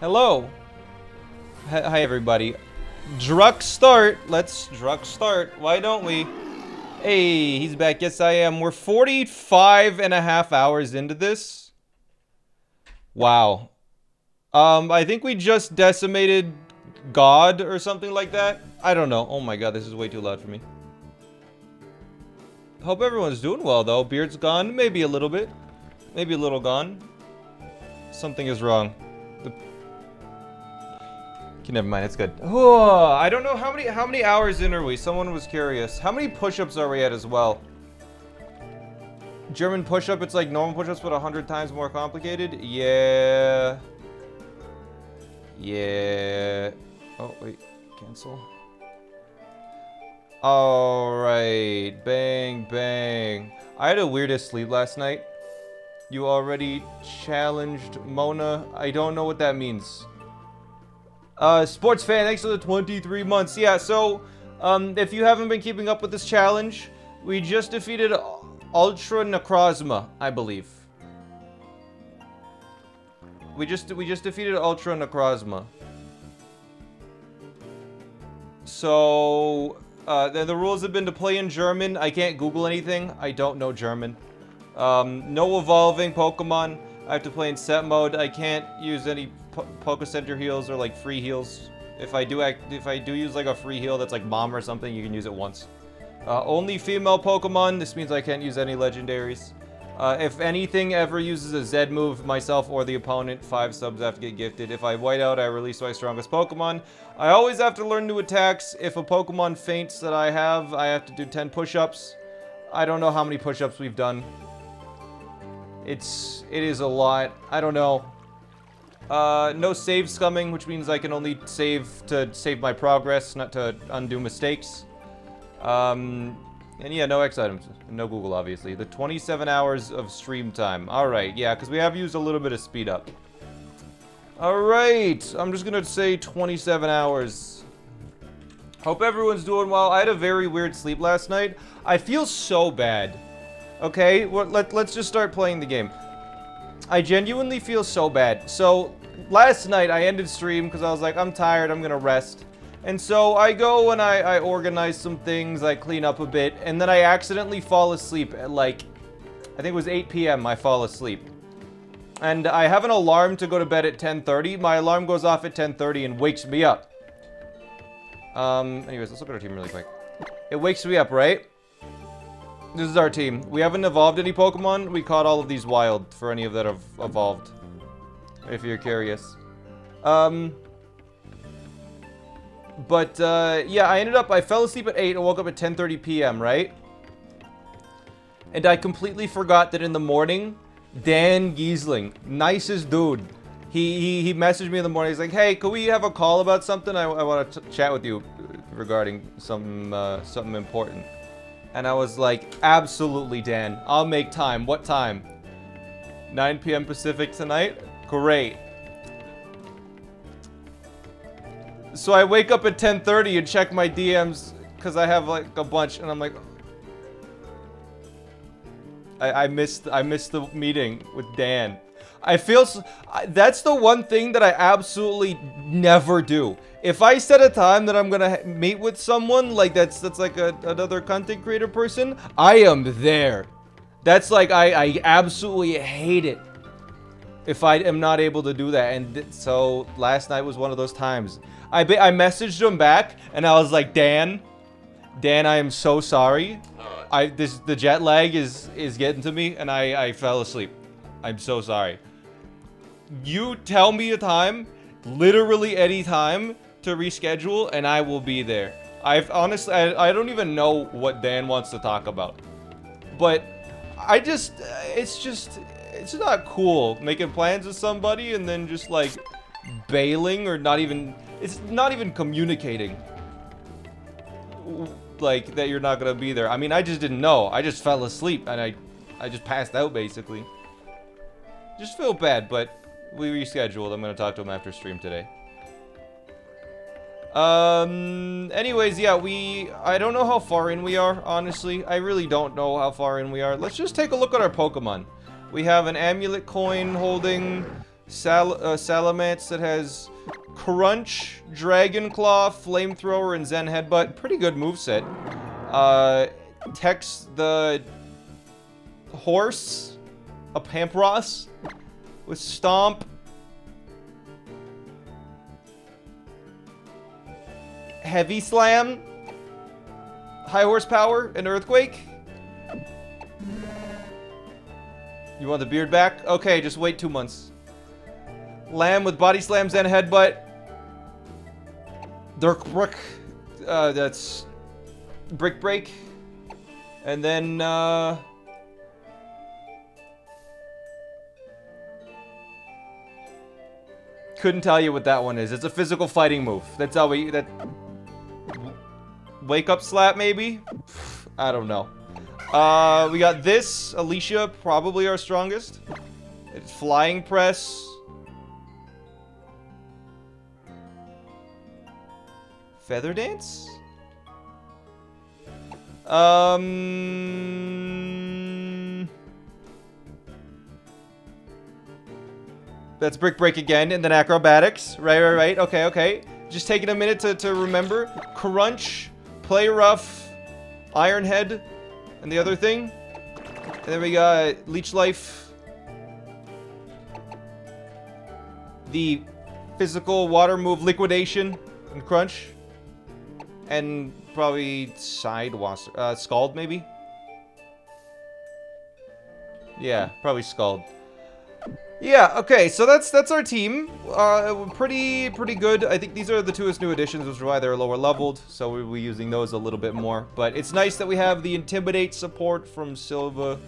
Hello. Hi, everybody. Druck start. Let's Druck start. Why don't we? Hey, he's back. Yes, I am. We're 45 and a half hours into this. Wow. Um, I think we just decimated God or something like that. I don't know. Oh my god, this is way too loud for me. Hope everyone's doing well, though. Beard's gone. Maybe a little bit. Maybe a little gone. Something is wrong. The... Okay, never mind. It's good. Oh, I don't know how many how many hours in are we? Someone was curious. How many push-ups are we at as well? German push-up, it's like normal push-ups, but a hundred times more complicated? Yeah. Yeah. Oh, wait. Cancel. Alright. Bang, bang. I had a weirdest sleep last night. You already challenged Mona. I don't know what that means. Uh, sports fan, thanks for the 23 months. Yeah, so, um, if you haven't been keeping up with this challenge, we just defeated Ultra Necrozma, I believe. We just we just defeated Ultra Necrozma. So, uh, the, the rules have been to play in German. I can't Google anything. I don't know German. Um, no evolving Pokemon. I have to play in set mode. I can't use any po Poke Center heals or like free heals. If I do act, if I do use like a free heal that's like Mom or something, you can use it once. Uh, only female Pokemon. This means I can't use any legendaries. Uh, if anything ever uses a Z move, myself or the opponent, five subs have to get gifted. If I white out, I release my strongest Pokemon. I always have to learn new attacks. If a Pokemon faints that I have, I have to do 10 push-ups. I don't know how many push-ups we've done. It's, it is a lot. I don't know. Uh, no saves coming, which means I can only save to save my progress, not to undo mistakes. Um, and yeah, no X items. No Google, obviously. The 27 hours of stream time. Alright, yeah, because we have used a little bit of speed up. Alright, I'm just gonna say 27 hours. Hope everyone's doing well. I had a very weird sleep last night. I feel so bad. Okay, well, let, let's just start playing the game. I genuinely feel so bad. So, last night I ended stream because I was like, I'm tired, I'm gonna rest. And so I go and I, I organize some things, I clean up a bit, and then I accidentally fall asleep at like, I think it was 8 p.m. I fall asleep. And I have an alarm to go to bed at 10.30. My alarm goes off at 10.30 and wakes me up. Um, anyways, let's look at our team really quick. It wakes me up, right? This is our team. We haven't evolved any Pokemon. We caught all of these wild for any of that have evolved. If you're curious. Um... But, uh, yeah, I ended up, I fell asleep at 8 and woke up at 10.30 p.m., right? And I completely forgot that in the morning, Dan Gheesling, nicest dude, he, he, he messaged me in the morning, he's like, hey, could we have a call about something? I, I want to chat with you regarding some, uh, something important. And I was like, absolutely, Dan, I'll make time. What time? 9 p.m. Pacific tonight? Great. So I wake up at 10.30 and check my DMs because I have like a bunch and I'm like... I, I missed I missed the meeting with Dan. I feel... So, I, that's the one thing that I absolutely never do. If I set a time that I'm gonna meet with someone, like that's that's like a, another content creator person, I am there. That's like, I, I absolutely hate it if I am not able to do that. And so last night was one of those times. I I messaged him back and I was like, Dan, Dan, I am so sorry. I this the jet lag is is getting to me and I I fell asleep. I'm so sorry. You tell me a time, literally any time to reschedule and I will be there. I've honestly I, I don't even know what Dan wants to talk about. But I just uh, it's just it's not cool making plans with somebody and then just like bailing or not even it's not even communicating like that you're not gonna be there. I mean, I just didn't know. I just fell asleep and I, I just passed out basically. Just feel bad, but we rescheduled. I'm gonna talk to him after stream today. Um, anyways, yeah, we, I don't know how far in we are, honestly. I really don't know how far in we are. Let's just take a look at our Pokemon. We have an Amulet coin holding Sal uh, Salamence that has Crunch, Dragon Claw, Flamethrower, and Zen Headbutt. Pretty good moveset. Uh, Tex the Horse, a Pampross with Stomp. Heavy Slam, High Horsepower, and Earthquake. You want the beard back? Okay, just wait two months. Lamb with body slams and headbutt. Dirk Brook. Uh, that's Brick Break. And then, uh... Couldn't tell you what that one is. It's a physical fighting move. That's how we... That... Wake up slap, maybe? I don't know. Uh, we got this. Alicia, probably our strongest. It's flying press. Feather dance? Um... That's Brick Break again, and then Acrobatics. Right, right, right. Okay, okay. Just taking a minute to, to remember. Crunch, Play Rough, Iron Head, and the other thing. And then we got Leech Life. The physical water move Liquidation and Crunch. And probably Side. Uh, Scald, maybe? Yeah, probably Scald. Yeah, okay, so that's that's our team. Uh, pretty pretty good. I think these are the two new additions, which is why they're lower leveled, so we'll be using those a little bit more. But it's nice that we have the Intimidate support from Silva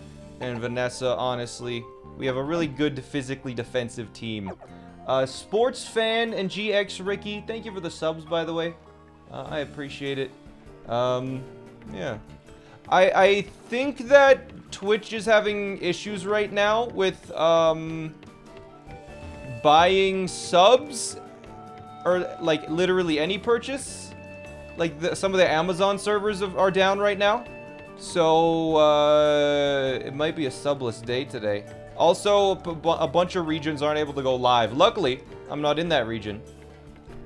and Vanessa, honestly. We have a really good physically defensive team. Uh, Sports Fan and GX Ricky, thank you for the subs, by the way. Uh, I appreciate it. Um, yeah. I, I think that Twitch is having issues right now with, um, buying subs or like literally any purchase. Like the, some of the Amazon servers are down right now. So uh, it might be a subless day today. Also, a bunch of regions aren't able to go live. Luckily, I'm not in that region.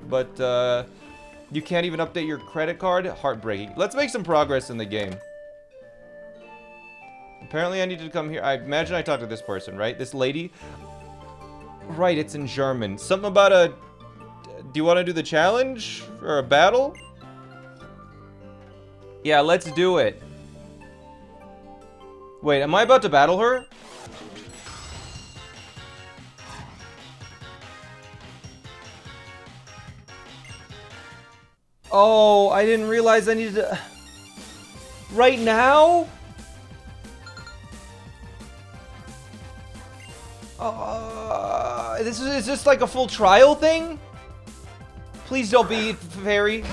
But uh, you can't even update your credit card. Heartbreaking. Let's make some progress in the game. Apparently I need to come here. I imagine I talked to this person, right? This lady. Right, it's in German. Something about a... Do you want to do the challenge? Or a battle? Yeah, let's do it. Wait, am I about to battle her? Oh, I didn't realize I needed to... Right now? Uh, this is, is this like a full trial thing? Please don't be fairy.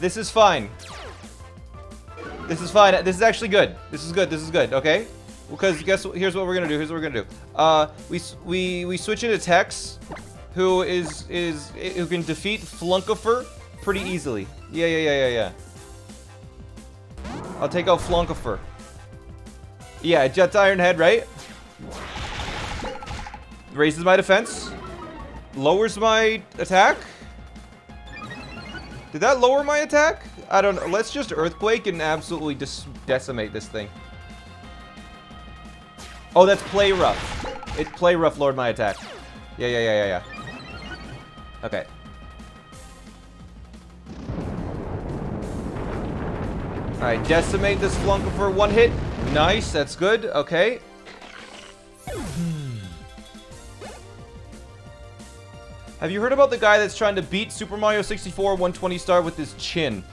This is fine. This is fine. This is actually good. This is good. This is good. Okay. Because guess what? Here's what we're gonna do. Here's what we're gonna do. Uh, we we we switch into Tex, who is is who can defeat Flunkifer pretty easily. Yeah, yeah, yeah, yeah, yeah. I'll take out Flunkifer. Yeah, Jet's Iron Head, right? Raises my defense. Lowers my attack. Did that lower my attack? I don't know. Let's just Earthquake and absolutely decimate this thing. Oh, that's Play Rough. It Play Rough lowered my attack. Yeah, yeah, yeah, yeah, yeah. Okay. Alright, decimate this flunker for one hit. Nice, that's good. Okay. Hmm. Have you heard about the guy that's trying to beat Super Mario 64 120 star with his chin?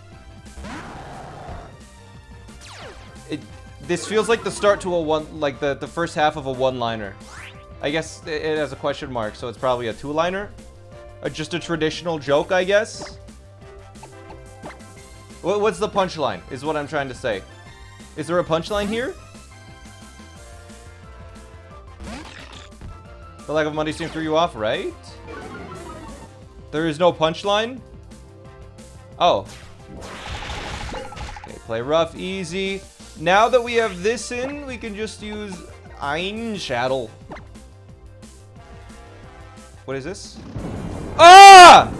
It, this feels like the start to a one, like the, the first half of a one-liner. I guess it, has a question mark, so it's probably a two-liner? Uh, just a traditional joke, I guess? What's the punchline, is what I'm trying to say. Is there a punchline here? The lack of money seems threw you off, right? There is no punchline? Oh. Okay, Play rough, easy. Now that we have this in, we can just use Ein Shadow. What is this? Ah!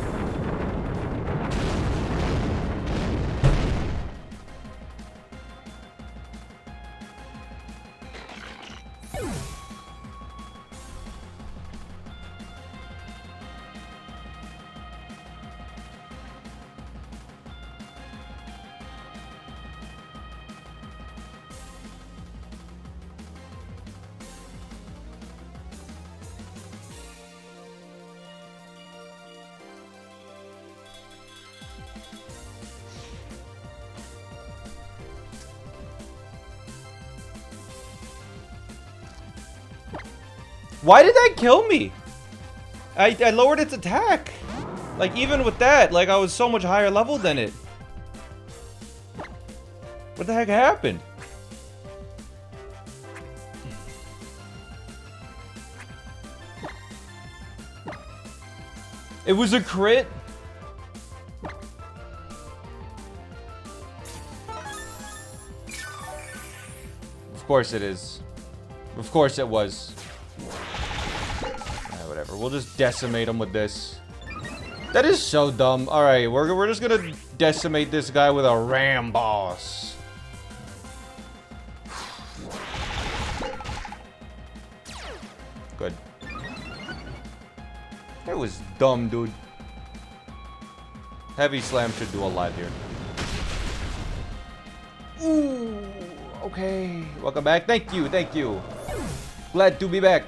Why did that kill me? I, I lowered its attack. Like, even with that, like, I was so much higher level than it. What the heck happened? It was a crit? Of course it is. Of course it was. We'll just decimate him with this. That is so dumb. Alright, we're, we're just gonna decimate this guy with a ram boss. Good. That was dumb, dude. Heavy Slam should do a lot here. Ooh, okay. Welcome back. Thank you, thank you. Glad to be back.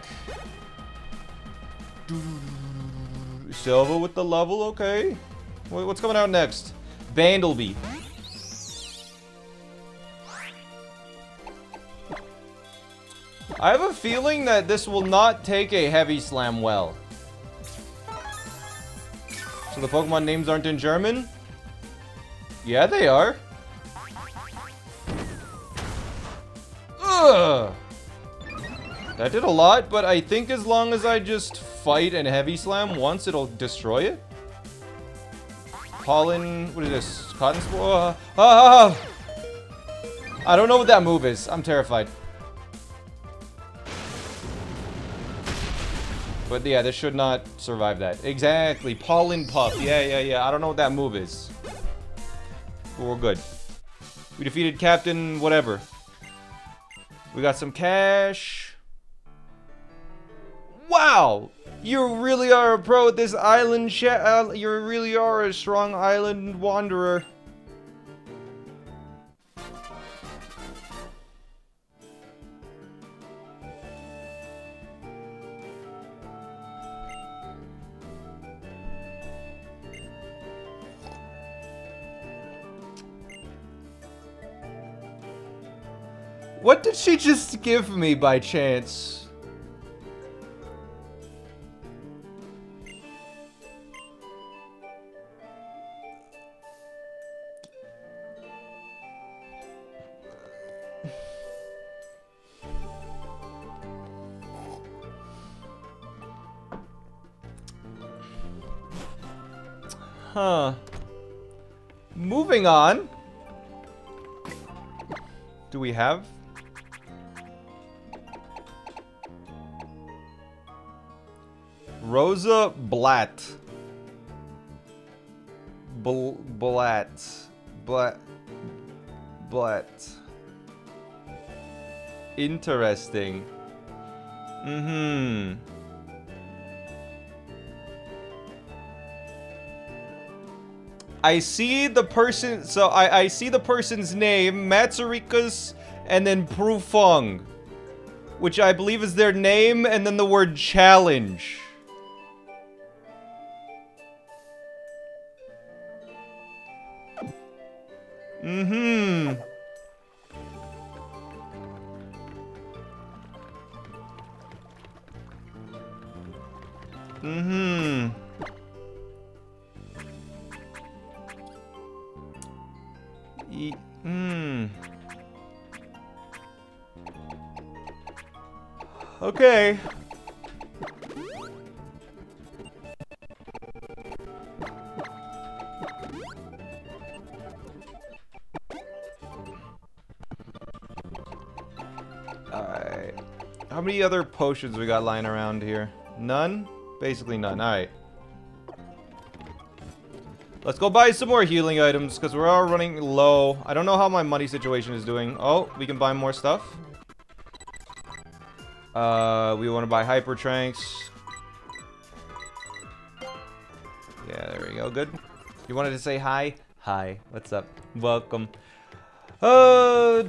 Silva with the level, okay. What's coming out next? Bandelby. I have a feeling that this will not take a heavy slam well. So the Pokemon names aren't in German? Yeah, they are. Ugh! That did a lot, but I think as long as I just fight and heavy slam once, it'll destroy it. Pollen, what is this? Cotton spore? Ah, ah, ah, I don't know what that move is. I'm terrified. But yeah, this should not survive that. Exactly. Pollen Puff. Yeah, yeah, yeah. I don't know what that move is. But we're good. We defeated Captain whatever. We got some cash. Wow! You really are a pro at this island uh, You really are a strong island wanderer. What did she just give me by chance? Huh. Moving on. Do we have? Rosa Blatt. Bl Blatt. Blatt. Blatt. Interesting. Mm-hmm. I see the person, so I, I see the person's name, Matsurikas, and then Prufung, which I believe is their name, and then the word challenge. Mm-hmm. Mm-hmm. Hmm. Okay. Alright. How many other potions we got lying around here? None? Basically none. Alright. Let's go buy some more healing items, because we're all running low. I don't know how my money situation is doing. Oh, we can buy more stuff. Uh, we want to buy Hyper Tranks. Yeah, there we go. Good. You wanted to say hi? Hi. What's up? Welcome. Uh,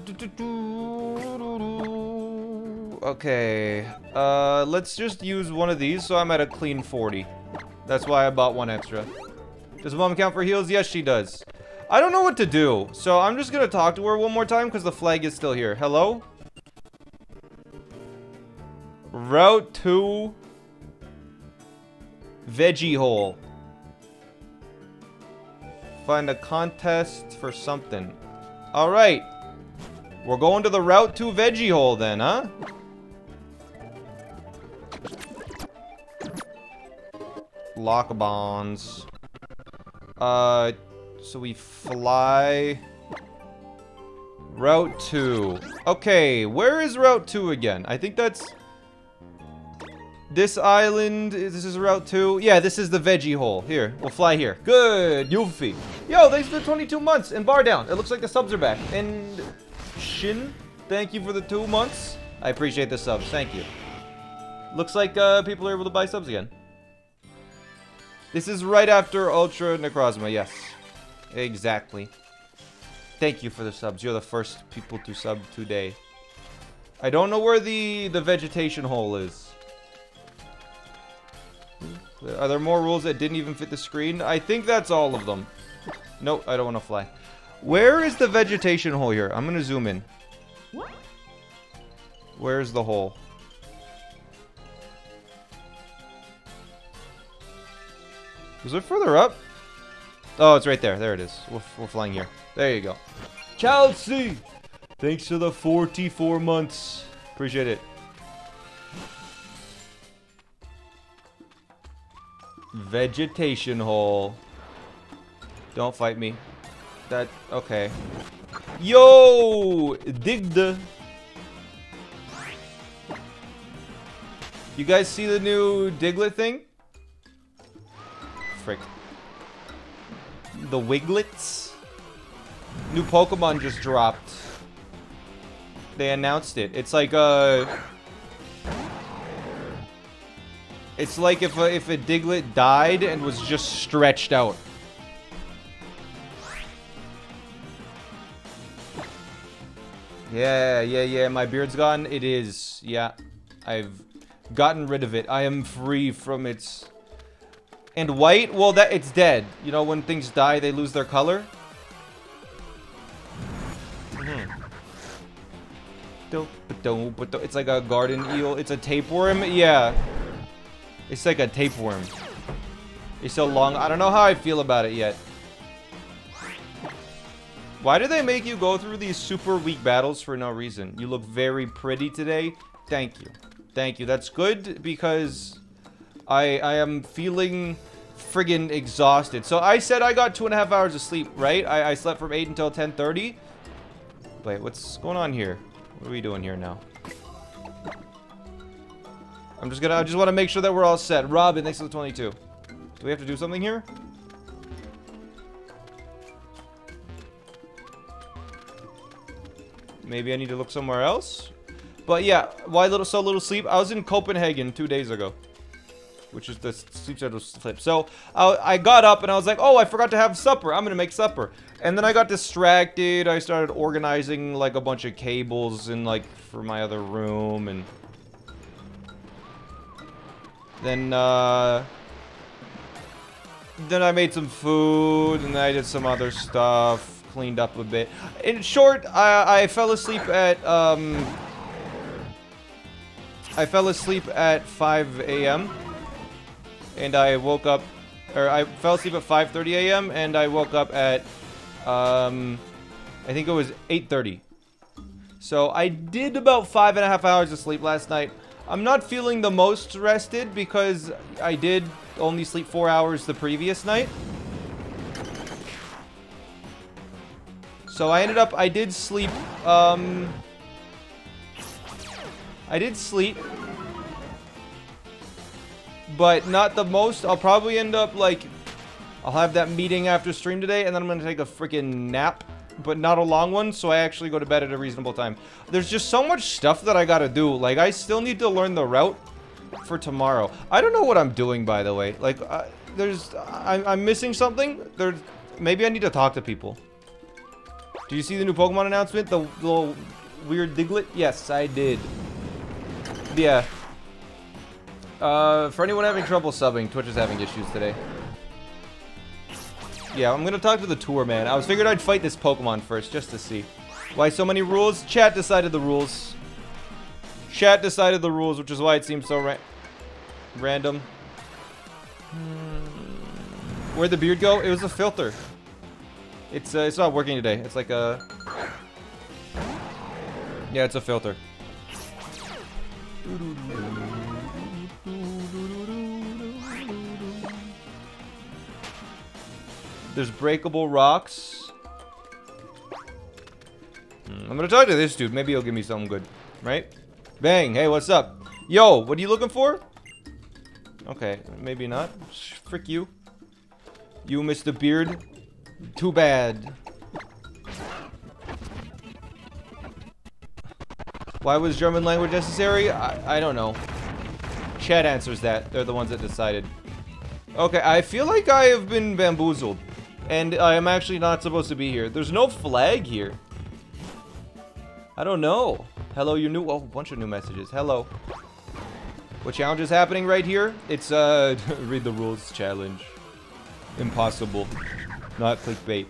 okay. Uh, let's just use one of these so I'm at a clean 40. That's why I bought one extra. Does mom count for heals? Yes, she does. I don't know what to do, so I'm just gonna talk to her one more time because the flag is still here. Hello? Route 2 Veggie Hole. Find a contest for something. Alright. We're going to the Route 2 Veggie Hole then, huh? Lock bonds. Uh, so we fly... Route 2. Okay, where is Route 2 again? I think that's... This island, this is Route 2. Yeah, this is the veggie hole. Here, we'll fly here. Good, Yuffie. Yo, thanks for the 22 months. And bar down. It looks like the subs are back. And Shin, thank you for the two months. I appreciate the subs. Thank you. Looks like uh, people are able to buy subs again. This is right after Ultra Necrozma, yes. Exactly. Thank you for the subs. You're the first people to sub today. I don't know where the, the vegetation hole is. Are there more rules that didn't even fit the screen? I think that's all of them. Nope, I don't want to fly. Where is the vegetation hole here? I'm going to zoom in. Where's the hole? Was it further up? Oh, it's right there. There it is. We're, we're flying here. There you go. Chelsea! Thanks for the 44 months. Appreciate it. Vegetation hole. Don't fight me. That, okay. Yo! Dig the... You guys see the new Diglett thing? Frick. The Wiglets? New Pokemon just dropped. They announced it. It's like a... It's like if a, if a Diglett died and was just stretched out. Yeah, yeah, yeah. My beard's gone. It is. Yeah. I've gotten rid of it. I am free from its and white, well, that it's dead. You know, when things die, they lose their color. It's like a garden eel. It's a tapeworm. Yeah. It's like a tapeworm. It's so long. I don't know how I feel about it yet. Why do they make you go through these super weak battles for no reason? You look very pretty today. Thank you. Thank you. That's good because I I am feeling friggin' exhausted. So I said I got two and a half hours of sleep, right? I, I slept from 8 until 10.30. Wait, what's going on here? What are we doing here now? I'm just gonna, I just want to make sure that we're all set. Robin, thanks for the 22. Do we have to do something here? Maybe I need to look somewhere else? But yeah, why little so little sleep? I was in Copenhagen two days ago which is the sleep schedule flip. So I, I got up and I was like, oh, I forgot to have supper. I'm gonna make supper. And then I got distracted. I started organizing like a bunch of cables in like for my other room and then uh then I made some food and I did some other stuff, cleaned up a bit. In short, I, I fell asleep at um I fell asleep at 5 a.m and I woke up, or I fell asleep at 5.30 a.m. and I woke up at, um, I think it was 8.30. So I did about five and a half hours of sleep last night. I'm not feeling the most rested because I did only sleep four hours the previous night. So I ended up, I did sleep, um, I did sleep. But not the most. I'll probably end up, like... I'll have that meeting after stream today, and then I'm going to take a freaking nap. But not a long one, so I actually go to bed at a reasonable time. There's just so much stuff that I gotta do. Like, I still need to learn the route for tomorrow. I don't know what I'm doing, by the way. Like, uh, there's... I, I'm missing something. There's... Maybe I need to talk to people. Do you see the new Pokemon announcement? The little weird Diglett? Yes, I did. Yeah. Uh, for anyone having trouble subbing, Twitch is having issues today. Yeah, I'm gonna talk to the tour man. I was figured I'd fight this Pokemon first, just to see. Why so many rules? Chat decided the rules. Chat decided the rules, which is why it seems so ra random. Where'd the beard go? It was a filter. It's uh, it's not working today. It's like a... Yeah, it's a filter. There's breakable rocks. Hmm, I'm gonna talk to this dude. Maybe he'll give me something good. Right? Bang. Hey, what's up? Yo, what are you looking for? Okay, maybe not. Frick you. You, Mr. Beard. Too bad. Why was German language necessary? I, I don't know. Chat answers that. They're the ones that decided. Okay, I feel like I have been bamboozled. And I am actually not supposed to be here. There's no flag here. I don't know. Hello, your new- oh, bunch of new messages. Hello. What challenge is happening right here? It's, uh, read the rules challenge. Impossible. Not clickbait.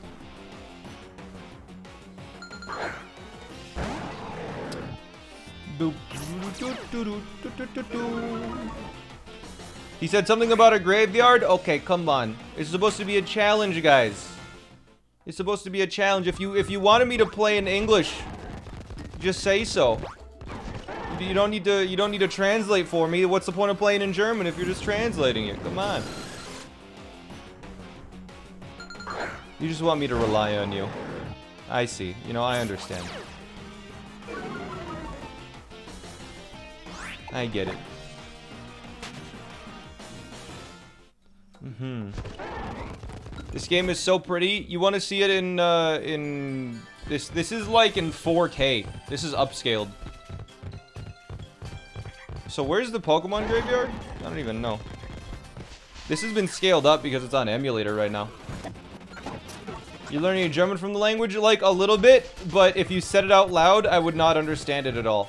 He said something about a graveyard? Okay, come on. It's supposed to be a challenge, guys. It's supposed to be a challenge. If you if you wanted me to play in English, just say so. You don't need to you don't need to translate for me. What's the point of playing in German if you're just translating it? Come on. You just want me to rely on you. I see. You know, I understand. I get it. Mm-hmm. This game is so pretty. You want to see it in, uh, in... This, this is like in 4K. This is upscaled. So where's the Pokemon graveyard? I don't even know. This has been scaled up because it's on emulator right now. You're learning German from the language, like, a little bit, but if you said it out loud, I would not understand it at all.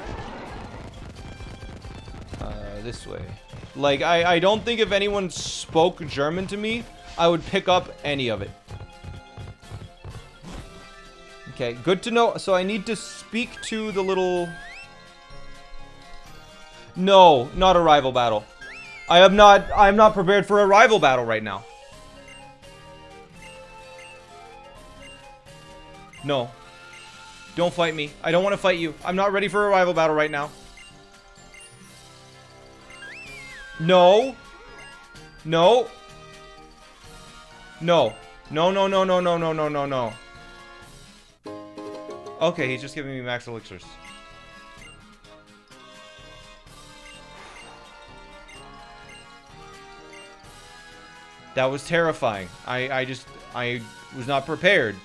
Uh, this way. Like, I, I don't think if anyone spoke German to me, I would pick up any of it. Okay, good to know. So I need to speak to the little... No, not a rival battle. I am not, I'm not prepared for a rival battle right now. No. Don't fight me. I don't want to fight you. I'm not ready for a rival battle right now. No. No. No. No, no, no, no, no, no, no, no, no. Okay, he's just giving me max elixirs. That was terrifying. I, I just, I was not prepared.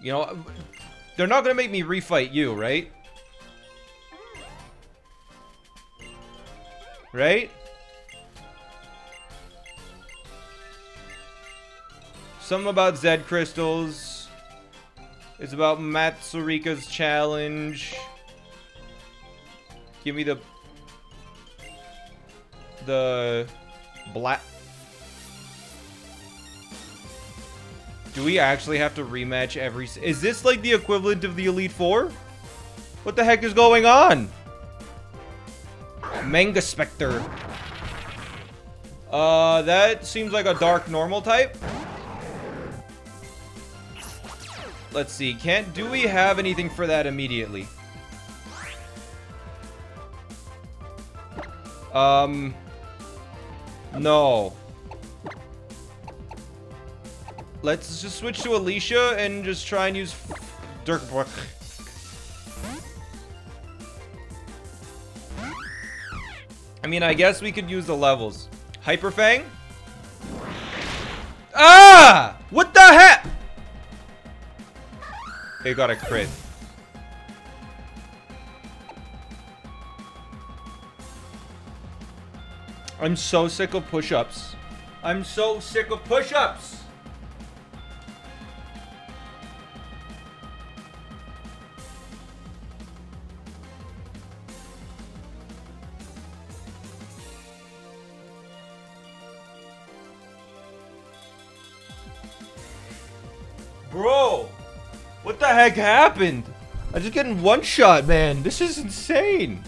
You know, they're not going to make me refight you, right? Right? Something about Zed crystals. It's about Matsurika's challenge. Give me the... The... Black... Do we actually have to rematch every... Is this like the equivalent of the Elite Four? What the heck is going on? Manguspektor. Uh, that seems like a dark normal type. Let's see. Can't... Do we have anything for that immediately? Um... No. Let's just switch to Alicia and just try and use Dirk I mean, I guess we could use the levels. Hyper Fang? Ah! What the heck? They got a crit. I'm so sick of push-ups. I'm so sick of push-ups. Bro, what the heck happened? I'm just getting one shot, man. This is insane.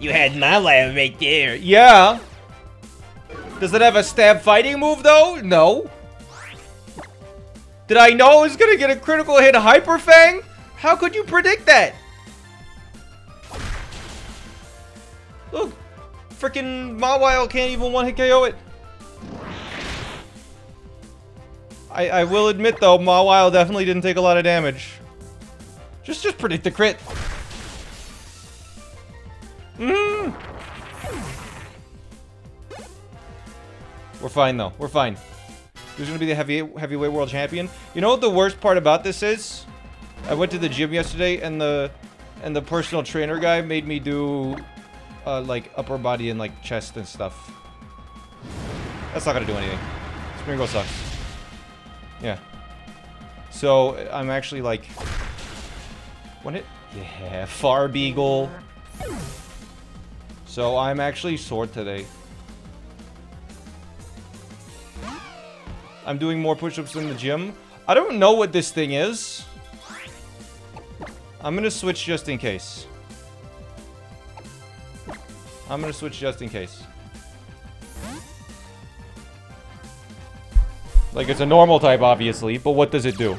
You had my life right there. Yeah. Does it have a stab fighting move though? No. Did I know it was gonna get a critical hit Hyper Fang? How could you predict that? Look, freaking Mawile can't even one hit KO it. I, I will admit though, Mawile definitely didn't take a lot of damage. Just just predict the crit. Mm. We're fine though. We're fine. Who's gonna be the heavy heavyweight world champion? You know what the worst part about this is? I went to the gym yesterday and the and the personal trainer guy made me do uh, like upper body and like chest and stuff. That's not gonna do anything. Springle sucks. Yeah. So I'm actually like, what it? Yeah, Farbeagle. So I'm actually sword today. I'm doing more push-ups in the gym. I don't know what this thing is. I'm gonna switch just in case. I'm gonna switch just in case. Like, it's a normal type, obviously, but what does it do?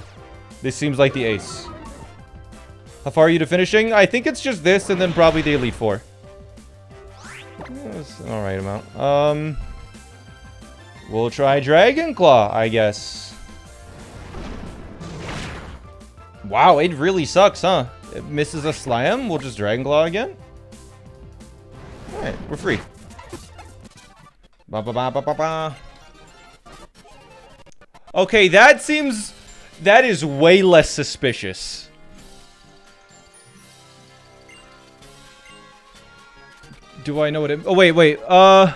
This seems like the ace. How far are you to finishing? I think it's just this, and then probably the Elite Four. That's an alright amount. Um... We'll try Dragon Claw, I guess. Wow, it really sucks, huh? It misses a slam, we'll just Dragon Claw again? Alright, we're free. Ba ba ba ba ba ba. Okay, that seems... That is way less suspicious. Do I know what it... Oh, wait, wait. Uh...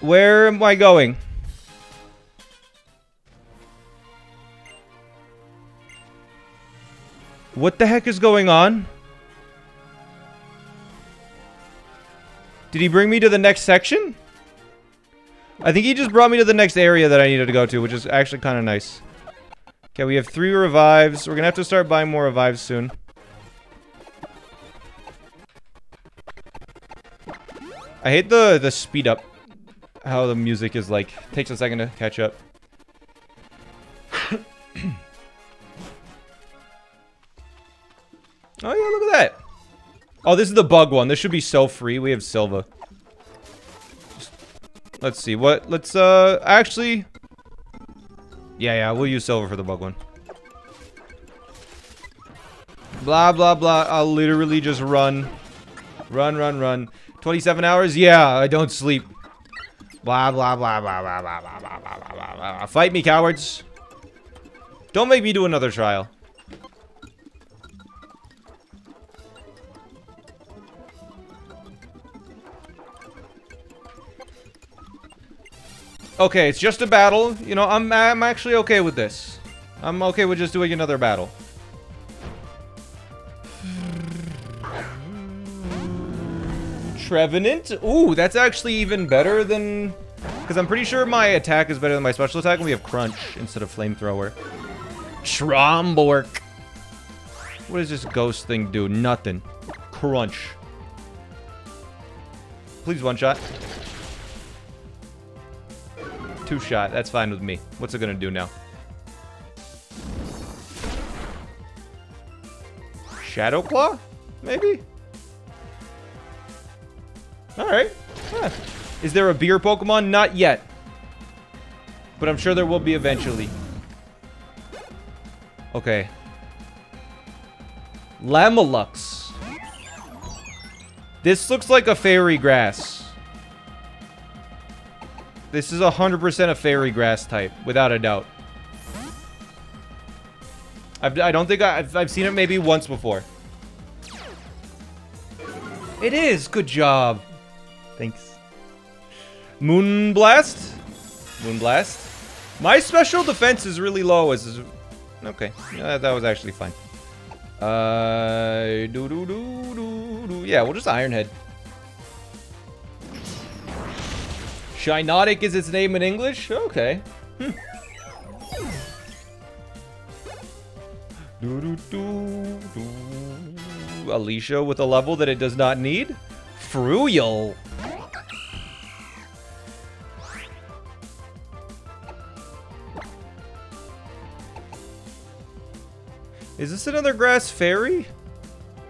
Where am I going? What the heck is going on? Did he bring me to the next section? I think he just brought me to the next area that I needed to go to, which is actually kind of nice. Okay, we have three revives. We're going to have to start buying more revives soon. I hate the, the speed up. How the music is like, takes a second to catch up. Oh yeah, look at that. Oh, this is the bug one. This should be so free. We have Silva. Let's see. What? Let's, uh, actually... Yeah, yeah, we'll use Silva for the bug one. Blah, blah, blah. I'll literally just run. Run, run, run. 27 hours? Yeah, I don't sleep. Blah, blah, blah, blah, blah, blah, blah, blah, blah, blah, blah. Fight me, cowards. Don't make me do another trial. Okay, it's just a battle. You know, I'm, I'm actually okay with this. I'm okay with just doing another battle. Trevenant? Ooh, that's actually even better than... Because I'm pretty sure my attack is better than my special attack, and we have Crunch instead of Flamethrower. Trombork. What does this ghost thing do? Nothing. Crunch. Please one shot. Two shot. That's fine with me. What's it gonna do now? Shadow Claw? Maybe? Alright. Huh. Is there a beer Pokemon? Not yet. But I'm sure there will be eventually. Okay. Lamilux. This looks like a fairy grass. This is 100% a fairy grass type, without a doubt. I've, I don't think I, I've, I've seen it maybe once before. It is! Good job. Thanks. Moonblast? Moonblast? My special defense is really low. As Okay, yeah, that was actually fine. Uh, doo -doo -doo Yeah, we'll just Iron Shiinotic is its name in English? Okay. Hmm. Alicia with a level that it does not need? Fruial. Is this another grass fairy?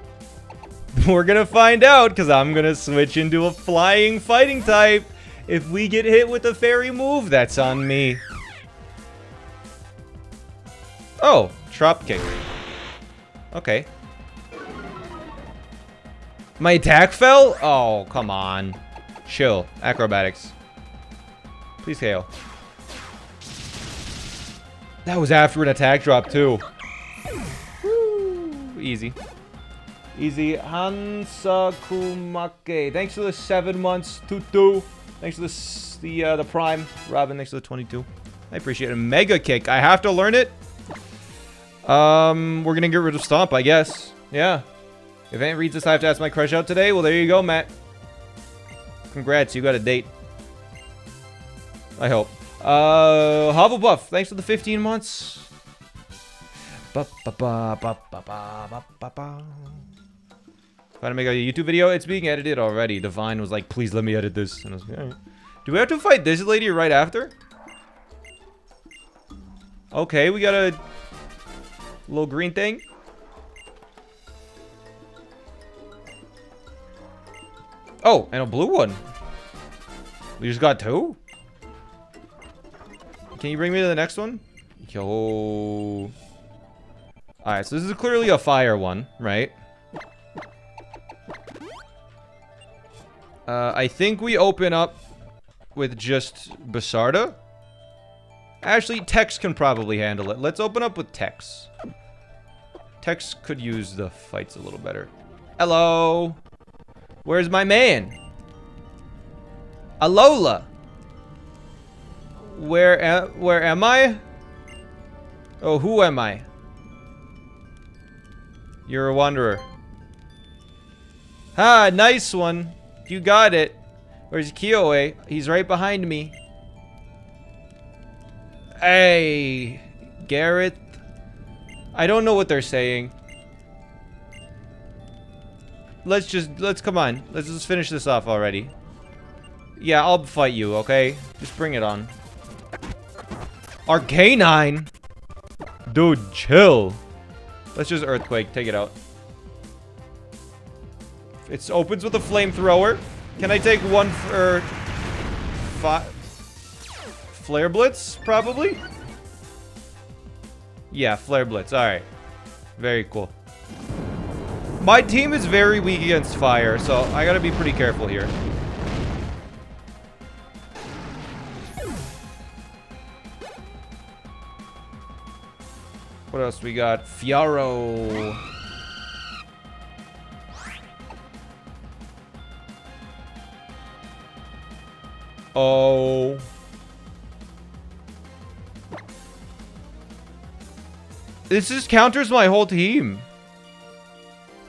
We're gonna find out, because I'm gonna switch into a flying fighting type. If we get hit with a fairy move, that's on me. Oh, drop kick. Okay. My attack fell? Oh, come on. Chill. Acrobatics. Please hail. That was after an attack drop, too. Woo. Easy. Easy. Hansakumake. Thanks for the seven months. Tutu. Thanks for the the uh, the prime. Robin, thanks for the 22. I appreciate it. Mega kick. I have to learn it. Um, we're gonna get rid of Stomp, I guess. Yeah. If Ant reads this, I have to ask my crush out today. Well, there you go, Matt. Congrats, you got a date. I hope. Uh, Hufflepuff, thanks for the 15 months. Ba ba ba Trying to make a YouTube video. It's being edited already. Divine was like, please let me edit this. And I was like. Do we have to fight this lady right after? Okay, we got a little green thing. Oh, and a blue one. We just got two? Can you bring me to the next one? Yo. Alright, so this is clearly a fire one, right? Uh, I think we open up with just Basarda. Actually, Tex can probably handle it. Let's open up with Tex. Tex could use the fights a little better. Hello. Where's my man? Alola. Where am, where am I? Oh, who am I? You're a wanderer. Ah, nice one. You got it. Where's Kiawe? He's right behind me. Hey, Gareth. I don't know what they're saying. Let's just, let's, come on. Let's just finish this off already. Yeah, I'll fight you, okay? Just bring it on. Arcanine? Dude, chill. Let's just Earthquake. Take it out. It opens with a flamethrower. Can I take one for... Er, Five... Flare Blitz, probably? Yeah, Flare Blitz. Alright. Very cool. My team is very weak against fire, so I gotta be pretty careful here. What else we got? Fiaro. Oh. This just counters my whole team.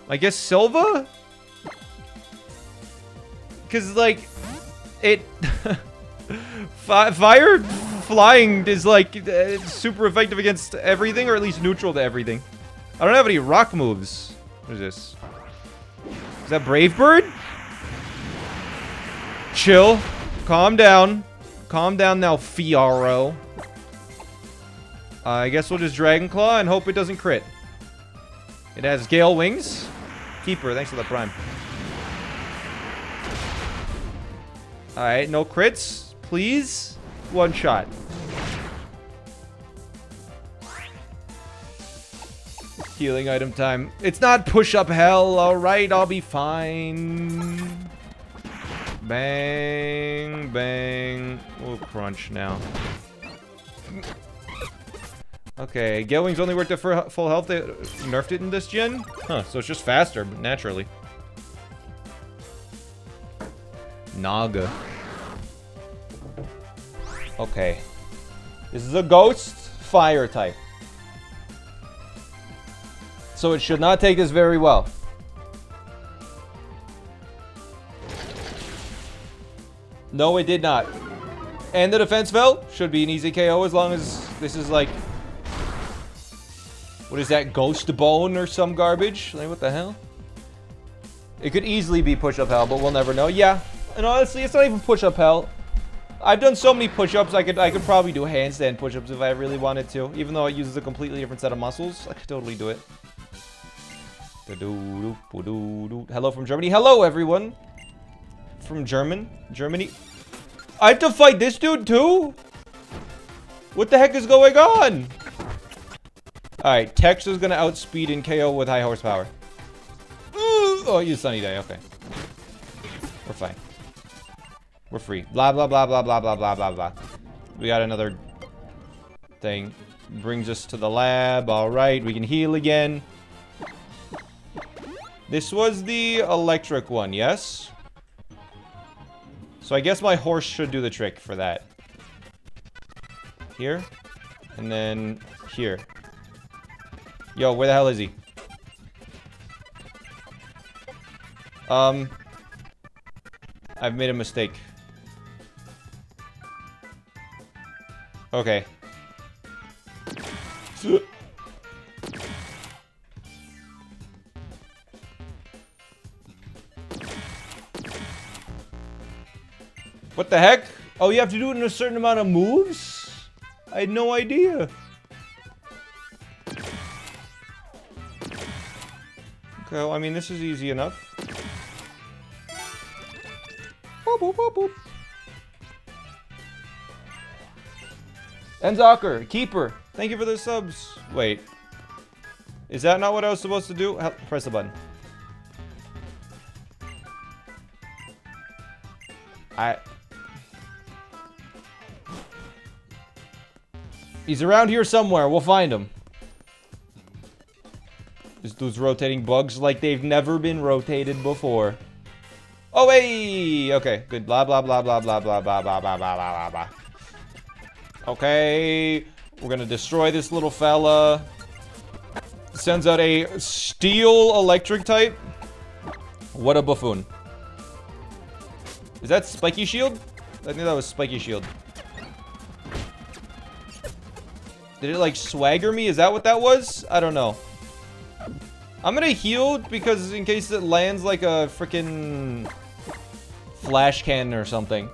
I guess Silva? Because, like, it... fire flying is, like, uh, super effective against everything, or at least neutral to everything. I don't have any rock moves. What is this? Is that Brave Bird? Chill. Calm down. Calm down now, Fiaro. Uh, I guess we'll just Dragon Claw and hope it doesn't crit. It has Gale Wings. Keeper, thanks for the prime. Alright, no crits. Please. One shot. Healing item time. It's not push-up hell, alright, I'll be fine. Bang, bang. We'll crunch now. Okay, Gale Wings only worked at full health. They nerfed it in this gen? Huh, so it's just faster, but naturally. Naga. Okay. This is a ghost fire type. So it should not take this very well. No, it did not. And the defense fell. Should be an easy KO as long as this is like... What is that? Ghost bone or some garbage? Like, what the hell? It could easily be push-up hell, but we'll never know. Yeah. And honestly, it's not even push-up hell. I've done so many push-ups, I could I could probably do handstand push-ups if I really wanted to. Even though it uses a completely different set of muscles, I could totally do it. Hello from Germany. Hello, everyone. From German? Germany? I have to fight this dude, too? What the heck is going on? Alright, Tex is gonna outspeed and KO with high horsepower. Ooh, oh, you Sunny Day, okay. We're fine. We're free. Blah, blah, blah, blah, blah, blah, blah, blah, blah. We got another thing. Brings us to the lab. Alright, we can heal again. This was the electric one, yes? So I guess my horse should do the trick for that. Here. And then here. Yo, where the hell is he? Um, I've made a mistake. Okay. What the heck? Oh, you have to do it in a certain amount of moves? I had no idea. Okay, well, I mean, this is easy enough. Boop, boop, boop, boop. Enzocker, Keeper, thank you for the subs. Wait. Is that not what I was supposed to do? Press the button. I... He's around here somewhere. We'll find him. Just those rotating bugs like they've never been rotated before. Oh, hey! Okay, good. Blah, blah, blah, blah, blah, blah, blah, blah, blah, blah, blah, blah. Okay. We're gonna destroy this little fella. Sends out a steel electric type. What a buffoon. Is that spiky shield? I think that was spiky shield. Did it like swagger me? Is that what that was? I don't know. I'm gonna heal because in case it lands like a freaking flash cannon or something.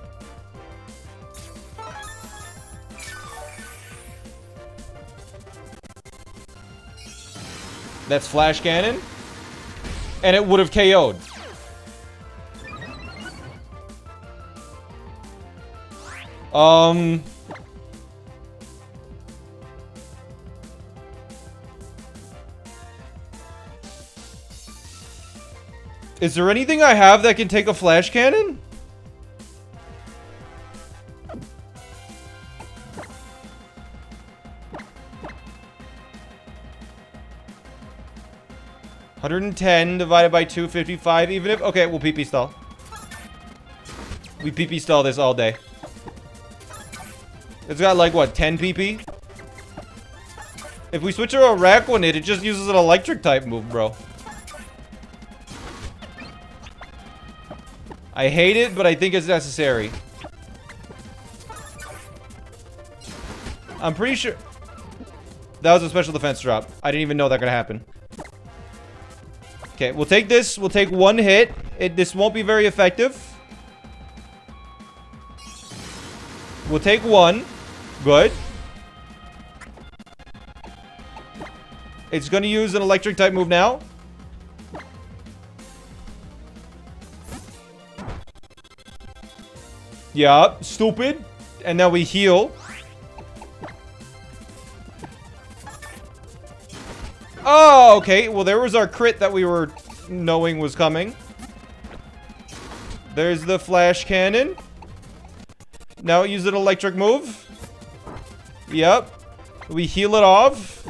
That's flash cannon. And it would have KO'd. Um... Is there anything I have that can take a flash cannon? Hundred and ten divided by two fifty five. Even if okay, we'll PP stall. We PP stall this all day. It's got like what, 10 PP? If we switch to a Araquanid, it just uses an electric type move, bro. I hate it, but I think it's necessary. I'm pretty sure... That was a special defense drop. I didn't even know that could happen. Okay, we'll take this. We'll take one hit. It, this won't be very effective. We'll take one. Good. It's going to use an electric type move now. Yeah, stupid. And now we heal. Oh, okay. Well, there was our crit that we were knowing was coming. There's the flash cannon. Now use an electric move. Yep. We heal it off.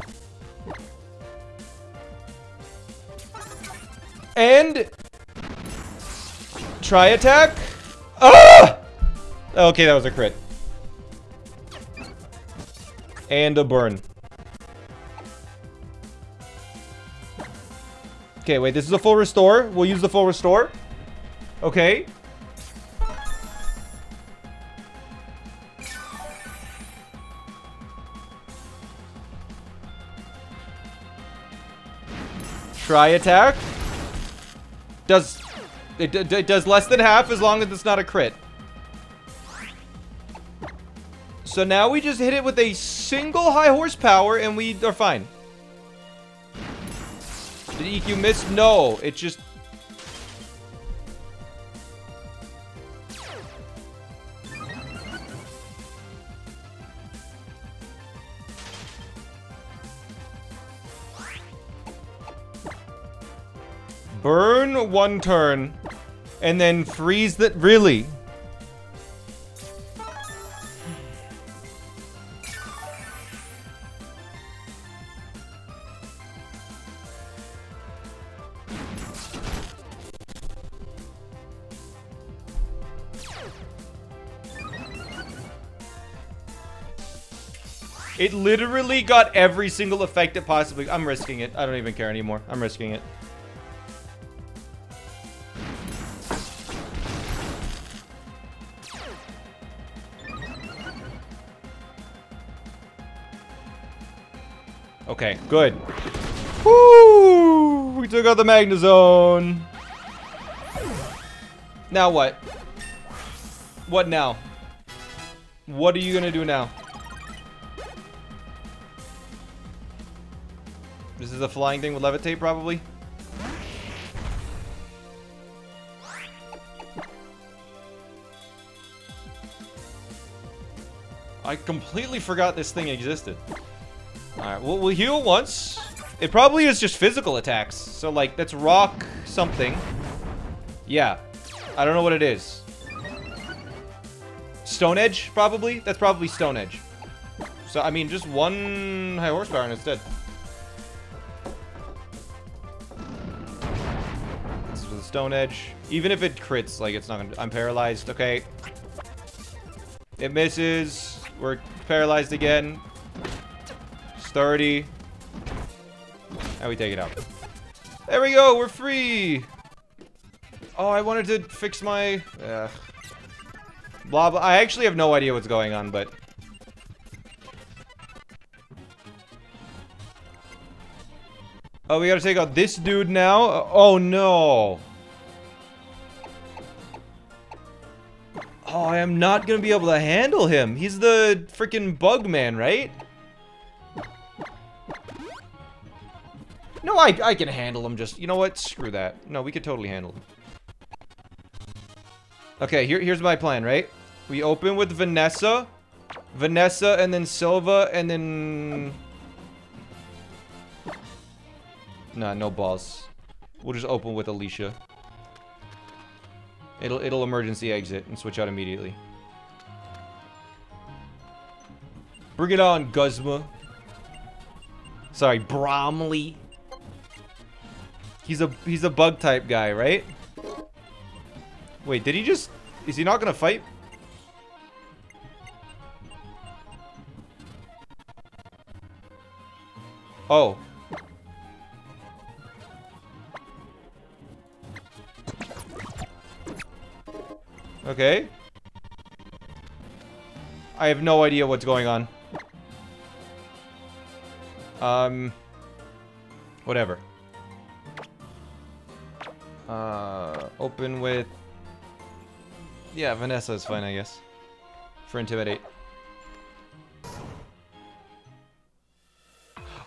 And... Tri Attack. Ah! Okay, that was a crit. And a burn. Okay, wait, this is a full restore. We'll use the full restore. Okay. Tri Attack. Does it, it does less than half as long as it's not a crit. So now we just hit it with a single high horsepower and we are fine. Did EQ miss? No, it just... Burn one turn, and then freeze that. Really? It literally got every single effect it possibly... I'm risking it. I don't even care anymore. I'm risking it. Okay, good. Woo! We took out the Magnezone. Now what? What now? What are you gonna do now? A flying thing would levitate, probably? I completely forgot this thing existed. Alright, well, we'll heal once. It probably is just physical attacks. So, like, that's rock something. Yeah. I don't know what it is. Stone Edge, probably? That's probably Stone Edge. So, I mean, just one high horsepower and it's dead. Stone Edge. Even if it crits, like, it's not gonna... I'm paralyzed. Okay. It misses. We're paralyzed again. 30. And we take it out. There we go, we're free! Oh, I wanted to fix my... Uh, blah, blah. I actually have no idea what's going on, but... Oh, we gotta take out this dude now? Oh, no. I am not gonna be able to handle him. He's the freaking bug man, right? No, I, I can handle him just... You know what? Screw that. No, we could totally handle him. Okay, here, here's my plan, right? We open with Vanessa. Vanessa, and then Silva, and then... Nah, no balls. We'll just open with Alicia. It'll, it'll emergency exit and switch out immediately. Bring it on, Guzma. Sorry, Bromley. He's a he's a bug type guy, right? Wait, did he just... Is he not gonna fight? Oh. Okay. I have no idea what's going on. Um... Whatever. Uh, open with... Yeah, Vanessa is fine, I guess. For Intimidate.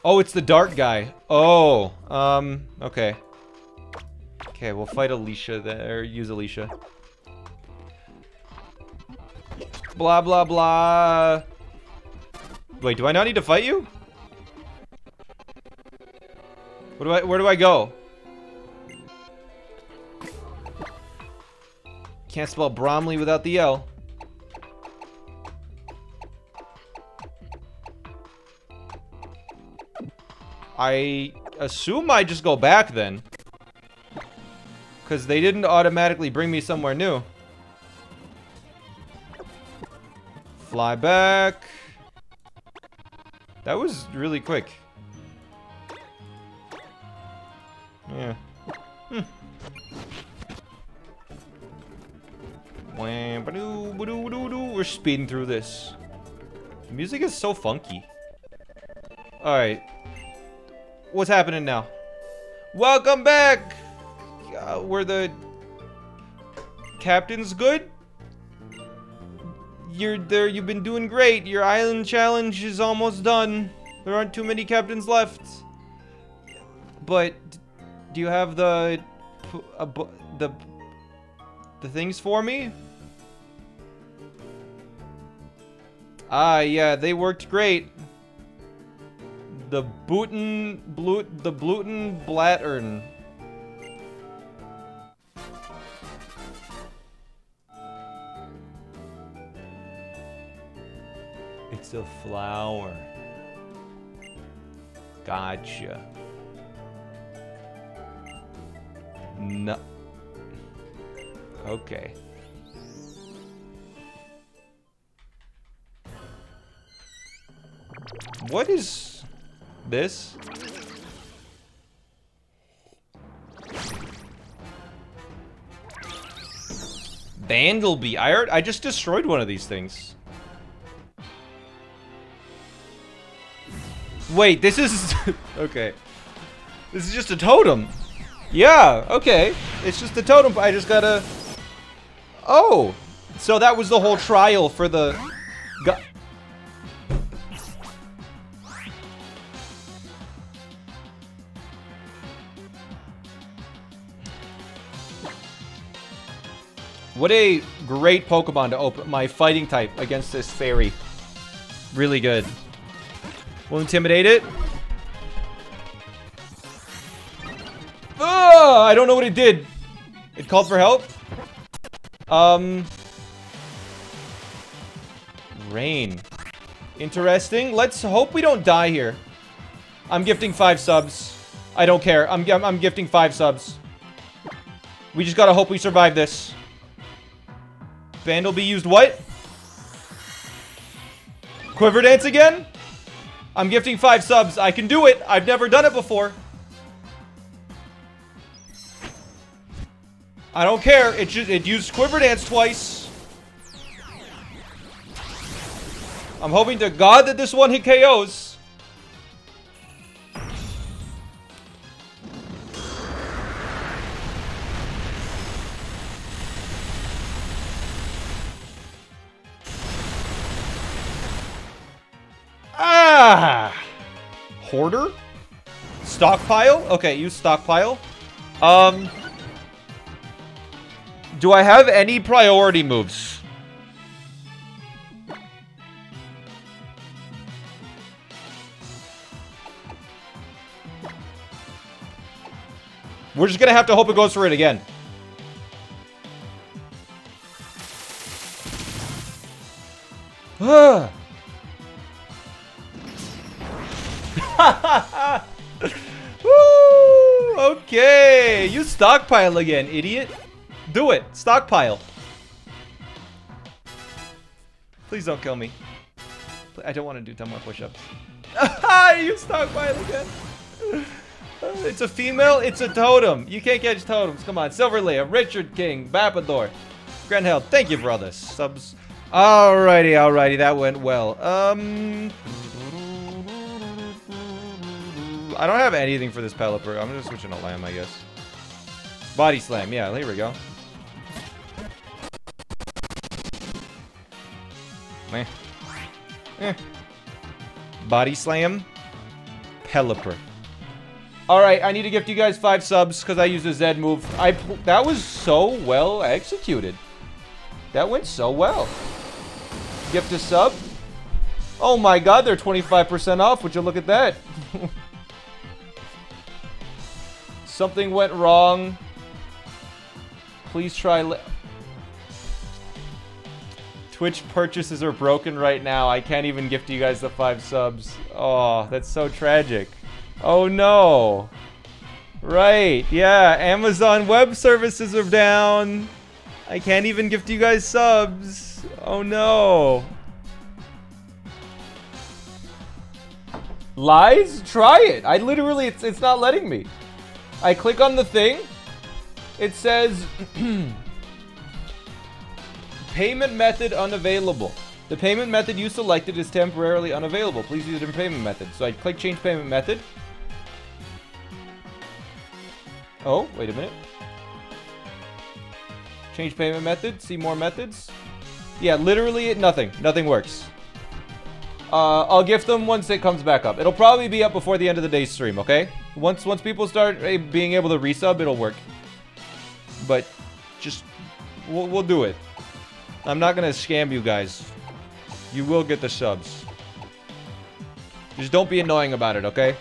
Oh, it's the dark guy. Oh, um, okay. Okay, we'll fight Alicia there, use Alicia. Blah, blah, blah. Wait, do I not need to fight you? What do I, where do I go? Can't spell Bromley without the L. I assume I just go back then. Because they didn't automatically bring me somewhere new. Fly back. That was really quick. Yeah. Hmm. We're speeding through this. The music is so funky. Alright. What's happening now? Welcome back! Uh, were the captains good? You're there. You've been doing great. Your island challenge is almost done. There aren't too many captains left. But do you have the the the things for me? Ah, yeah, they worked great. The Booten, Blut, the Bluten Blattern. It's a flower. Gotcha. No. Okay. What is this? Bandelby. I heard, I just destroyed one of these things. Wait, this is okay. This is just a totem. Yeah, okay. It's just a totem. I just gotta Oh. So that was the whole trial for the What a great Pokemon to open my fighting type against this fairy. Really good. We'll intimidate it. Oh, I don't know what it did. It called for help. Um. Rain. Interesting. Let's hope we don't die here. I'm gifting five subs. I don't care. I'm, I'm gifting five subs. We just gotta hope we survive this. Bandelby used what? Quiver Dance again? I'm gifting five subs. I can do it. I've never done it before. I don't care. It just it used Quiver Dance twice. I'm hoping to God that this one hit KOs. Hoarder? Stockpile? Okay, use stockpile. Um... Do I have any priority moves? We're just gonna have to hope it goes for it again. Ah. Okay, you stockpile again, idiot. Do it. Stockpile. Please don't kill me. I don't want to do 10 more push-ups. you stockpile again. It's a female. It's a totem. You can't catch totems. Come on. Silver Silverleaf, Richard King, Bapador, Grand Hell. Thank you for all. Subs. Alrighty, alrighty. That went well. Um... I don't have anything for this Pelipper. I'm just switching to Lamb, I guess. Body Slam. Yeah, here we go. Meh. Eh. Body Slam. Pelipper. Alright, I need to gift you guys five subs because I used a Zed move. I That was so well executed. That went so well. Gift a sub. Oh my god, they're 25% off. Would you look at that? Something went wrong. Please try... Twitch purchases are broken right now. I can't even gift you guys the five subs. Oh, that's so tragic. Oh no. Right, yeah, Amazon Web Services are down. I can't even gift you guys subs. Oh no. Lies? Try it. I literally, it's, it's not letting me. I click on the thing. It says... Payment method unavailable. The payment method you selected is temporarily unavailable. Please use a different payment method. So I click change payment method. Oh, wait a minute. Change payment method. See more methods. Yeah, literally nothing. Nothing works. Uh, I'll gift them once it comes back up. It'll probably be up before the end of the day stream, okay? Once once people start being able to resub, it'll work. But just, we'll, we'll do it. I'm not gonna scam you guys. You will get the subs. Just don't be annoying about it, okay?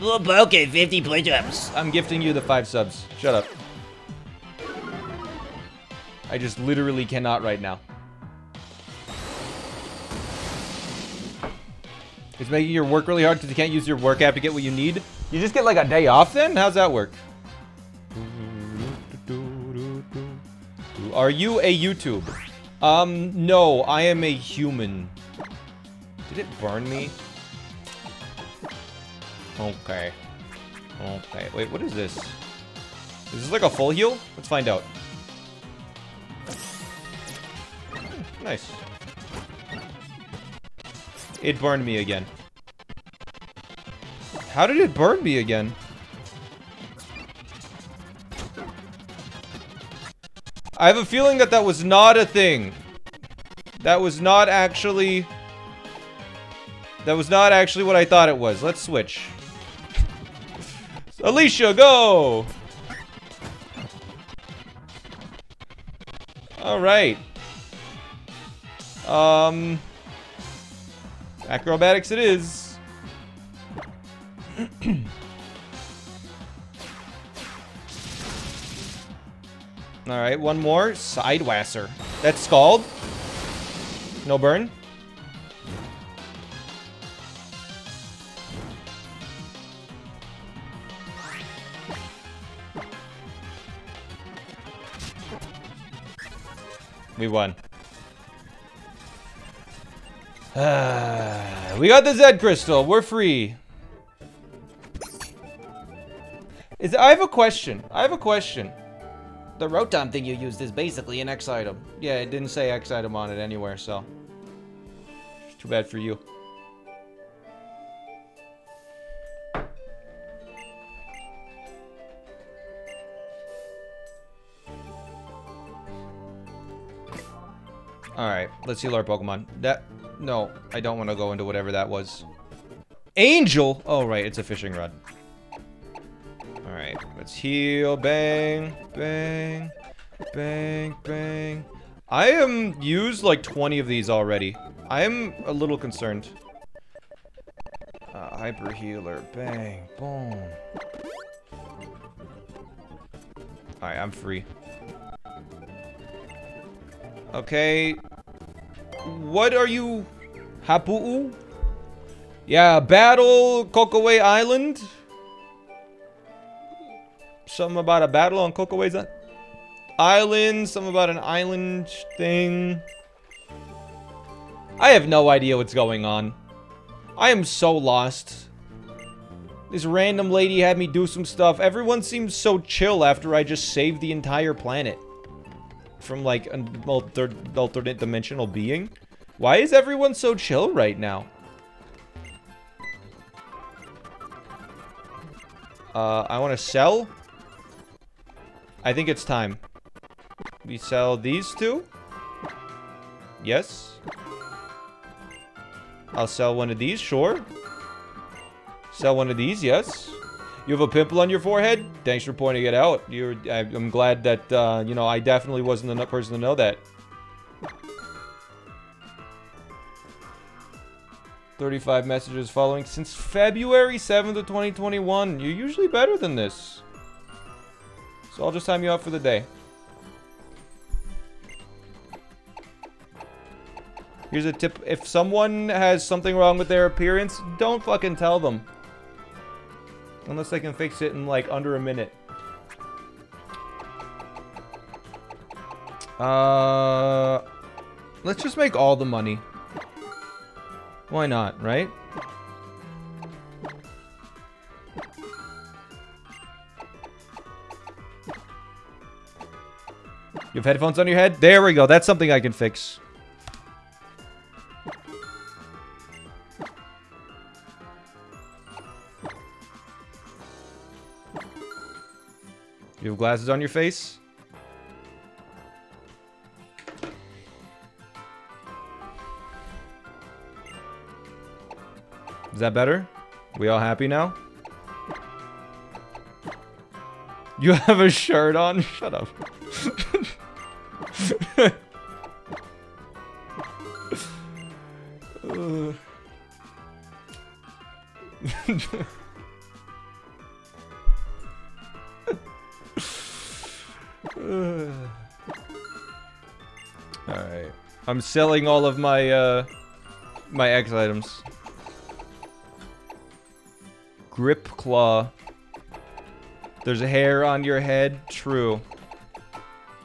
Okay, 50 push-ups. I'm gifting you the five subs. Shut up. I just literally cannot right now. It's making your work really hard because you can't use your work app to get what you need. You just get like a day off then? How's that work? Are you a YouTube? Um, no, I am a human. Did it burn me? Okay. Okay, wait, what is this? Is this like a full heal? Let's find out. Nice. It burned me again. How did it burn me again? I have a feeling that that was not a thing. That was not actually... That was not actually what I thought it was. Let's switch. Alicia, go! Alright. Um... Acrobatics it is. Alright, one more. Sidewasser. That's Scald. No burn. We won. Uh, we got the Zed Crystal. We're free. Is I have a question. I have a question. The Rotom thing you used is basically an X item. Yeah, it didn't say X item on it anywhere, so. Too bad for you. Alright, let's heal our Pokemon. That... No, I don't want to go into whatever that was. Angel! Oh, right, it's a fishing rod. Alright, let's heal. Bang, bang, bang, bang. I am used like 20 of these already. I am a little concerned. Uh, hyper healer. Bang, boom. Alright, I'm free. Okay. What are you? Hapu'u? Yeah, battle Kokoway Island. Something about a battle on Kokoway's island. Something about an island thing. I have no idea what's going on. I am so lost. This random lady had me do some stuff. Everyone seems so chill after I just saved the entire planet from like an alter alternate dimensional being? Why is everyone so chill right now? Uh, I want to sell. I think it's time. We sell these two. Yes. I'll sell one of these, sure. Sell one of these, yes. You have a pimple on your forehead? Thanks for pointing it out. You're, I, am glad that, uh, you know, I definitely wasn't the person to know that. 35 messages following since February 7th of 2021. You're usually better than this. So I'll just time you out for the day. Here's a tip. If someone has something wrong with their appearance, don't fucking tell them. Unless I can fix it in like under a minute. Uh, let's just make all the money. Why not, right? You have headphones on your head? There we go. That's something I can fix. You have glasses on your face? Is that better? We all happy now? You have a shirt on? Shut up. Uh. Alright. I'm selling all of my, uh, my X items. Grip claw. There's a hair on your head. True.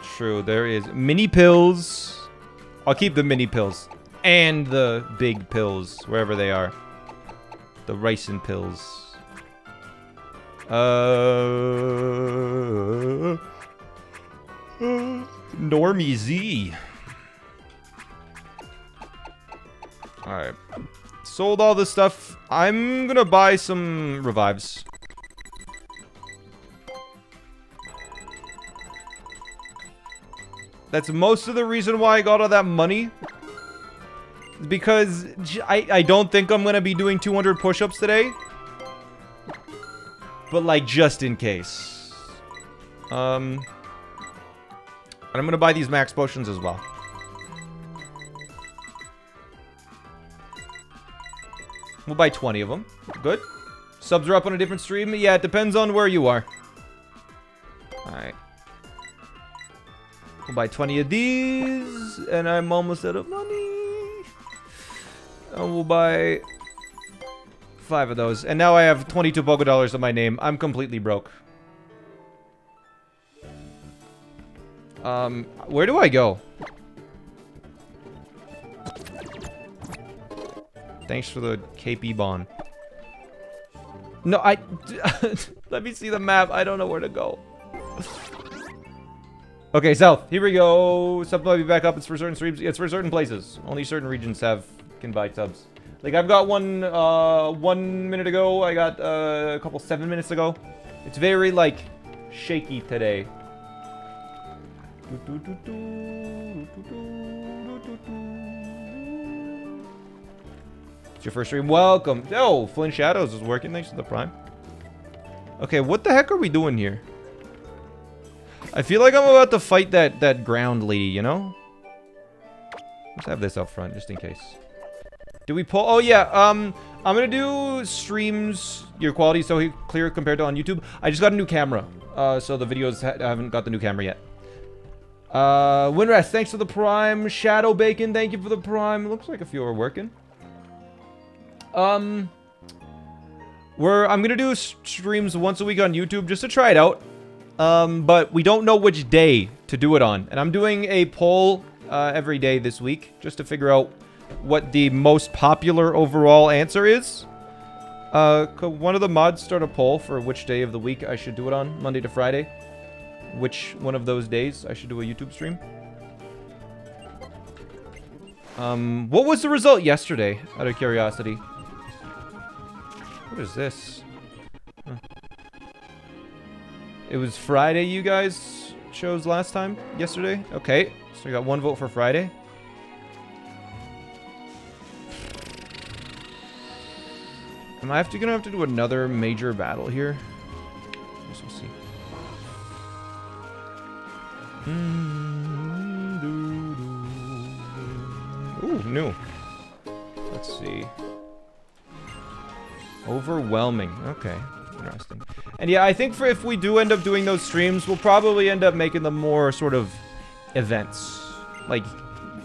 True, there is. Mini pills. I'll keep the mini pills. And the big pills, wherever they are. The ricin pills. Uh... Normie Z. Alright. Sold all this stuff. I'm gonna buy some revives. That's most of the reason why I got all that money. Because I, I don't think I'm gonna be doing 200 push-ups today. But like, just in case. Um... And I'm gonna buy these max potions as well. We'll buy 20 of them. Good. Subs are up on a different stream? Yeah, it depends on where you are. Alright. We'll buy 20 of these. And I'm almost out of money. And we'll buy... Five of those. And now I have 22 Poké Dollars on my name. I'm completely broke. Um, where do I go? Thanks for the KP bond. No, I... Let me see the map. I don't know where to go. okay, south. Here we go. Sub might be back up. It's for certain streams. It's for certain places. Only certain regions have can buy subs. Like, I've got one, uh, one minute ago. I got, uh, a couple seven minutes ago. It's very, like, shaky today. It's your first stream. Welcome. Oh, Flint Shadows is working. Thanks to the prime. Okay, what the heck are we doing here? I feel like I'm about to fight that, that ground lady, you know? Let's have this up front, just in case. Do we pull? Oh, yeah. Um, I'm going to do streams. Your quality so clear compared to on YouTube. I just got a new camera. Uh, so the videos ha haven't got the new camera yet. Uh, Winrest, thanks for the prime. Shadow Bacon, thank you for the prime. Looks like a few are working. Um, we're I'm gonna do streams once a week on YouTube just to try it out. Um, but we don't know which day to do it on, and I'm doing a poll uh, every day this week just to figure out what the most popular overall answer is. Uh, could one of the mods start a poll for which day of the week I should do it on, Monday to Friday? Which one of those days I should do a YouTube stream? Um, what was the result yesterday, out of curiosity? What is this? Huh. It was Friday you guys chose last time? Yesterday? Okay, so we got one vote for Friday. Am I have to, gonna have to do another major battle here? Mm-hmm. Ooh, new. Let's see. Overwhelming. Okay. Interesting. And yeah, I think for if we do end up doing those streams, we'll probably end up making them more sort of events. Like,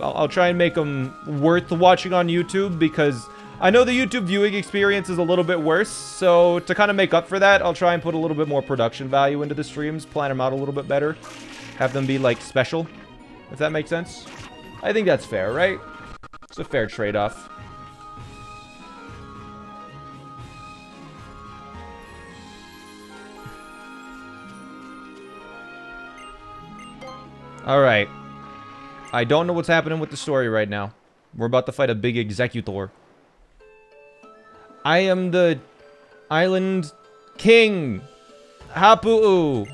I'll, I'll try and make them worth watching on YouTube because I know the YouTube viewing experience is a little bit worse. So to kind of make up for that, I'll try and put a little bit more production value into the streams, plan them out a little bit better, have them be like special, if that makes sense. I think that's fair, right? It's a fair trade-off. Alright. I don't know what's happening with the story right now. We're about to fight a big executor. I am the island king. Hapu'u.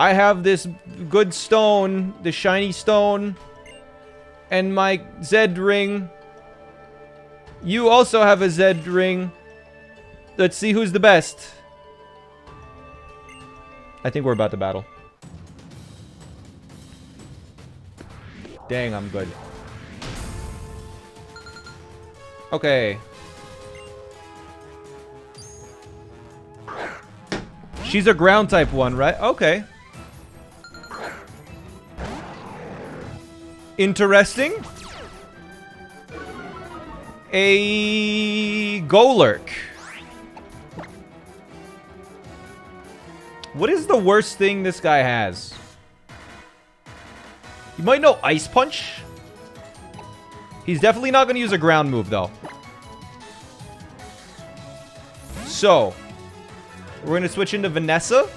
I have this good stone, the shiny stone, and my Zed ring. You also have a Zed ring. Let's see who's the best. I think we're about to battle. Dang, I'm good. Okay. She's a ground type one, right? Okay. Interesting. A Golurk. What is the worst thing this guy has? You might know Ice Punch. He's definitely not going to use a ground move, though. So, we're going to switch into Vanessa.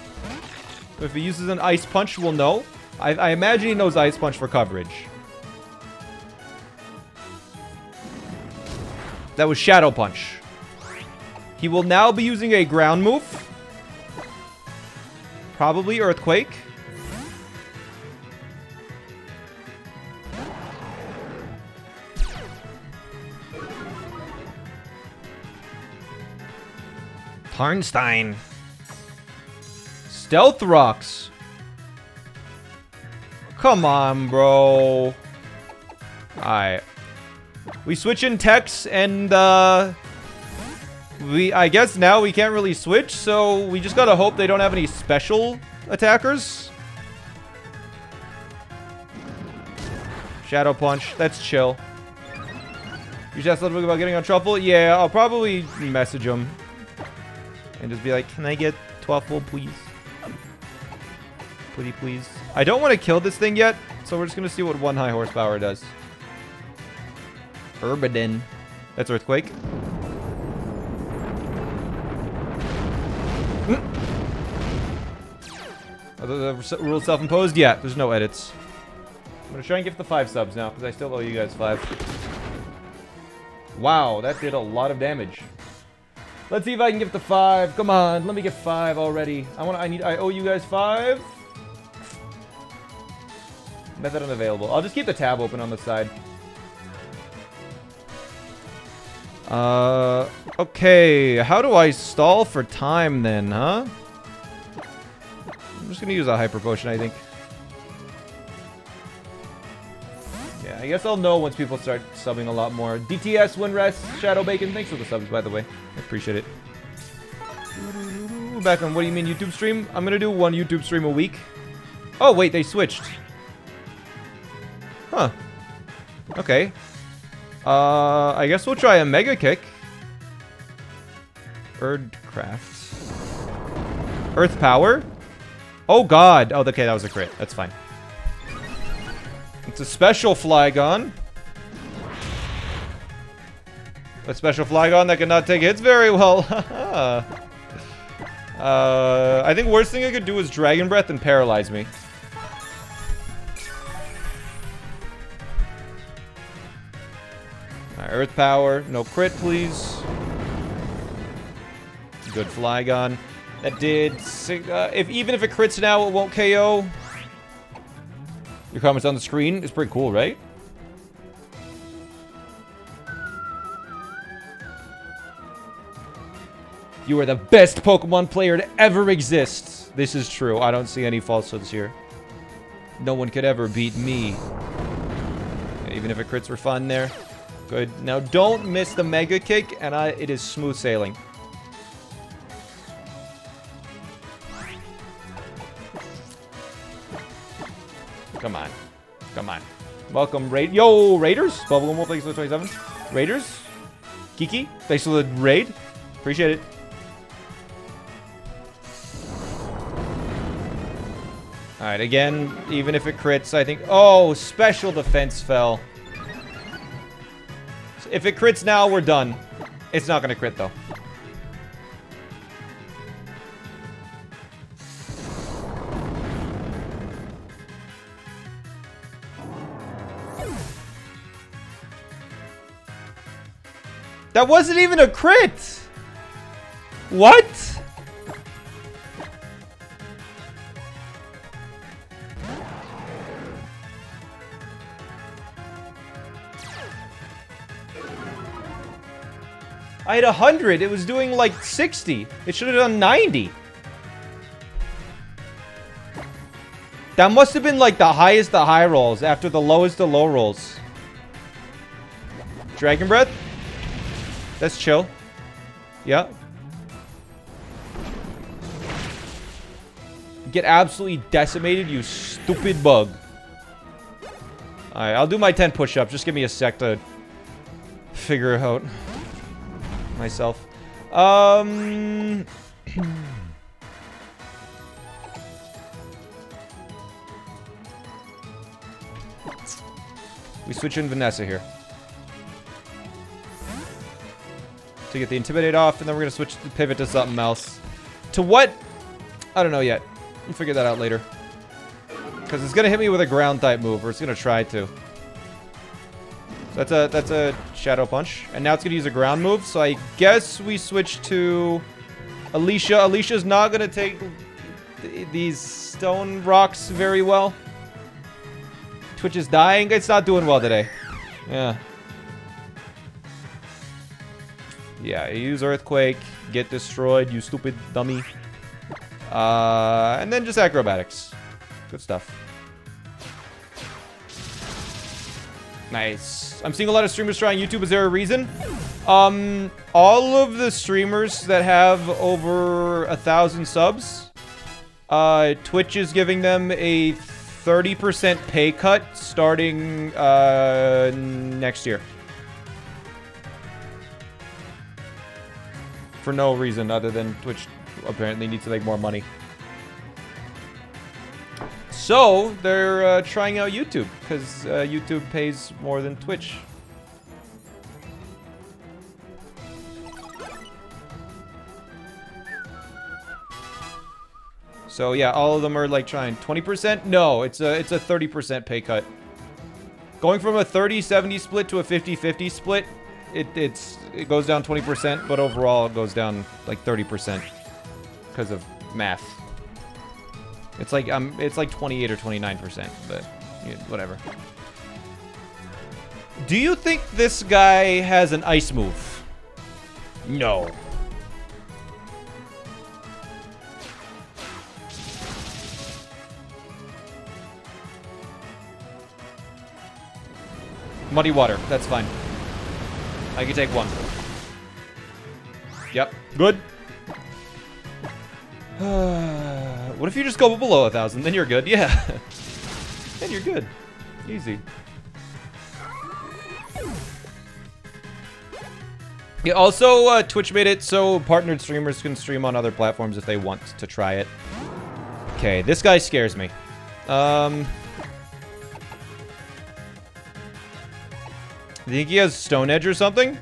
If he uses an Ice Punch, we'll know. I, I imagine he knows Ice Punch for coverage. That was Shadow Punch. He will now be using a ground move. Probably Earthquake. Tarnstein. Stealth Rocks. Come on, bro. Alright. We switch in techs and, uh... We, I guess now we can't really switch, so we just gotta hope they don't have any special attackers. Shadow Punch. That's chill. You just something about getting on Truffle? Yeah, I'll probably message him. And just be like, can I get 12 full, please? Pretty please. I don't want to kill this thing yet, so we're just going to see what one high horsepower does. Erdbeben. That's Earthquake. Are the rules self-imposed? Yeah, there's no edits. I'm to try and get the five subs now, because I still owe you guys five. Wow, that did a lot of damage. Let's see if I can get the five. Come on, let me get five already. I want. I need. I owe you guys five. Method unavailable. I'll just keep the tab open on the side. Uh, okay. How do I stall for time then, huh? I'm just gonna use a hyper potion, I think. Yeah, I guess I'll know once people start subbing a lot more. DTS, Winrest, Shadow Bacon, thanks for the subs, by the way. I appreciate it. Back on, what do you mean, YouTube stream? I'm gonna do one YouTube stream a week. Oh, wait, they switched. Huh. Okay. Uh, I guess we'll try a Mega Kick. Erdkräfte. Earth Power? Oh, God. Oh, okay, that was a crit. That's fine. It's a special Flygon. A special Flygon that cannot take hits very well. uh, I think worst thing I could do is Dragon Breath and paralyze me. Earth Power. No crit, please. Good Flygon. That did... Uh, if Even if it crits now, it won't KO. Your comments on the screen is pretty cool, right? You are the best Pokemon player to ever exist. This is true. I don't see any falsehoods here. No one could ever beat me. Even if it crits were fun there. Good. Now don't miss the mega kick, and I it is smooth sailing. Come on. Come on. Welcome, Raid. Yo, Raiders. Bubblegum Wolf, thanks for the 27. Raiders. Kiki, thanks for the raid. Appreciate it. Alright, again, even if it crits, I think... Oh, special defense fell. If it crits now, we're done. It's not going to crit, though. That wasn't even a crit! What? I had 100. It was doing like 60. It should have done 90. That must have been like the highest the high rolls after the lowest the low rolls. Dragon Breath? That's chill. Yeah. Get absolutely decimated, you stupid bug. Alright, I'll do my 10 push-ups. Just give me a sec to figure it out myself. Um... we switch in Vanessa here. To get the Intimidate off, and then we're going to switch the pivot to something else. To what? I don't know yet. We'll figure that out later. Because it's going to hit me with a ground type move, or it's going to try to. So that's a that's a shadow punch, and now it's gonna use a ground move. So I guess we switch to Alicia. Alicia's not gonna take th these stone rocks very well. Twitch is dying. It's not doing well today. Yeah. Yeah, use Earthquake, get destroyed, you stupid dummy. Uh, and then just acrobatics. Good stuff. Nice. I'm seeing a lot of streamers trying YouTube. Is there a reason? Um, all of the streamers that have over a thousand subs, uh, Twitch is giving them a 30% pay cut starting uh, next year. For no reason other than Twitch apparently needs to make more money. So, they're uh, trying out YouTube, because uh, YouTube pays more than Twitch. So yeah, all of them are like trying 20%? No, it's a it's a 30% pay cut. Going from a 30-70 split to a 50-50 split, it it's it goes down 20%, but overall it goes down like 30% because of math. It's like um, it's like 28 or 29 percent, but yeah, whatever. Do you think this guy has an ice move? No. Muddy water. That's fine. I can take one. Yep. Good. what if you just go below a thousand? Then you're good. Yeah. then you're good. Easy. Yeah, also, uh, Twitch made it so partnered streamers can stream on other platforms if they want to try it. Okay, this guy scares me. Um... You think he has Stone Edge or something?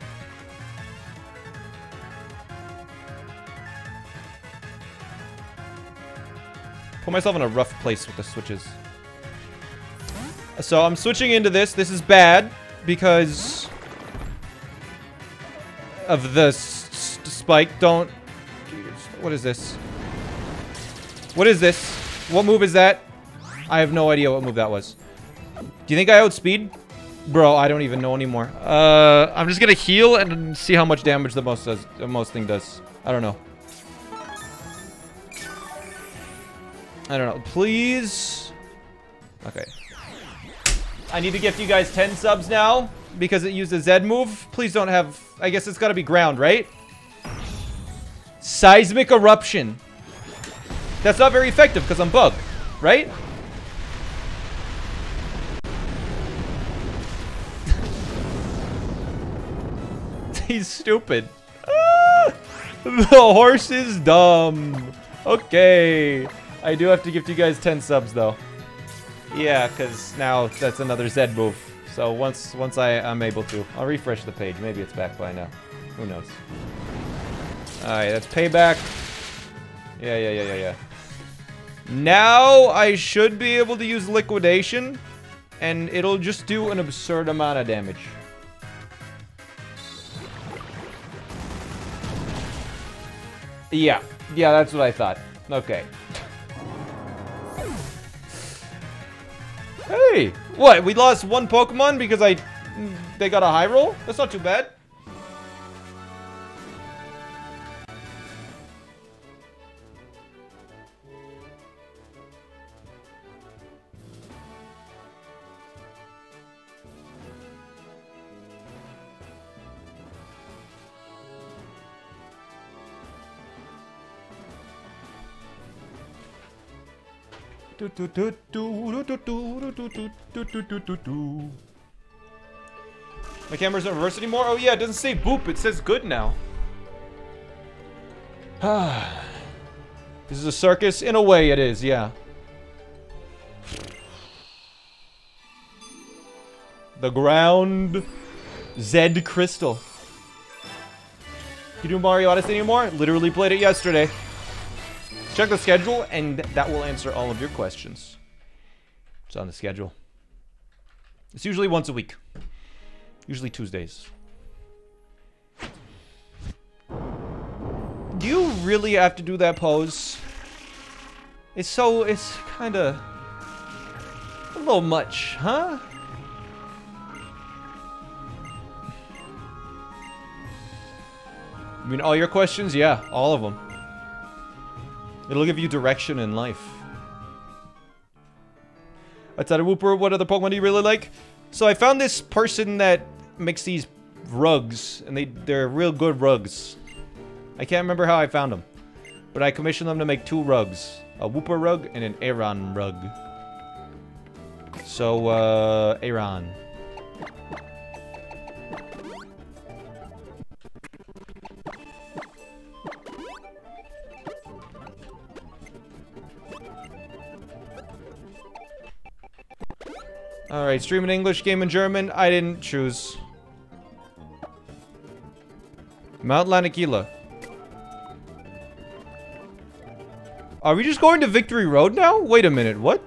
Put myself in a rough place with the switches. So I'm switching into this. This is bad because of the spike. Don't... What is this? What is this? What move is that? I have no idea what move that was. Do you think I outspeed? Bro, I don't even know anymore. Uh, I'm just gonna heal and see how much damage the most does. The most thing does. I don't know. I don't know. Please. Okay. I need to gift you guys 10 subs now because it used a Z move. Please don't have... I guess it's got to be ground, right? Seismic Eruption. That's not very effective because I'm bug, right? He's stupid. Ah, the horse is dumb. Okay. I do have to give you guys 10 subs, though. Yeah, because now that's another Z move. So once once I, I'm able to, I'll refresh the page. Maybe it's back by now. Who knows? Alright, that's payback. Yeah, yeah, yeah, yeah, yeah. Now I should be able to use liquidation, and it'll just do an absurd amount of damage. Yeah, yeah, that's what I thought. Okay. Hey! What, we lost one Pokemon because I... They got a high roll? That's not too bad. My camera's not reverse anymore? Oh yeah, it doesn't say boop, it says good now. this is a circus? In a way it is, yeah. The ground Zed Crystal. You do Mario Odyssey anymore? Literally played it yesterday. Check the schedule, and that will answer all of your questions. It's on the schedule. It's usually once a week. Usually Tuesdays. Do you really have to do that pose? It's so, it's kind of a little much, huh? I mean, all your questions? Yeah, all of them. It'll give you direction in life. Outside of Wooper, what other Pokemon do you really like? So I found this person that makes these rugs, and they, they're real good rugs. I can't remember how I found them. But I commissioned them to make two rugs. A Wooper rug and an Aron rug. So, uh, Aron. Alright, stream in English, game in German. I didn't choose. Mount Lanakila. Are we just going to Victory Road now? Wait a minute, what?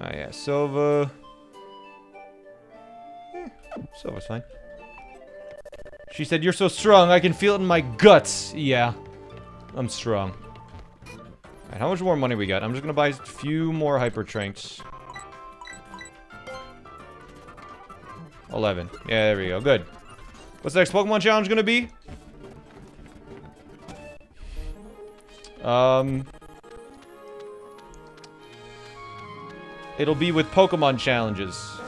Ah, yeah, Silva. Eh, Silva's fine. She said, you're so strong, I can feel it in my guts. Yeah, I'm strong. Alright, how much more money we got? I'm just gonna buy a few more Hyper Tranks. 11. Yeah, there we go. Good. What's the next Pokemon challenge gonna be? Um... It'll be with Pokemon challenges.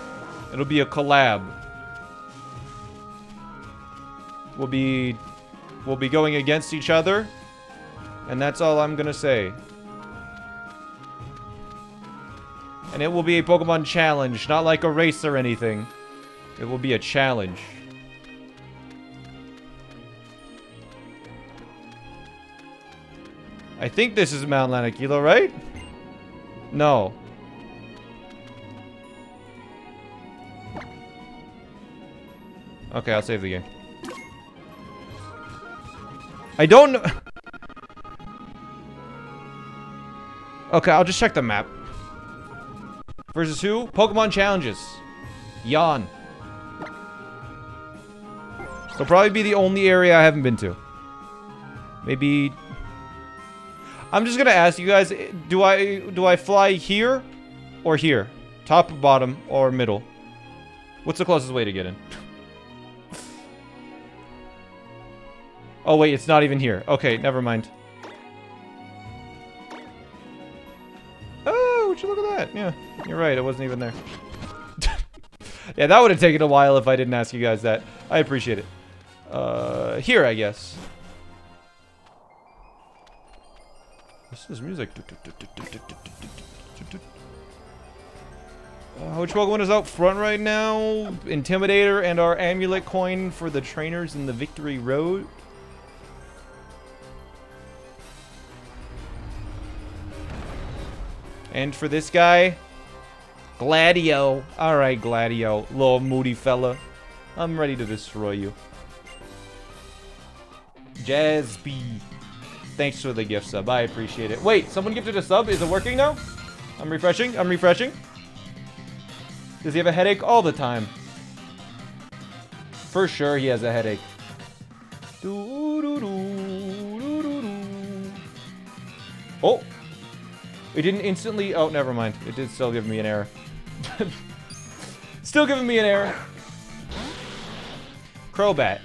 It'll be a collab. We'll be... We'll be going against each other. And that's all I'm gonna say. And it will be a Pokemon challenge, not like a race or anything. It will be a challenge. I think this is Mount Lanakila, right? No. Okay, I'll save the game. I don't know. okay, I'll just check the map. Versus who? Pokemon challenges. Yawn. It'll probably be the only area I haven't been to. Maybe... I'm just gonna ask you guys, do I do I fly here or here? Top, bottom, or middle? What's the closest way to get in? oh wait, it's not even here. Okay, never mind. Oh, would you look at that? Yeah, you're right. It wasn't even there. yeah, that would have taken a while if I didn't ask you guys that. I appreciate it. Uh, here, I guess. This is music. Uh, which Pokemon is out front right now? Intimidator and our amulet coin for the trainers in the Victory Road. And for this guy, Gladio. Alright, Gladio. Little moody fella. I'm ready to destroy you. Jazzby. Thanks for the gift sub. I appreciate it. Wait, someone gifted a sub? Is it working now? I'm refreshing. I'm refreshing. Does he have a headache all the time? For sure he has a headache. Oh! It didn't instantly... Oh, never mind. It did still give me an error. still giving me an error. Crobat.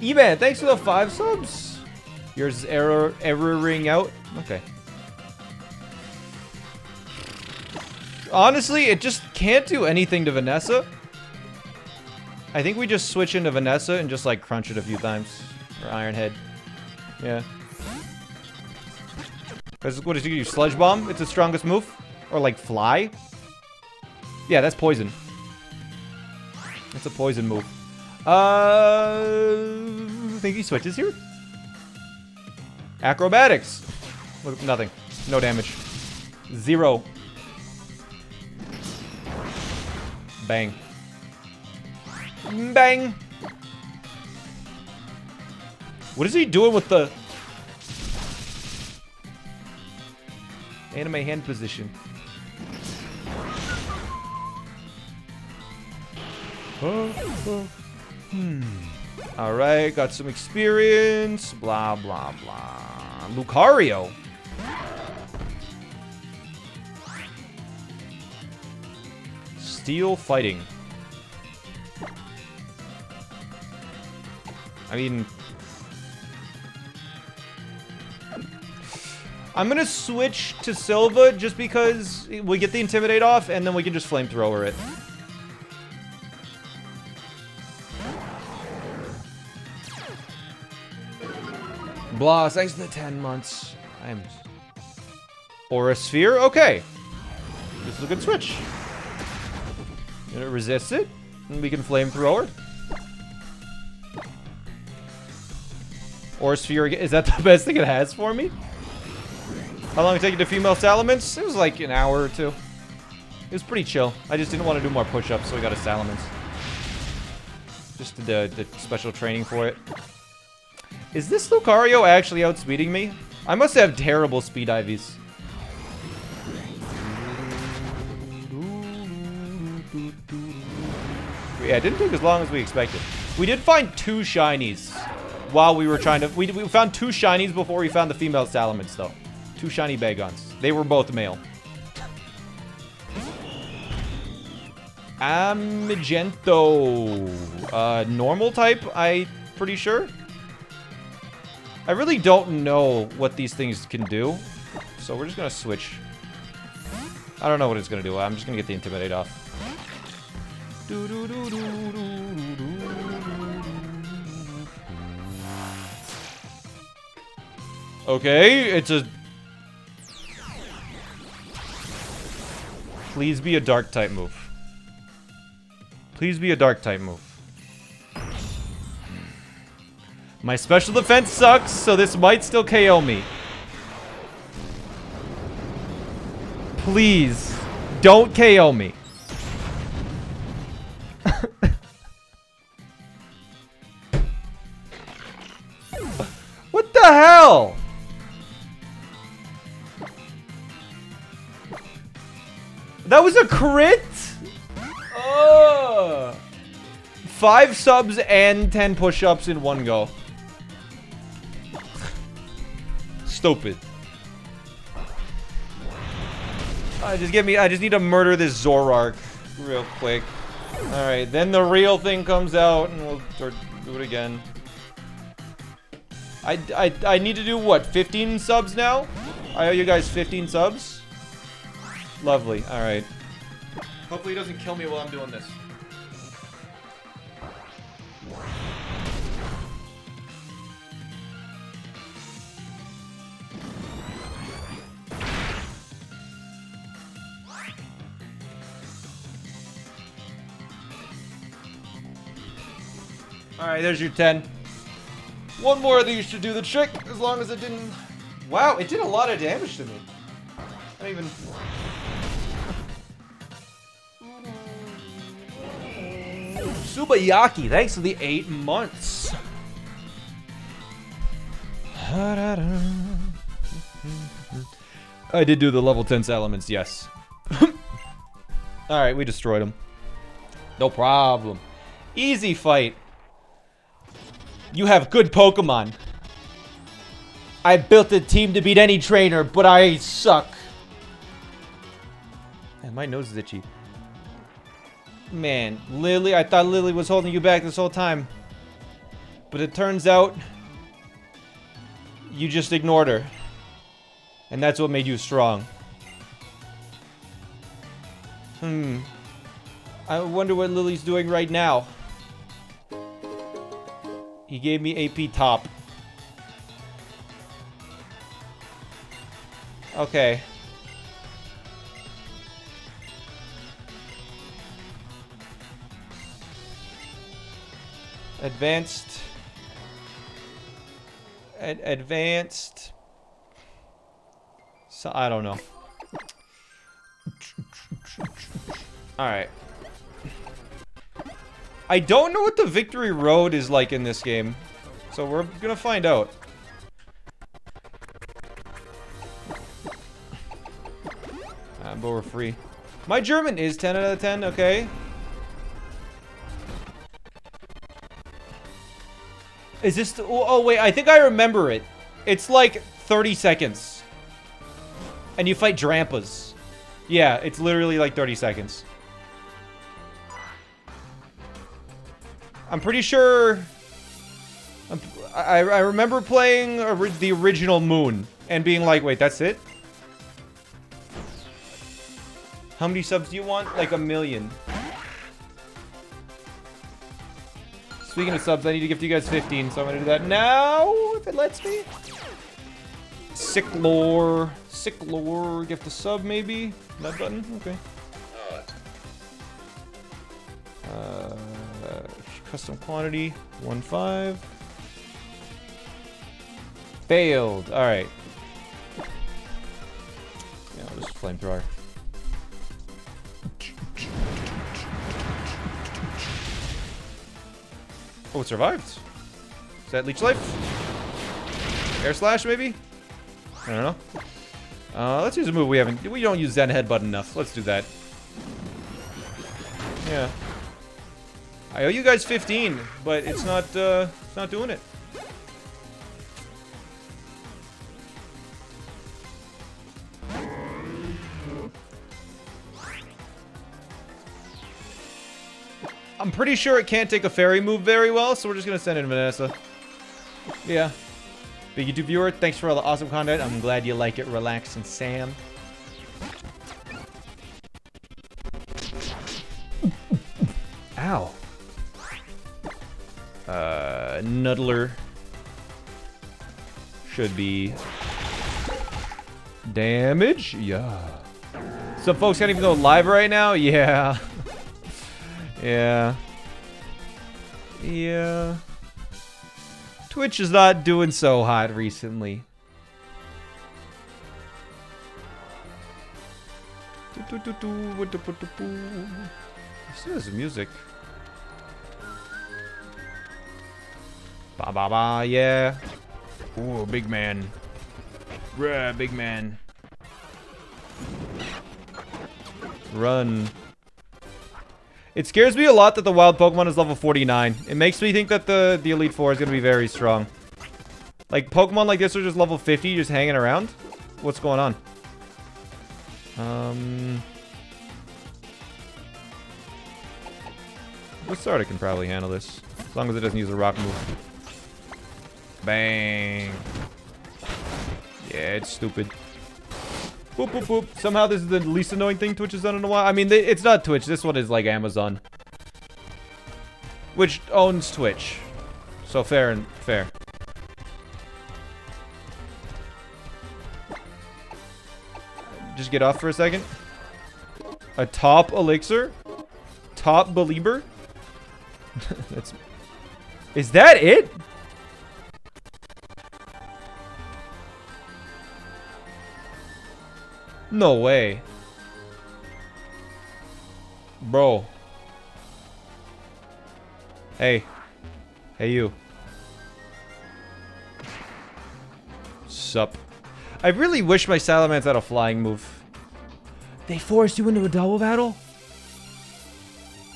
Eban, thanks for the five subs. Yours is error erroring out. Okay. Honestly, it just can't do anything to Vanessa. I think we just switch into Vanessa and just like crunch it a few times. Or Iron Head. Yeah. What does it do? Sludge Bomb? It's the strongest move? Or like Fly? Yeah, that's poison. It's a poison move. Uh, I think he switches here. Acrobatics. Look, nothing. No damage. Zero. Bang. Bang. What is he doing with the anime hand position? Hmm. Alright, got some experience. Blah, blah, blah. Lucario. Steel fighting. I mean... I'm gonna switch to Silva just because we get the Intimidate off, and then we can just Flamethrower it. Blah, thanks for the 10 months. I'm... Aura Sphere? Okay. This is a good switch. It resists it, and we can Flamethrower. Aura Sphere, is that the best thing it has for me? How long did it take you to female Salamence? It was like an hour or two. It was pretty chill. I just didn't want to do more push-ups, so we got a Salamence. Just the, the special training for it. Is this Lucario actually outspeeding me? I must have terrible speed IVs. Yeah, it didn't take as long as we expected. We did find two shinies while we were trying to... We, we found two shinies before we found the female Salamence, though. Two shiny Bagons. They were both male. Amagento. Uh, normal type, I pretty sure. I really don't know what these things can do. So we're just going to switch. I don't know what it's going to do. I'm just going to get the Intimidate off. Okay, it's a... Please be a dark type move. Please be a dark type move. My special defense sucks, so this might still KO me. Please, don't KO me. what the hell? That was a crit? Oh. Five subs and 10 push-ups in one go. Stupid. I just give me. I just need to murder this Zoroark real quick. All right, then the real thing comes out, and we'll do it again. I, I, I need to do what, 15 subs now? I owe you guys 15 subs? Lovely, alright. Hopefully he doesn't kill me while I'm doing this. Alright, there's your 10. One more of these should do the trick, as long as it didn't... Wow, it did a lot of damage to me. I don't even... Subayaki, thanks for the eight months. I did do the level 10 elements, yes. Alright, we destroyed him. No problem. Easy fight. You have good Pokemon. I built a team to beat any trainer, but I suck. Man, my nose is itchy. Man, Lily, I thought Lily was holding you back this whole time. But it turns out... You just ignored her. And that's what made you strong. Hmm. I wonder what Lily's doing right now. He gave me AP top. Okay. Advanced. Ad advanced. So I don't know. Alright. I don't know what the victory road is like in this game. So we're gonna find out. Uh, but we're free. My German is 10 out of 10, okay? Is this... Oh, oh, wait, I think I remember it. It's like 30 seconds. And you fight Drampas. Yeah, it's literally like 30 seconds. I'm pretty sure... I'm, I, I remember playing the original Moon and being like, wait, that's it? How many subs do you want? Like a million. Speaking of subs, I need to give you guys 15, so I'm gonna do that now, if it lets me. Sick lore. Sick lore. Gift a sub, maybe? That button? Okay. Uh, custom quantity. 1-5. Failed. Alright. Yeah, I'll just flamethrower. Oh, it survived. Is that Leech Life? Air Slash, maybe? I don't know. Uh, let's use a move we haven't... We don't use Zen Headbutt enough. Let's do that. Yeah. I owe you guys 15, but it's not, uh, it's not doing it. I'm pretty sure it can't take a fairy move very well, so we're just gonna send in Vanessa. Yeah. Big YouTube viewer, thanks for all the awesome content. I'm glad you like it. Relax and Sam. Ow. Nuddler. Should be damage. Yeah. Some folks can't even go live right now. Yeah. Yeah. Yeah. Twitch is not doing so hot recently. This is music. Ba ba ba, yeah. Ooh, big man. Bruh, big man. Run. It scares me a lot that the wild Pokemon is level 49. It makes me think that the, the Elite Four is going to be very strong. Like, Pokemon like this are just level 50, just hanging around? What's going on? Um... Starter can probably handle this. As long as it doesn't use a rock move. Bang. Yeah, it's stupid. Boop, boop, boop. Somehow this is the least annoying thing Twitch has done in a while. I mean, they, it's not Twitch. This one is like Amazon. Which owns Twitch. So fair and fair. Just get off for a second. A top elixir? Top believer? That's... Is that it? No way. Bro. Hey. Hey, you. Sup. I really wish my Salamence had a flying move. They forced you into a double battle?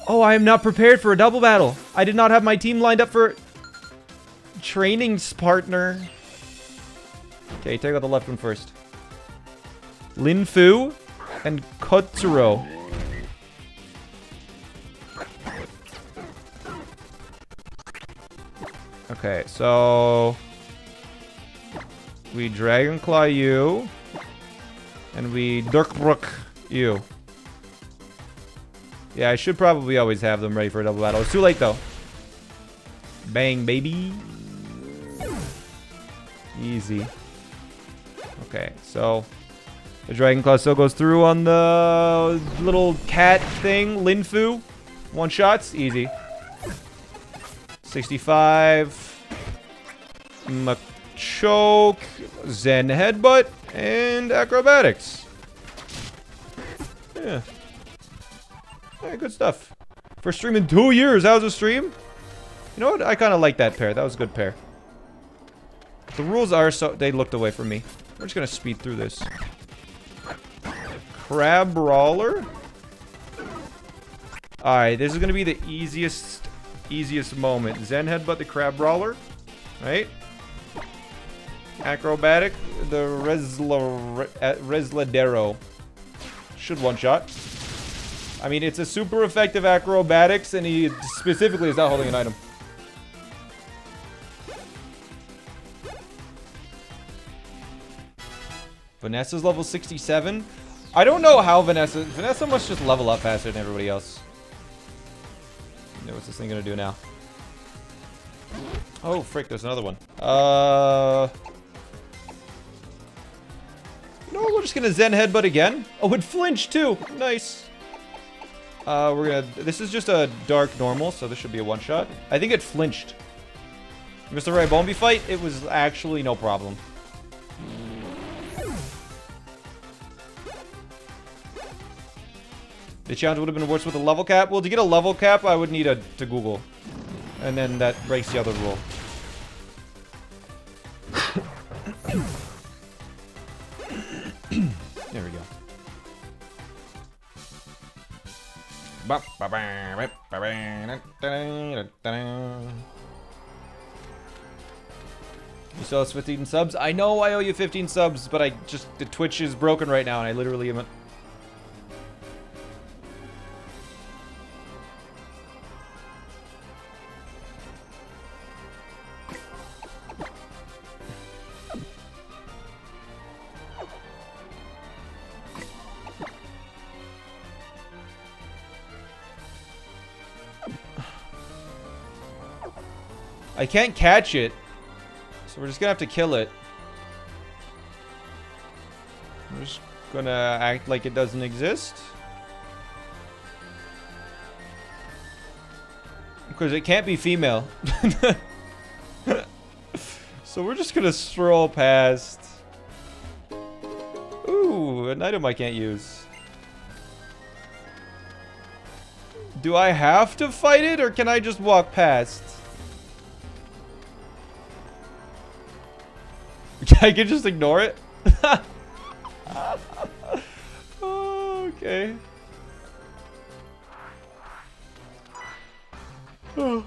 Oh, I am not prepared for a double battle. I did not have my team lined up for... Trainings partner. Okay, take out the left one first. Lin Fu and Kotsuro. Okay, so we Dragon Claw you, and we Dirkbrook you. Yeah, I should probably always have them ready for a double battle. It's too late though. Bang, baby. Easy. Okay, so the Dragon Claw still goes through on the little cat thing. Linfu. One shots. Easy. 65. Machoke. Zen Headbutt. And Acrobatics. Yeah. Alright, good stuff. For streaming two years. that was a stream? You know what? I kind of like that pair. That was a good pair. The rules are so... They looked away from me. We're just going to speed through this. Crabrawler. Alright, this is going to be the easiest, easiest moment. Zen Headbutt the Crabrawler. Right? Acrobatic, the Resla, Resladero. Should one-shot. I mean, it's a super effective acrobatics, and he specifically is not holding an item. Vanessa's level 67. I don't know how Vanessa... Vanessa must just level up faster than everybody else. What's this thing gonna do now? Oh, frick, there's another one. Uh... No, we're just gonna Zen Headbutt again. Oh, it flinched too. Nice. Uh, we're gonna... This is just a dark normal, so this should be a one-shot. I think it flinched. Mr. Ray Bombi fight, it was actually no problem. The challenge would have been worse with a level cap. Well, to get a level cap, I would need a to Google. And then that breaks the other rule. there we go. You still have 15 subs? I know I owe you 15 subs, but I just, the Twitch is broken right now, and I literally haven't can't catch it. So we're just gonna have to kill it. We're just gonna act like it doesn't exist. Because it can't be female. so we're just gonna stroll past. Ooh, an item I can't use. Do I have to fight it or can I just walk past? I can just ignore it? okay.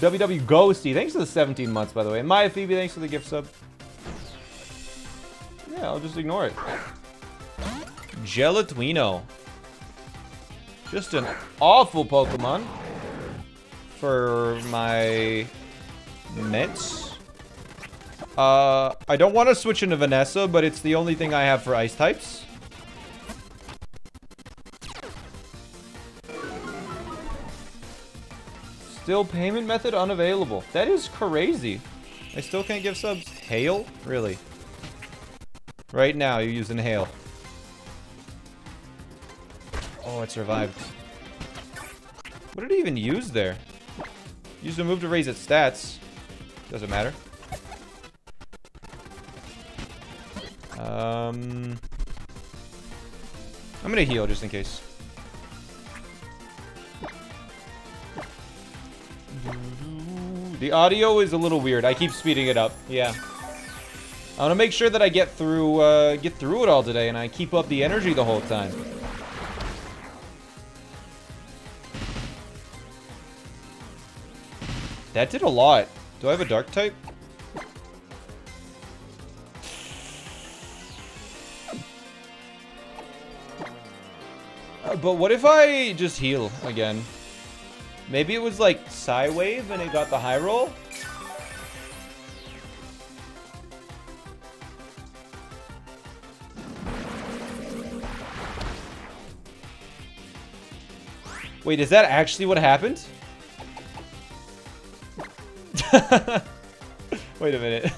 WW Ghosty, thanks for the 17 months, by the way. Maya Phoebe, thanks for the gift sub. Yeah, I'll just ignore it. Gelatino. Just an awful Pokemon for my Mets. Uh, I don't want to switch into Vanessa, but it's the only thing I have for ice types. Still payment method unavailable. That is crazy. I still can't give subs. Hail? Really? Right now, you're using hail. Oh, it survived. What did he even use there? Used the move to raise its stats. Doesn't matter. Um, I'm gonna heal just in case. The audio is a little weird. I keep speeding it up. Yeah. I want to make sure that I get through uh, get through it all today, and I keep up the energy the whole time. That did a lot. Do I have a dark type? But what if I just heal again? Maybe it was like Psywave and it got the high roll? Wait, is that actually what happened? Wait a minute.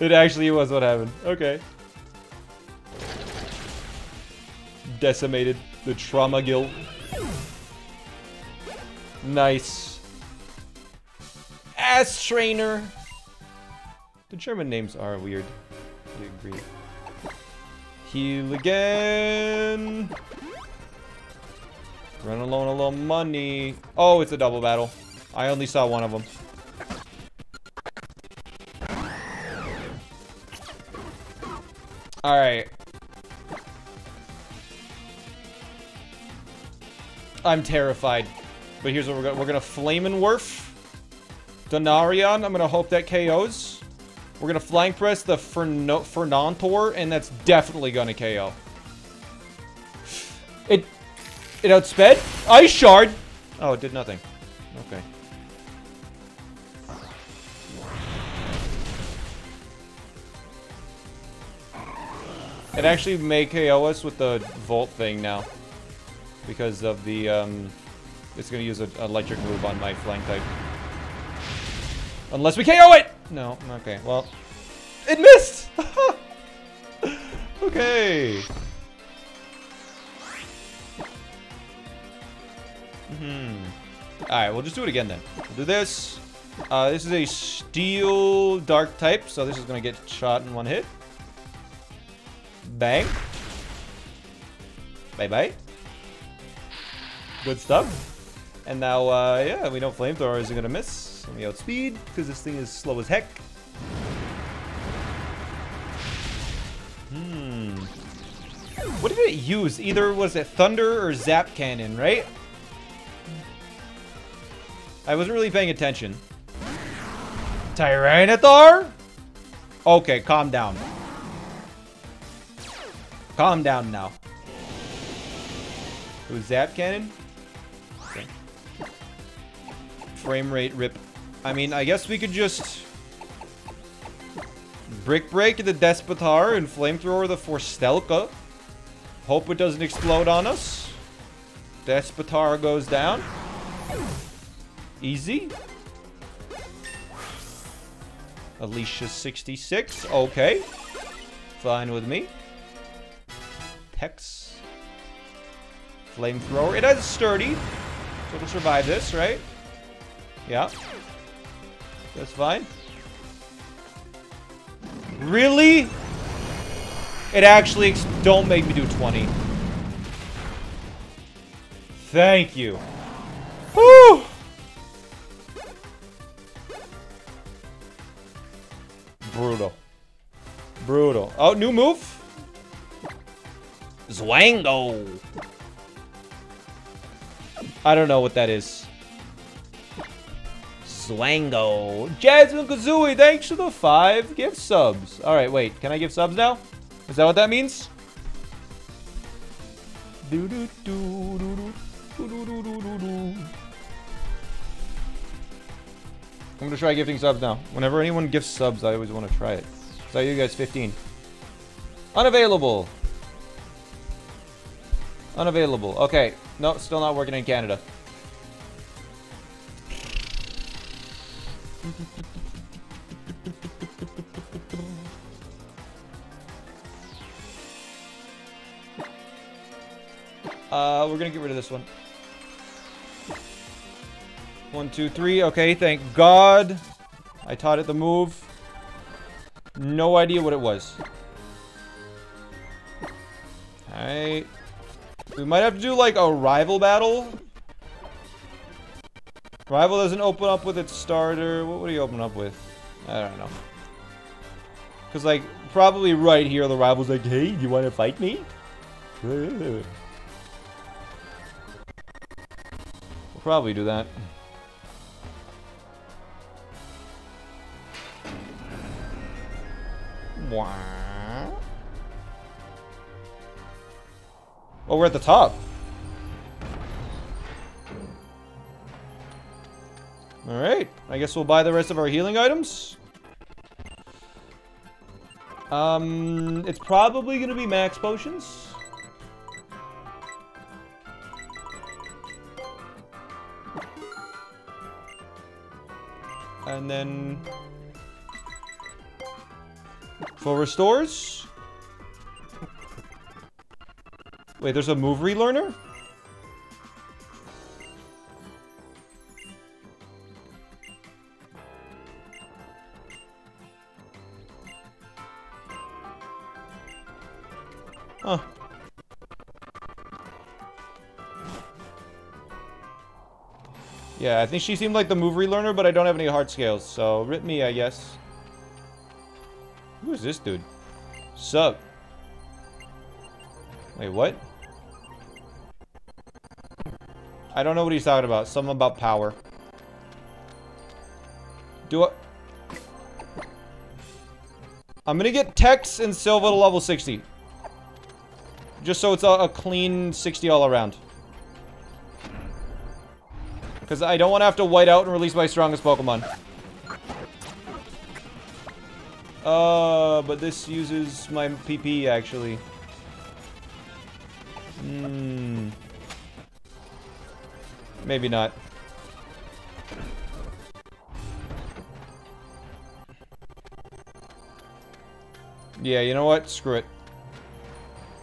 it actually was what happened. Okay. Decimated the trauma guild. Nice. Ass trainer. The German names are weird. I agree. Heal again. Run alone, a little money. Oh, it's a double battle. I only saw one of them. Alright. I'm terrified. But here's what we're gonna we're gonna Flammenwerfer. Donarion, I'm gonna hope that KOs. We're gonna flank press the Ferno Fernantor, and that's definitely gonna KO. It it outsped? Ice shard! Oh, it did nothing. Okay. It actually may KO us with the Volt thing now. Because of the, um... It's gonna use an electric move on my flank type. Unless we KO it! No, okay, well... It missed! okay. Hmm. Alright, we'll just do it again then. We'll do this. Uh, this is a steel dark type, so this is gonna get shot in one hit. Bang. Bye-bye. Good stuff. And now, uh, yeah, we know Flamethrower isn't gonna miss. Let me outspeed, because this thing is slow as heck. Hmm. What did it use? Either was it Thunder or Zap Cannon, right? I wasn't really paying attention. Tyranitar? Okay, calm down. Calm down now. It was Zap Cannon? Okay. Frame rate rip. I mean, I guess we could just... Brick Break the Despotar and Flamethrower the Forstellka. Hope it doesn't explode on us. Despotar goes down. Easy. Alicia 66. Okay. Fine with me. Hex. Flamethrower. It has sturdy. So it'll survive this, right? Yeah. That's fine. Really? It actually... Don't make me do 20. Thank you. Woo! Brutal. Brutal. Oh, new move? Zwango. I don't know what that is. Zwango. Jasmine Kazooie, thanks for the five gift subs. All right, wait. Can I give subs now? Is that what that means? Do do do do do I'm gonna try gifting subs now. Whenever anyone gifts subs, I always want to try it. So you guys 15. Unavailable. Unavailable. Okay. No, still not working in Canada. Uh, we're gonna get rid of this one. One, two, three. Okay, thank God. I taught it the move. No idea what it was. Alright. We might have to do, like, a rival battle. Rival doesn't open up with its starter. What would he open up with? I don't know. Because, like, probably right here, the rival's like, Hey, you want to fight me? We'll probably do that. Oh, we're at the top. Alright, I guess we'll buy the rest of our healing items. Um, it's probably gonna be max potions. And then... For restores? Wait, there's a move relearner? Huh. Yeah, I think she seemed like the move relearner, but I don't have any hard scales, so rip me, I guess. Who is this dude? Sup? Wait, what? I don't know what he's talking about. Something about power. Do I... I'm gonna get Tex and Silva to level 60. Just so it's a, a clean 60 all around. Because I don't want to have to white out and release my strongest Pokemon. Uh, but this uses my PP, actually. Hmm. Maybe not. Yeah, you know what? Screw it.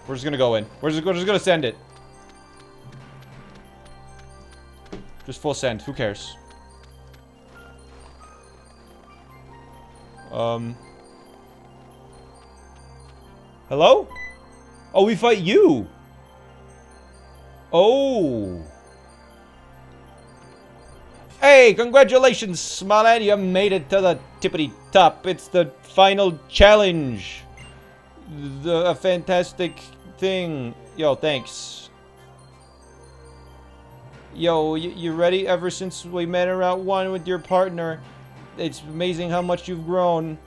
We're just gonna go in. We're just, we're just gonna send it. Just full send. Who cares? Um. Hello? Oh, we fight you. Oh. Hey, congratulations, Smilan. You made it to the tippity top. It's the final challenge. The a fantastic thing. Yo, thanks. Yo, you ready? Ever since we met around one with your partner, it's amazing how much you've grown.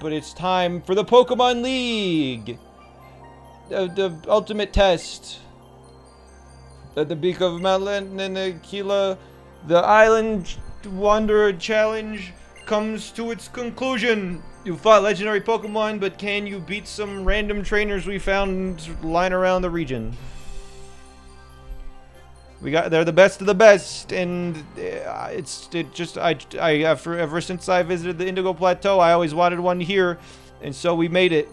But it's time for the Pokemon League! The, the ultimate test. At the Beak of Mount Lanakila, the Island Wanderer Challenge comes to its conclusion. You fought legendary Pokemon, but can you beat some random trainers we found lying around the region? We got they're the best of the best, and uh, it's it just I I ever ever since I visited the Indigo Plateau, I always wanted one here, and so we made it.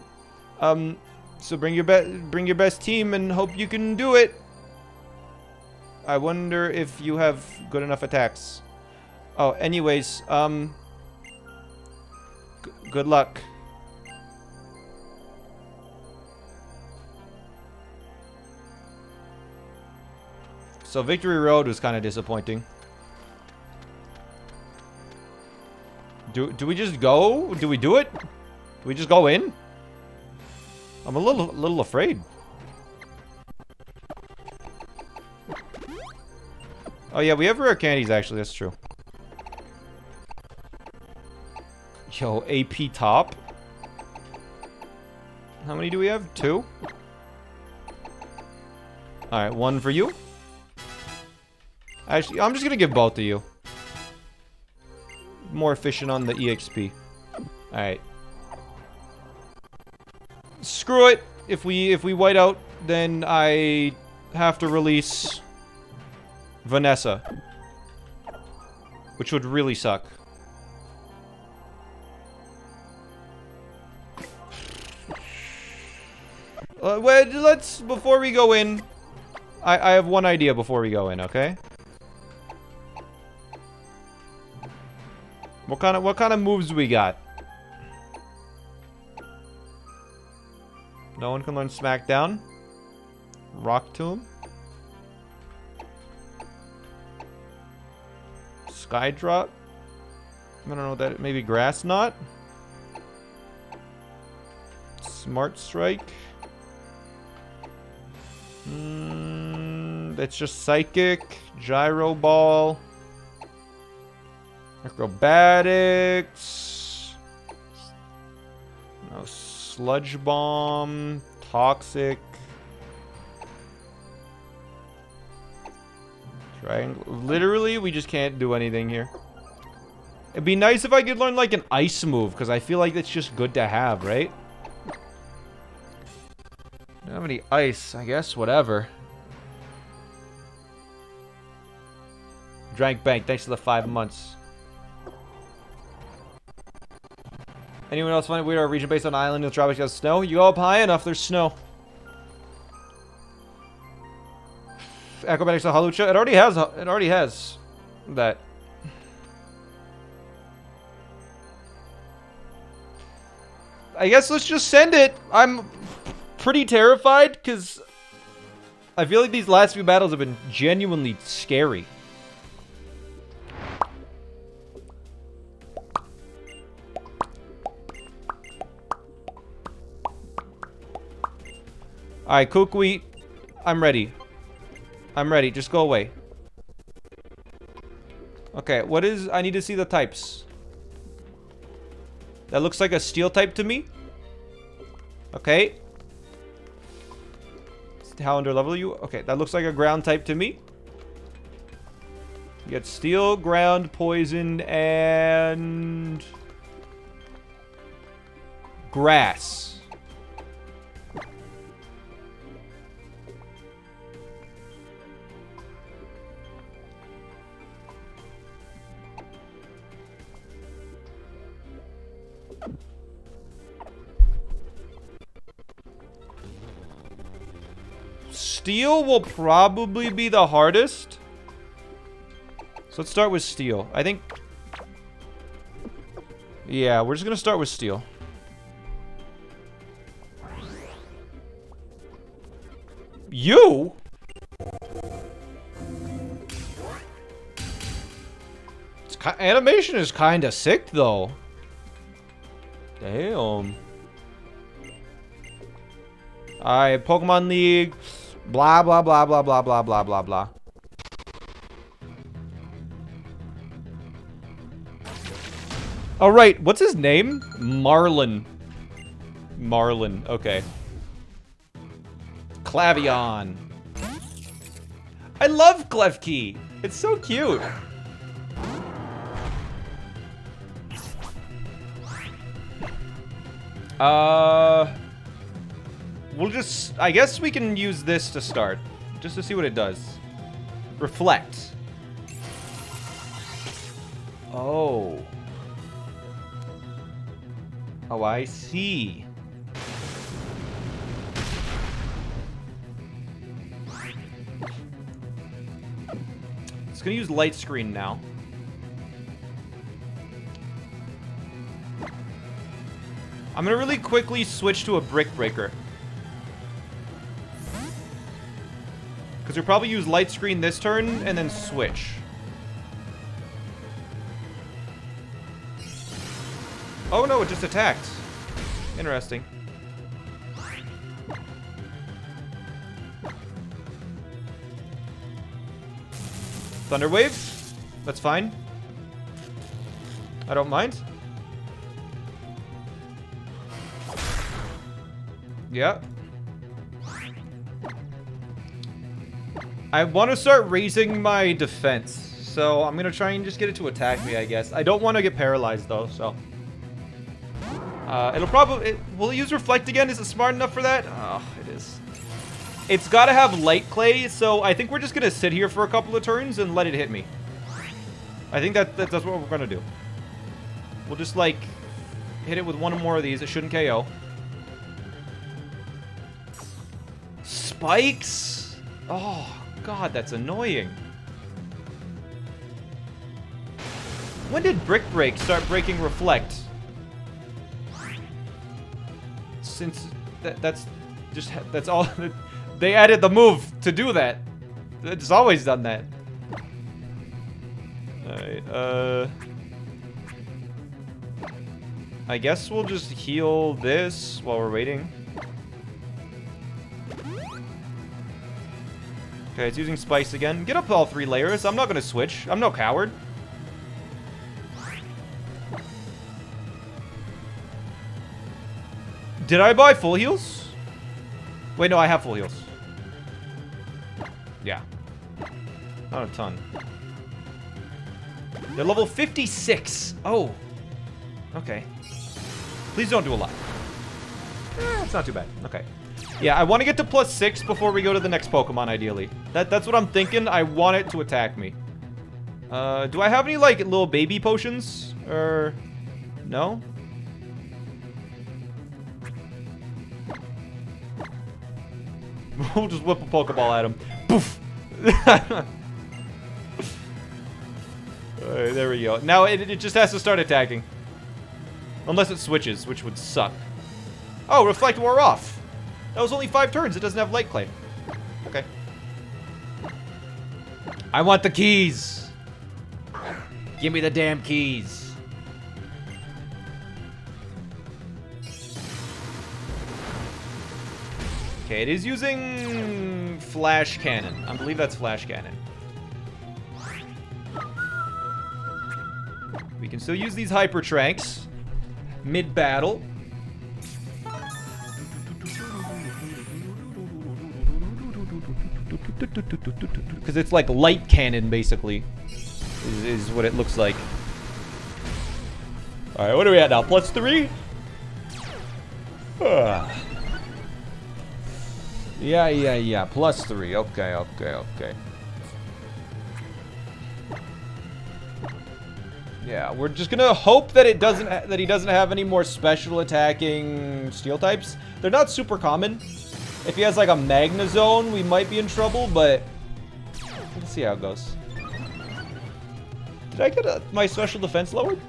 Um, so bring your best bring your best team and hope you can do it. I wonder if you have good enough attacks. Oh, anyways, um, good luck. So Victory Road was kind of disappointing. Do, do we just go? Do we do it? Do we just go in? I'm a little, little afraid. Oh yeah, we have rare candies actually, that's true. Yo, AP top? How many do we have? Two? Alright, one for you. Actually, I'm just gonna give both to you. More efficient on the EXP. Alright. Screw it. If we if we white out, then I have to release Vanessa. Which would really suck. Uh, wait, let's, before we go in, I, I have one idea before we go in, okay? What kind of, what kind of moves we got? No one can learn Smackdown. Rock Tomb. Sky Drop. I don't know that, maybe Grass Knot? Smart Strike. Mm, that's just Psychic, Gyro Ball, Acrobatics, no Sludge Bomb, Toxic, Triangle. Literally, we just can't do anything here. It'd be nice if I could learn like an ice move, because I feel like that's just good to have, right? Don't have any ice, I guess, whatever. Drank Bank, thanks for the five months. Anyone else find it weird our region based on island in the tropics has snow? You go up high enough, there's snow. Acrobatics of Hawlucha? It already has, it already has that. I guess let's just send it. I'm pretty terrified because I feel like these last few battles have been genuinely scary. Alright, Kukui, I'm ready. I'm ready. Just go away. Okay, what is... I need to see the types. That looks like a steel type to me. Okay. How under level you? Okay, that looks like a ground type to me. You get steel, ground, poison, and... Grass. Steel will probably be the hardest. So let's start with steel. I think... Yeah, we're just gonna start with steel. You? It's animation is kinda sick, though. Damn. Alright, Pokemon League. Blah, blah, blah, blah, blah, blah, blah, blah, blah. Alright, what's his name? Marlin. Marlin, okay. Clavion. I love Klefki. It's so cute. Uh... We'll just... I guess we can use this to start. Just to see what it does. Reflect. Oh. Oh, I see. It's gonna use light screen now. I'm gonna really quickly switch to a brick breaker. Because you'll probably use light screen this turn and then switch. Oh no, it just attacked. Interesting. Thunder Wave? That's fine. I don't mind. Yeah. I want to start raising my defense. So I'm going to try and just get it to attack me, I guess. I don't want to get paralyzed, though, so... Uh, it'll probably... It, will it use Reflect again? Is it smart enough for that? Oh, it is. It's got to have Light Clay, so I think we're just going to sit here for a couple of turns and let it hit me. I think that, that that's what we're going to do. We'll just, like, hit it with one or more of these. It shouldn't KO. Spikes? Oh, God, that's annoying. When did Brick Break start breaking Reflect? Since that, that's just that's all they added the move to do that. It's always done that. Alright, uh I guess we'll just heal this while we're waiting. Okay, it's using Spikes again. Get up all three layers. I'm not gonna switch. I'm no coward. Did I buy full heals? Wait, no, I have full heals. Yeah. Not a ton. They're level 56. Oh. Okay. Please don't do a lot. Eh, it's not too bad. Okay. Yeah, I want to get to plus 6 before we go to the next Pokemon, ideally. That, that's what I'm thinking. I want it to attack me. Uh, do I have any, like, little baby potions? Or... No? we'll just whip a Pokeball at him. Poof! There we go. Now it, it just has to start attacking. Unless it switches, which would suck. Oh, Reflect wore off. That was only five turns. It doesn't have Light Clay. Okay. I want the keys. Give me the damn keys. Okay, it is using Flash Cannon. I believe that's Flash Cannon. We can still use these Hyper Tranks mid-battle. Because it's like light cannon, basically, is, is what it looks like. Alright, what are we at now? Plus three? Ah. Yeah, yeah, yeah. Plus three. Okay, okay, okay. Yeah, we're just gonna hope that it doesn't that he doesn't have any more special attacking steel types. They're not super common. If he has like a Magnezone, we might be in trouble, but let's see how it goes. Did I get a, my special defense lowered?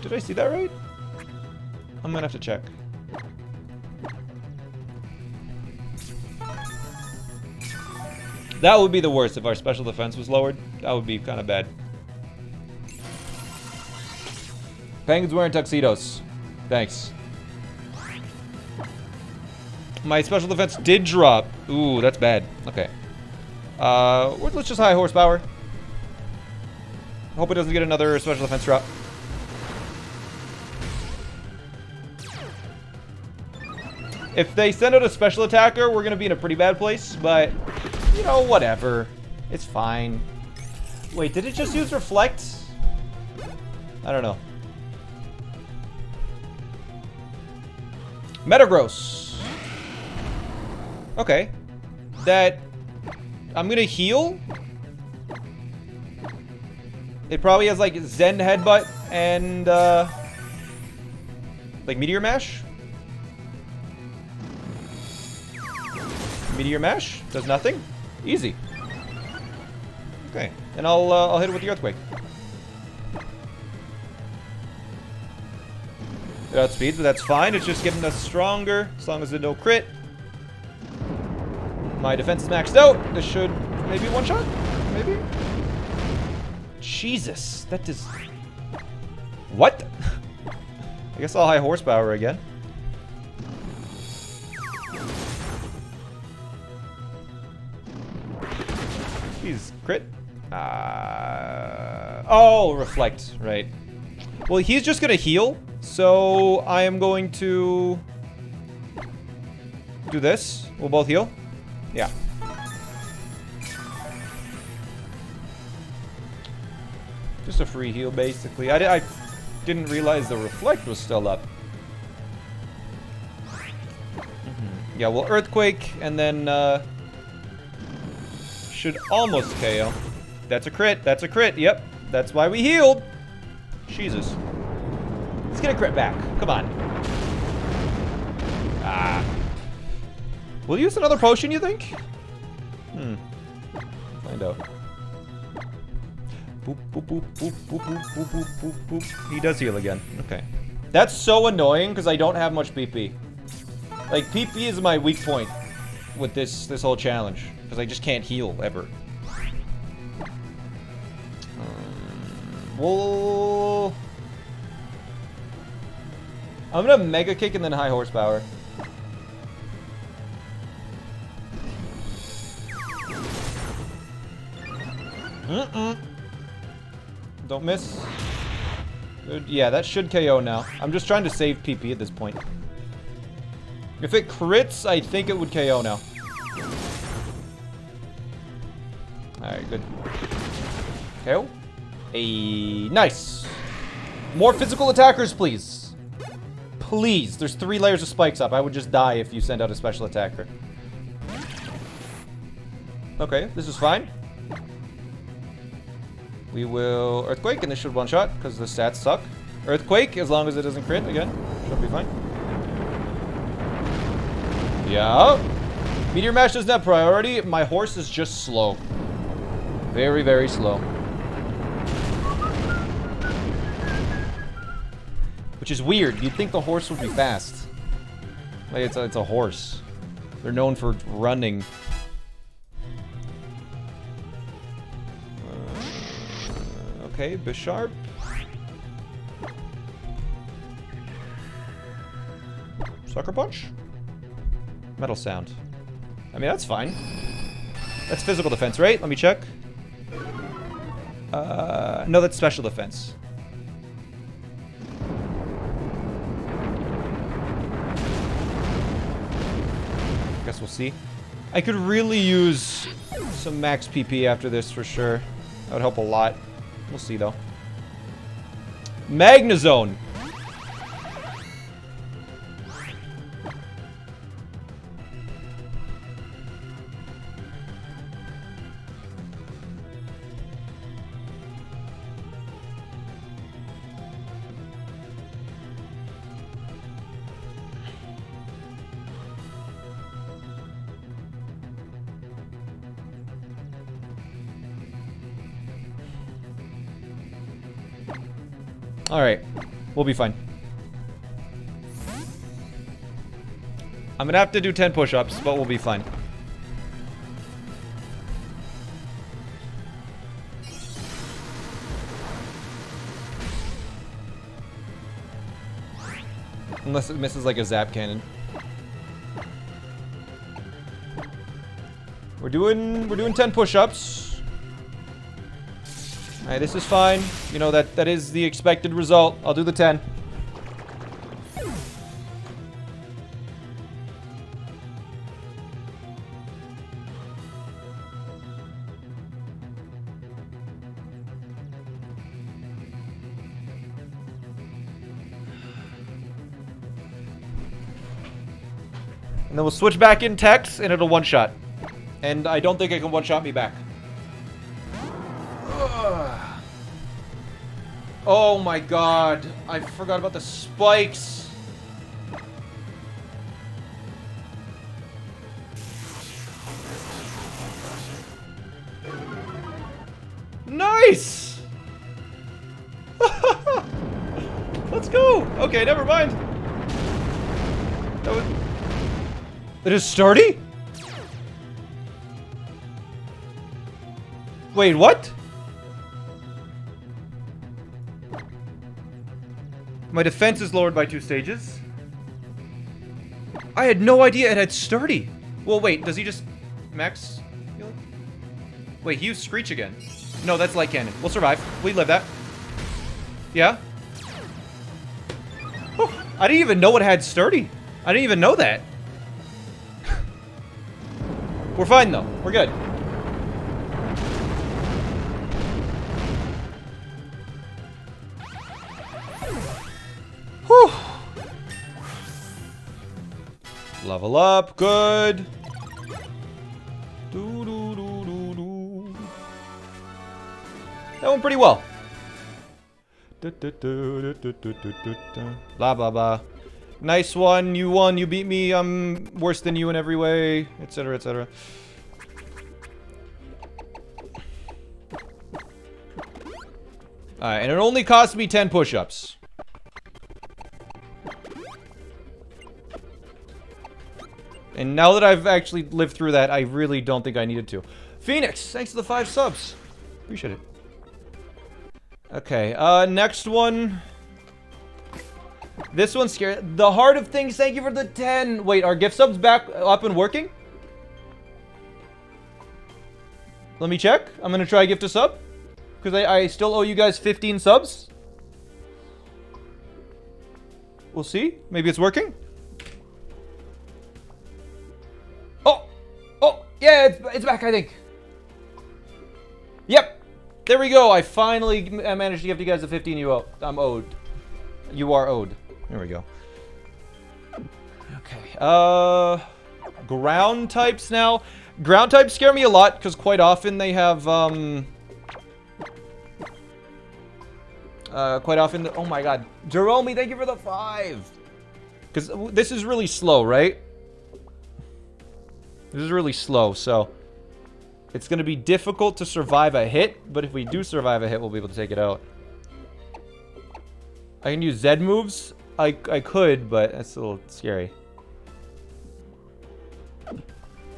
Did I see that right? I'm gonna have to check. That would be the worst if our special defense was lowered. That would be kind of bad. Penguins wearing tuxedos. Thanks. My special defense did drop. Ooh, that's bad. Okay. Uh, let's just high horsepower. Hope it doesn't get another special defense drop. If they send out a special attacker, we're going to be in a pretty bad place, but you know, whatever. It's fine. Wait, did it just use Reflect? I don't know. Metagross. Okay. That... I'm gonna heal? It probably has, like, Zen Headbutt and, uh... Like, Meteor Mash? Meteor Mash? Does nothing? Easy. Okay, and I'll uh, I'll hit it with the earthquake. It outspeeds, but that's fine. It's just getting us stronger as long as there's no crit. My defense is maxed out. This should maybe one shot, maybe. Jesus, that is. What? I guess I'll high horsepower again. He's crit. Uh, oh, reflect, right. Well, he's just gonna heal, so I am going to do this. We'll both heal. Yeah. Just a free heal, basically. I, I didn't realize the reflect was still up. Mm -hmm. Yeah, well, Earthquake, and then, uh, Should almost KO. That's a crit. That's a crit. Yep. That's why we healed. Jesus. Let's get a crit back. Come on. Ah. Will you use another potion, you think? Hmm. Find out. Boop, boop, boop, boop, boop, boop, boop, boop, boop. He does heal again. Okay. That's so annoying because I don't have much PP. Like, PP is my weak point with this this whole challenge. Because I just can't heal, ever. Um, well... I'm gonna Mega Kick and then High Horsepower. Mm-mm. Don't miss. Yeah, that should KO now. I'm just trying to save PP at this point. If it crits, I think it would KO now. Alright, good. KO. A nice. More physical attackers, please. Please. There's three layers of spikes up. I would just die if you send out a special attacker. Okay, this is fine. We will Earthquake, and this should one-shot, because the stats suck. Earthquake, as long as it doesn't crit again. Should be fine. Yeah. Meteor Mash doesn't have priority. My horse is just slow. Very, very slow. Which is weird. You'd think the horse would be fast. Like, it's a, it's a horse. They're known for running. Okay, Bisharp. Sucker Punch? Metal Sound. I mean, that's fine. That's physical defense, right? Let me check. Uh, no, that's special defense. Guess we'll see. I could really use some max PP after this for sure. That would help a lot. We'll see though. Magnezone. Alright. We'll be fine. I'm gonna have to do 10 push-ups, but we'll be fine. Unless it misses like a zap cannon. We're doing we're doing 10 push-ups. Alright, this is fine. You know, that, that is the expected result. I'll do the 10. And then we'll switch back in Tex, and it'll one-shot. And I don't think it can one-shot me back. Oh my god. I forgot about the spikes. Nice! Let's go! Okay, never mind. That was... That is Sturdy? Wait, what? My defense is lowered by two stages. I had no idea it had Sturdy. Well, wait, does he just max? Wait, he used Screech again. No, that's Light Cannon. We'll survive. We live that. Yeah? Whew, I didn't even know it had Sturdy. I didn't even know that. We're fine, though. We're good. level up. Good. Doo, doo, doo, that went pretty well. Blah, blah, blah. Nice one. You won. You beat me. I'm worse than you in every way, etc., etc. Alright, and it only cost me 10 push-ups. And now that I've actually lived through that, I really don't think I needed to. Phoenix, thanks for the five subs. Appreciate it. Okay, uh, next one. This one's scary. The Heart of Things, thank you for the 10. Wait, are gift subs back up and working? Let me check. I'm gonna try gift a sub. Because I, I still owe you guys 15 subs. We'll see. Maybe it's working. Yeah, it's, it's back, I think. Yep. There we go. I finally managed to give you guys the 15 you owe. I'm owed. You are owed. There we go. Okay. Uh, ground types now. Ground types scare me a lot because quite often they have um. Uh, quite often, oh my god, Jerome, thank you for the five. Because this is really slow, right? This is really slow, so it's going to be difficult to survive a hit, but if we do survive a hit, we'll be able to take it out. I can use Z moves. I, I could, but that's a little scary.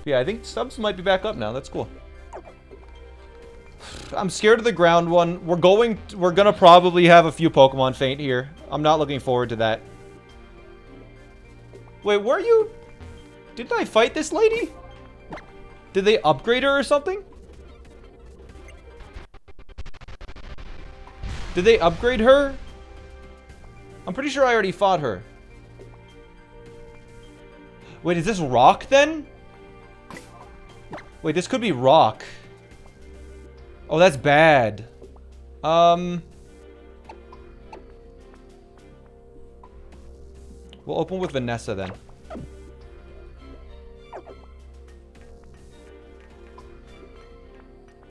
Yeah, I think subs might be back up now. That's cool. I'm scared of the ground one. We're going, we're gonna probably have a few Pokemon faint here. I'm not looking forward to that. Wait, were you? Didn't I fight this lady? Did they upgrade her or something? Did they upgrade her? I'm pretty sure I already fought her. Wait, is this rock then? Wait, this could be rock. Oh, that's bad. Um... We'll open with Vanessa then.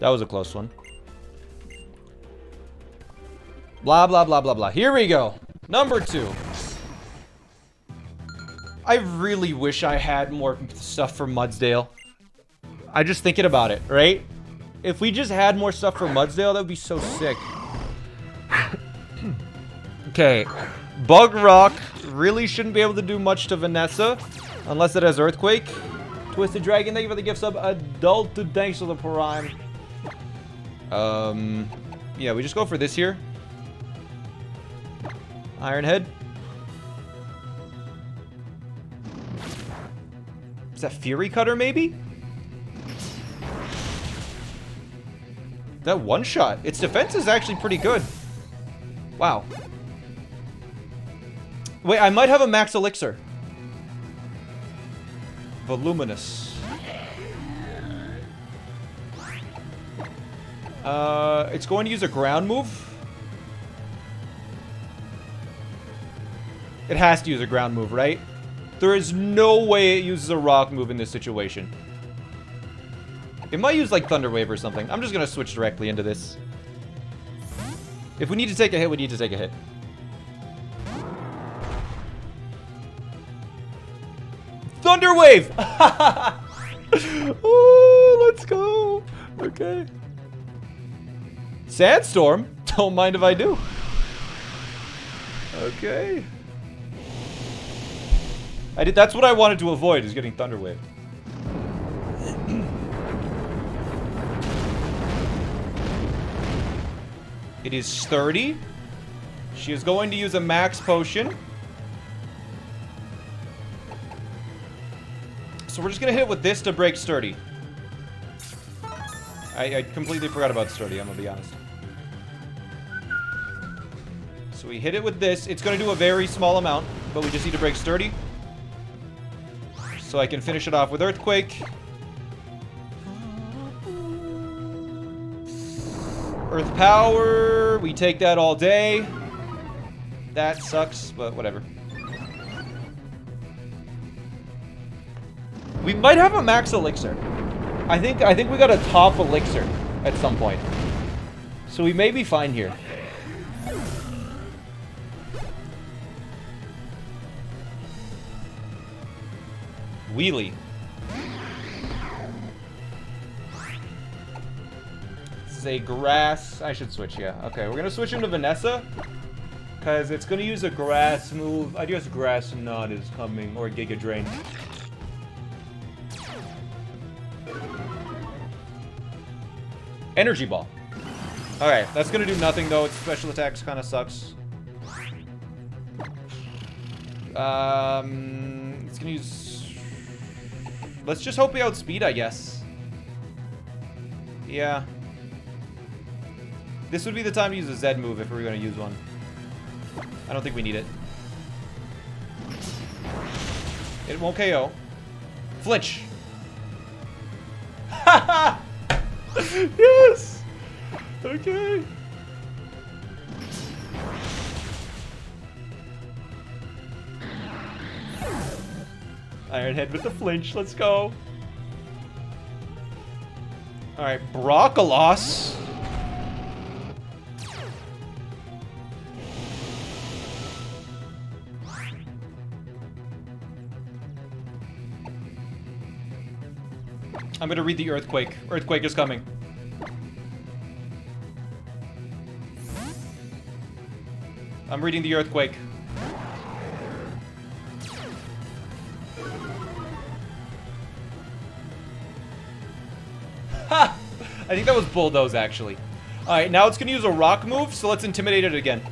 That was a close one. Blah, blah, blah, blah, blah. Here we go. Number two. I really wish I had more stuff for Mudsdale. I just thinking about it, right? If we just had more stuff for Mudsdale, that would be so sick. okay. Bug Rock really shouldn't be able to do much to Vanessa. Unless it has Earthquake. Twisted Dragon, thank you for the gift sub. Adult, thanks for the prime. Um, yeah, we just go for this here. Iron Head. Is that Fury Cutter, maybe? That one shot. Its defense is actually pretty good. Wow. Wait, I might have a max elixir. Voluminous. Uh, it's going to use a ground move. It has to use a ground move, right? There is no way it uses a rock move in this situation. It might use like Thunder Wave or something. I'm just going to switch directly into this. If we need to take a hit, we need to take a hit. Thunder Wave! oh, let's go. Okay. Sandstorm? Don't mind if I do. Okay. I did. That's what I wanted to avoid, is getting Thunderwave. It is sturdy. She is going to use a max potion. So we're just going to hit it with this to break sturdy. I, I, completely forgot about sturdy, I'm going to be honest. So we hit it with this. It's going to do a very small amount, but we just need to break sturdy. So I can finish it off with Earthquake. Earth Power. We take that all day. That sucks, but whatever. We might have a max elixir. I think I think we got a top elixir at some point. So we may be fine here. Wheelie. This is a grass. I should switch, yeah. Okay, we're gonna switch into Vanessa. Because it's gonna use a grass move. I guess Grass Knot is coming, or Giga Drain. Energy Ball. Alright, that's gonna do nothing though. Its special attacks kind of sucks. Um, it's gonna use... Let's just hope we outspeed, I guess. Yeah. This would be the time to use a Z move if we were gonna use one. I don't think we need it. It won't KO. Flinch! yes! Okay. Ironhead with the flinch, let's go. Alright, Broccolos. I'm gonna read the earthquake. Earthquake is coming. I'm reading the earthquake. I think that was Bulldoze, actually. Alright, now it's gonna use a rock move, so let's intimidate it again.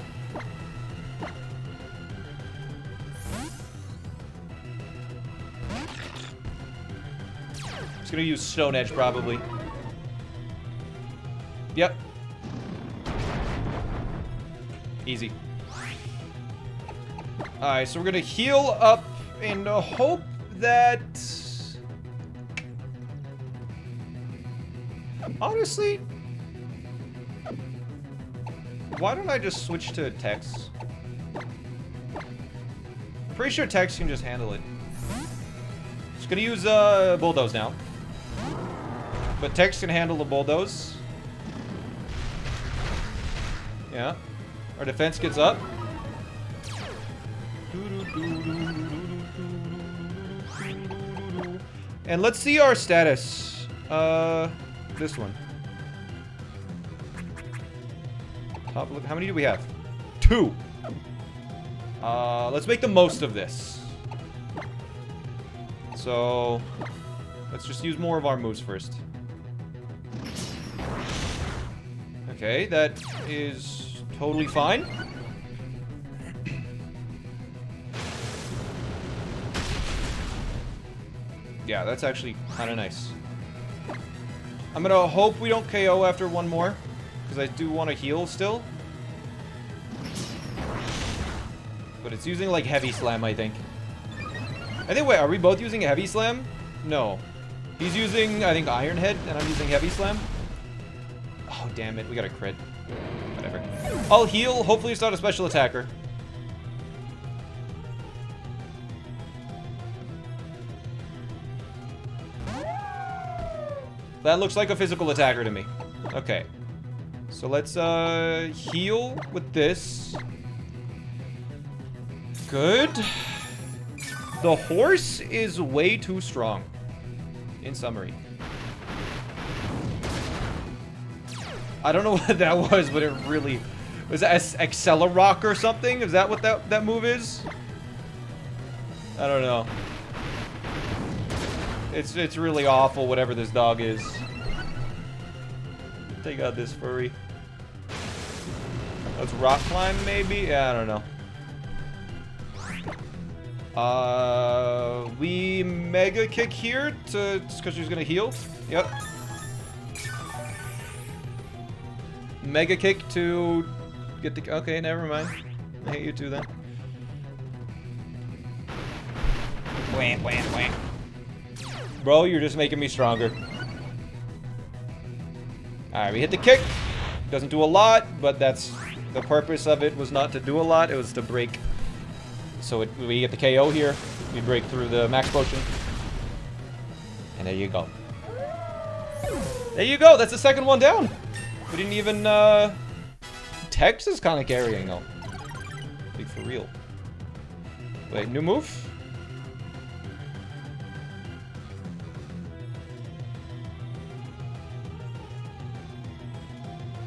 It's gonna use Stone Edge, probably. Yep. Easy. Alright, so we're gonna heal up the hope that... Honestly... Why don't I just switch to Tex? Pretty sure Tex can just handle it. Just gonna use uh, Bulldoze now. But Tex can handle the Bulldoze. Yeah. Our defense gets up. And let's see our status. Uh, this one. Top, look, how many do we have? Two. Uh, let's make the most of this. So, let's just use more of our moves first. Okay, that is totally fine. Yeah, that's actually kind of nice. I'm gonna hope we don't KO after one more, because I do want to heal still. But it's using, like, Heavy Slam, I think. I think, wait, are we both using Heavy Slam? No. He's using, I think, Iron Head, and I'm using Heavy Slam. Oh, damn it, we got a crit. Whatever. I'll heal, hopefully it's not a special attacker. That looks like a physical attacker to me. Okay. So let's uh, heal with this. Good. The horse is way too strong. In summary. I don't know what that was, but it really... Was that Accelerock or something? Is that what that, that move is? I don't know. It's it's really awful, whatever this dog is. Take out this furry. Let's rock climb, maybe? Yeah, I don't know. Uh, we mega kick here to because she's gonna heal. Yep. Mega kick to get the. Okay, never mind. I hate you too then. Wham, wham, wham. Bro, you're just making me stronger. Alright, we hit the kick. Doesn't do a lot, but that's the purpose of it was not to do a lot. It was to break. So it, we get the KO here. We break through the max potion. And there you go. There you go. That's the second one down. We didn't even, uh... Tex is kind of carrying, though. Like, for real. Wait, new move?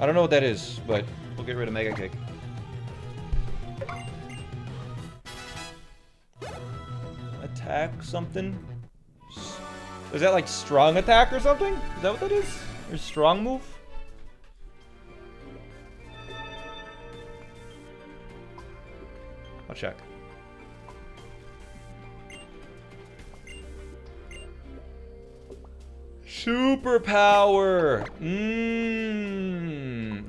I don't know what that is, but we'll get rid of Mega Kick. Attack something? Is that like strong attack or something? Is that what that is? Or strong move? I'll check. Superpower! Mmm,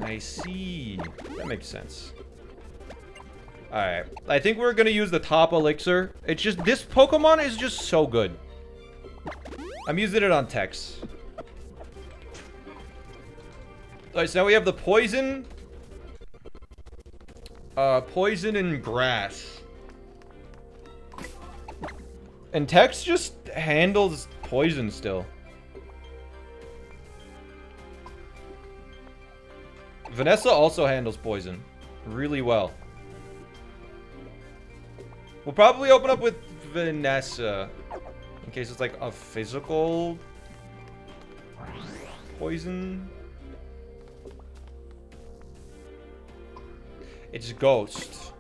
I see. That makes sense. Alright, I think we're gonna use the top elixir. It's just, this Pokemon is just so good. I'm using it on Tex. Alright, so now we have the poison. Uh, poison and grass. And Tex just handles poison still. Vanessa also handles poison really well. We'll probably open up with Vanessa in case it's like a physical poison. It's Ghost.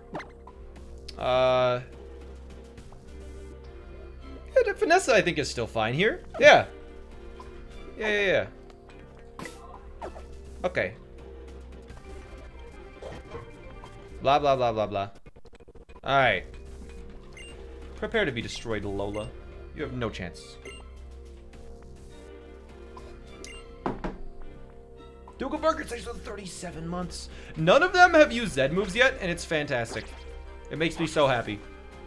Uh, yeah, Vanessa I think is still fine here. Yeah. Yeah, yeah, yeah. Okay. Blah, blah, blah, blah, blah. Alright. Prepare to be destroyed, Lola. You have no chance. Burger stays for 37 months. None of them have used Z moves yet, and it's fantastic. It makes me so happy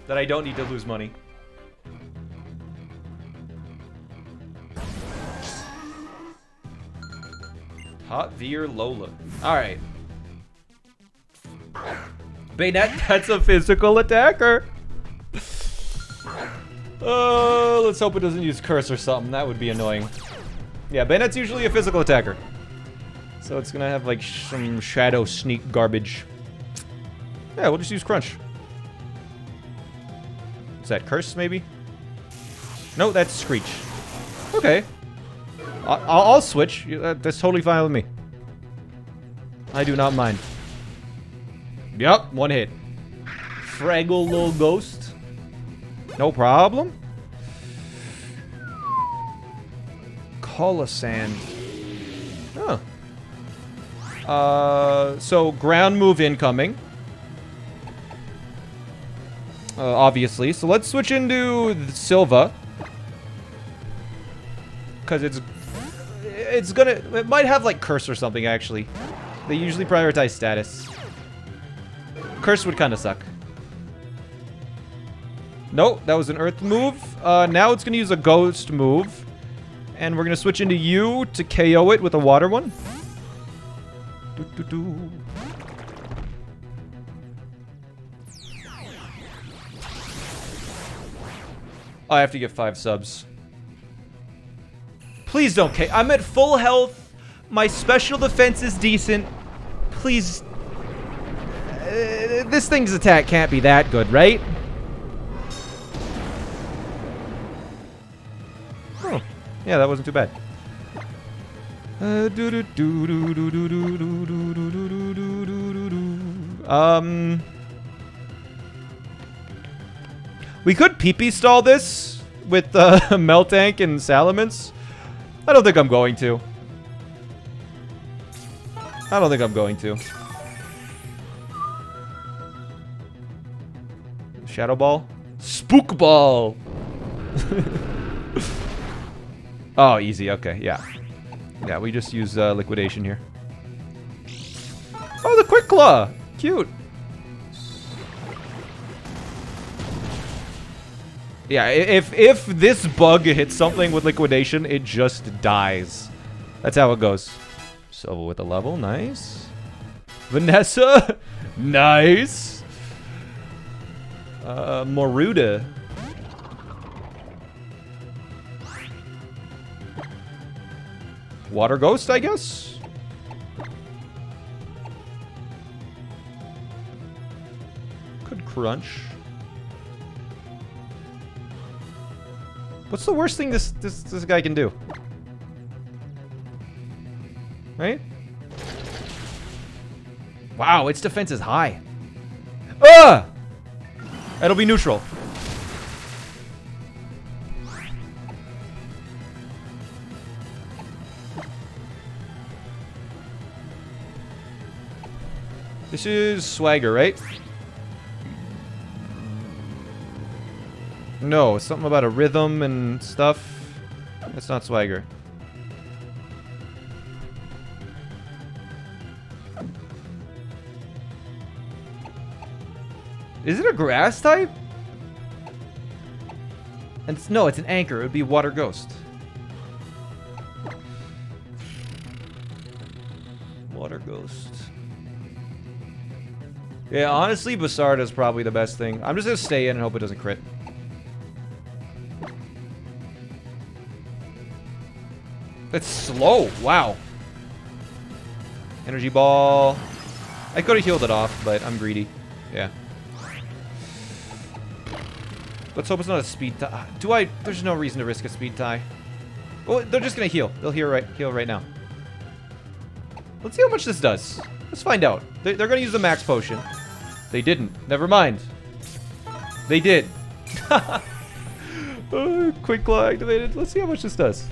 that I don't need to lose money. Hot Veer Lola. Alright. Bayonet, that's a physical attacker. Oh, let's hope it doesn't use curse or something. That would be annoying. Yeah, Bayonet's usually a physical attacker. So it's gonna have like some shadow sneak garbage. Yeah, we'll just use crunch. Is that curse maybe? No, that's screech. Okay. I'll, I'll switch. Uh, that's totally fine with me. I do not mind. Yup, one hit. Fraggle little ghost. No problem. Colossand. Oh. Uh, so ground move incoming. Uh, obviously. So let's switch into Silva. Because it's... It's gonna... It might have, like, Curse or something, actually. They usually prioritize status. Curse would kind of suck. Nope, that was an Earth move. Uh, now it's going to use a Ghost move. And we're going to switch into you to KO it with a Water one. Doo -doo -doo. I have to get five subs. Please don't K. I'm at full health. My special defense is decent. Please. Uh, this thing's attack can't be that good, right? Oh. Yeah, that wasn't too bad. Um, we could PP stall this with uh, Meltank and Salamence. I don't think I'm going to. I don't think I'm going to. Shadow Ball? Spook Ball! oh, easy. Okay, yeah. Yeah, we just use uh, Liquidation here. Oh, the Quick Claw! Cute! Yeah, if if this bug hits something with liquidation, it just dies. That's how it goes. Silva with a level, nice. Vanessa, nice. Uh, Moruda. Water Ghost, I guess? Could crunch. What's the worst thing this this this guy can do? Right? Wow, its defense is high. Ah! That'll be neutral. This is Swagger, right? No, something about a rhythm and stuff. It's not Swagger. Is it a grass type? And it's, no, it's an anchor. It would be Water Ghost. Water Ghost. Yeah, honestly, Basard is probably the best thing. I'm just gonna stay in and hope it doesn't crit. It's slow. Wow. Energy ball. I could have healed it off, but I'm greedy. Yeah. Let's hope it's not a speed tie. Uh, do I? There's no reason to risk a speed tie. Oh, they're just gonna heal. They'll heal right, heal right now. Let's see how much this does. Let's find out. They, they're gonna use the max potion. They didn't. Never mind. They did. oh, quick claw activated. Let's see how much this does.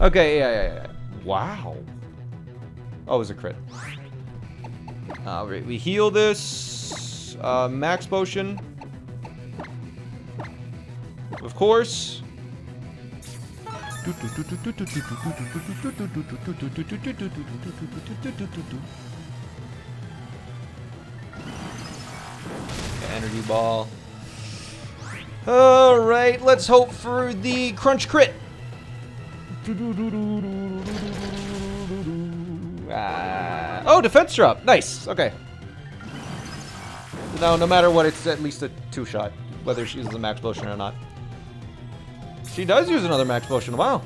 Okay, yeah, yeah, yeah. Wow. Oh, it was a crit. Alright, we heal this. Uh, max potion. Of course. Energy ball. Alright, let's hope for the crunch crit. Ah. Oh, defense drop. Nice. Okay. No, no matter what, it's at least a two-shot, whether she uses a max potion or not. She does use another max potion. Wow.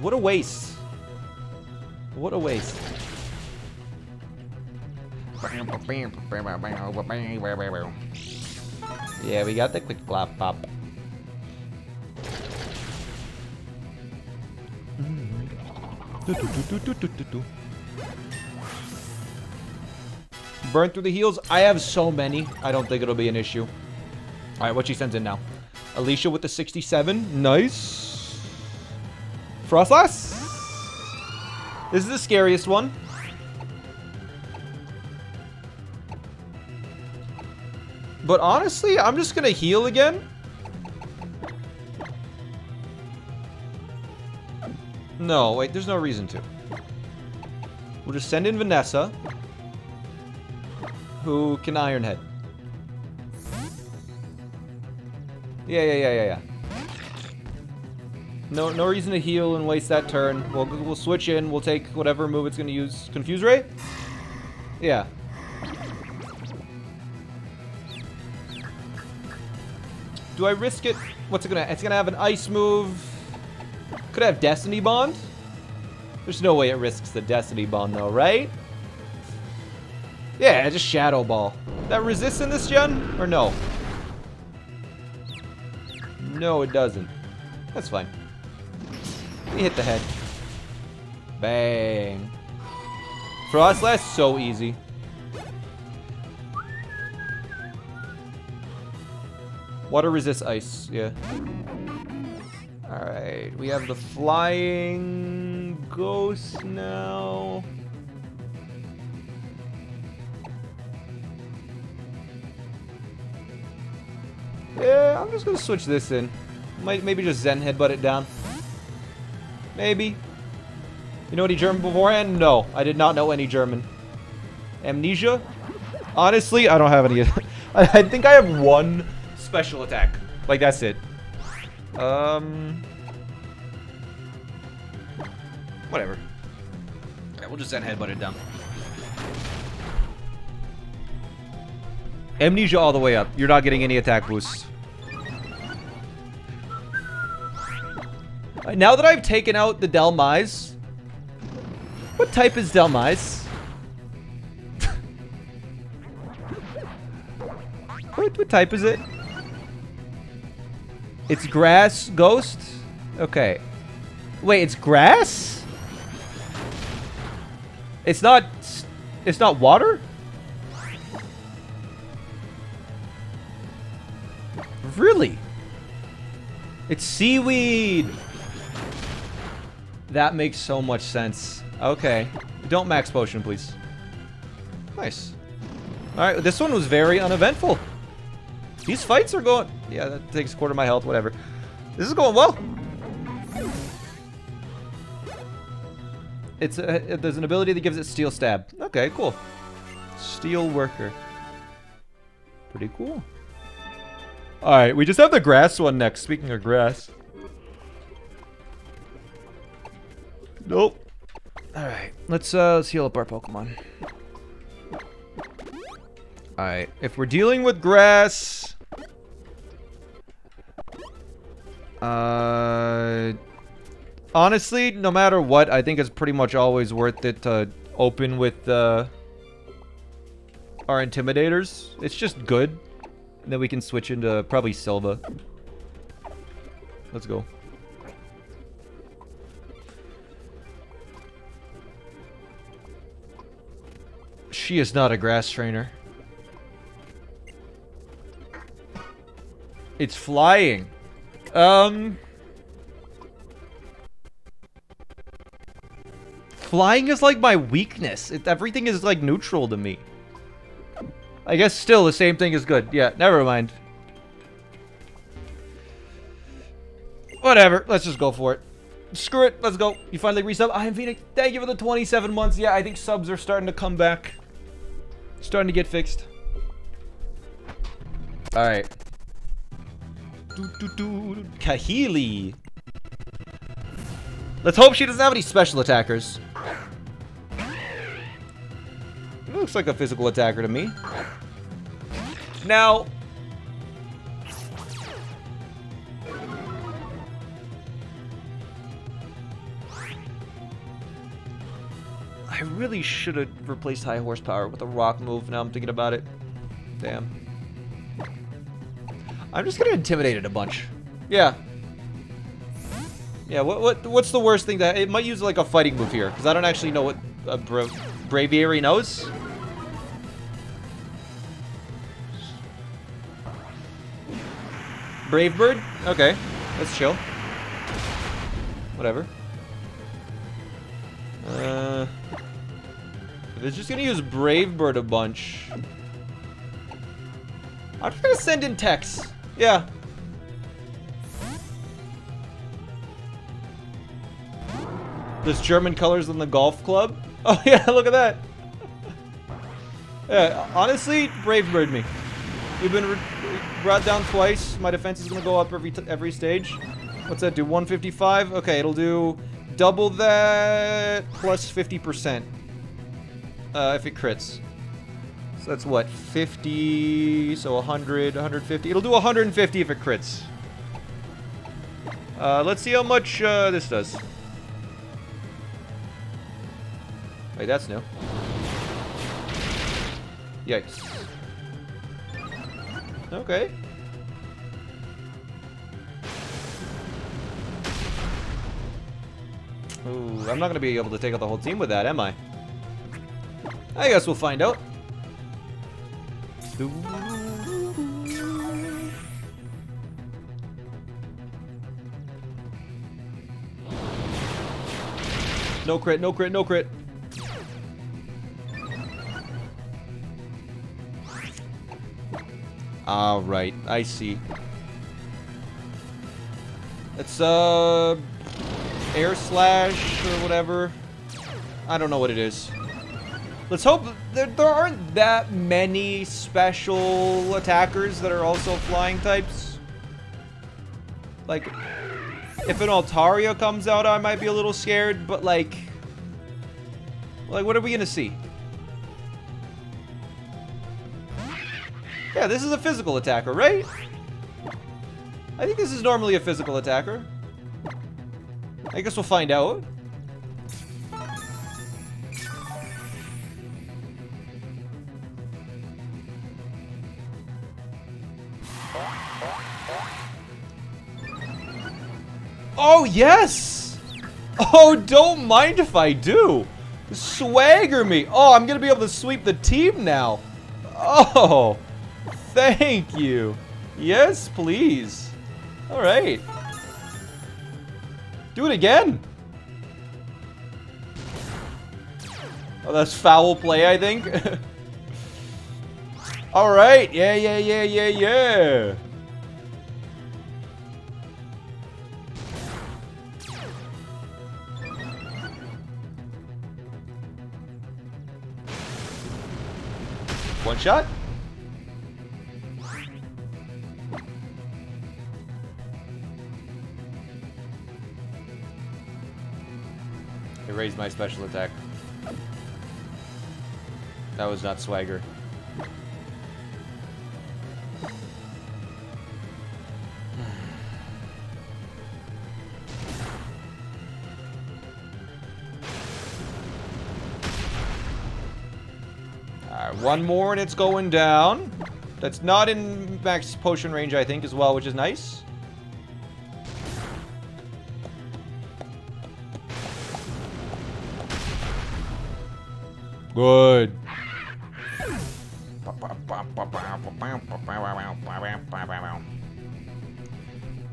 What a waste. What a waste. Yeah, we got the quick claw pop. Burn through the heals. I have so many. I don't think it'll be an issue. All right, what she sends in now. Alicia with the 67. Nice. Frostlass. This is the scariest one. But honestly, I'm just going to heal again. No, wait, there's no reason to. We'll just send in Vanessa, who can Iron Head. Yeah, yeah, yeah, yeah, yeah. No, no reason to heal and waste that turn. We'll, we'll switch in. We'll take whatever move it's going to use. Confuse Ray? Yeah. Do I risk it? What's it gonna? It's gonna have an ice move. Could I have Destiny Bond? There's no way it risks the Destiny Bond though, right? Yeah, just Shadow Ball. That resists in this gen? Or no? No, it doesn't. That's fine. We hit the head. Bang. Frostlass, so easy. Water resists ice, yeah. Alright, we have the flying ghost now. Yeah, I'm just gonna switch this in. Might maybe just Zen headbutt it down. Maybe. You know any German beforehand? No, I did not know any German. Amnesia? Honestly, I don't have any. I think I have one special attack. Like, that's it. Um... Whatever. Alright, we'll just Zen headbutt it down. Amnesia all the way up. You're not getting any attack boosts. Right, now that I've taken out the Dhelmise, what type is Dhelmise? what, what type is it? It's grass ghost? Okay. Wait, it's grass? It's not... It's not water? It's seaweed! That makes so much sense. Okay. Don't max potion, please. Nice. Alright, this one was very uneventful. These fights are going... Yeah, that takes a quarter of my health, whatever. This is going well. It's uh, a, there's an ability that gives it steel stab. Okay, cool. Steel worker. Pretty cool. Alright, we just have the grass one next. Speaking of grass. Nope. Alright, let's, uh, let's heal up our Pokemon. Alright, if we're dealing with grass... Uh... Honestly, no matter what, I think it's pretty much always worth it to open with, uh... Our Intimidators. It's just good. And then we can switch into probably Silva. Let's go. She is not a grass trainer. It's flying. Um... Flying is like my weakness. It, everything is like neutral to me. I guess still the same thing is good. Yeah, never mind. Whatever. Let's just go for it. Screw it. Let's go. You finally resub. I am Phoenix. Thank you for the 27 months. Yeah, I think subs are starting to come back. Starting to get fixed. Alright. Kahili. Let's hope she doesn't have any special attackers. Looks like a physical attacker to me. Now... I really should have replaced high horsepower with a rock move now I'm thinking about it. Damn. I'm just gonna intimidate it a bunch. Yeah. Yeah, what, what what's the worst thing that... It might use like a fighting move here, because I don't actually know what a bra Braviary knows. Brave Bird? Okay. Let's chill. Whatever. Uh, they're just gonna use Brave Bird a bunch. I'm just gonna send in Tex. Yeah. There's German colors on the golf club. Oh yeah, look at that. yeah, honestly, Brave Bird me. You've been brought down twice. My defense is going to go up every every stage. What's that do? 155? Okay, it'll do double that plus 50% uh, if it crits. So that's what, 50, so 100, 150. It'll do 150 if it crits. Uh, let's see how much uh, this does. Wait, that's new. Yikes. Okay. Ooh, I'm not gonna be able to take out the whole team with that, am I? I guess we'll find out. No crit, no crit, no crit. Alright, I see. It's, uh... Air Slash or whatever. I don't know what it is. Let's hope there, there aren't that many special attackers that are also flying types. Like, if an Altaria comes out, I might be a little scared, but like... Like, what are we gonna see? Yeah, this is a physical attacker, right? I think this is normally a physical attacker. I guess we'll find out. Oh, yes! Oh, don't mind if I do. Swagger me. Oh, I'm going to be able to sweep the team now. Oh, thank you. Yes, please. All right. Do it again. Oh, that's foul play, I think. All right. Yeah, yeah, yeah, yeah, yeah. One shot. It raised my special attack. That was not swagger. Alright, one more and it's going down. That's not in max potion range, I think, as well, which is nice. Good.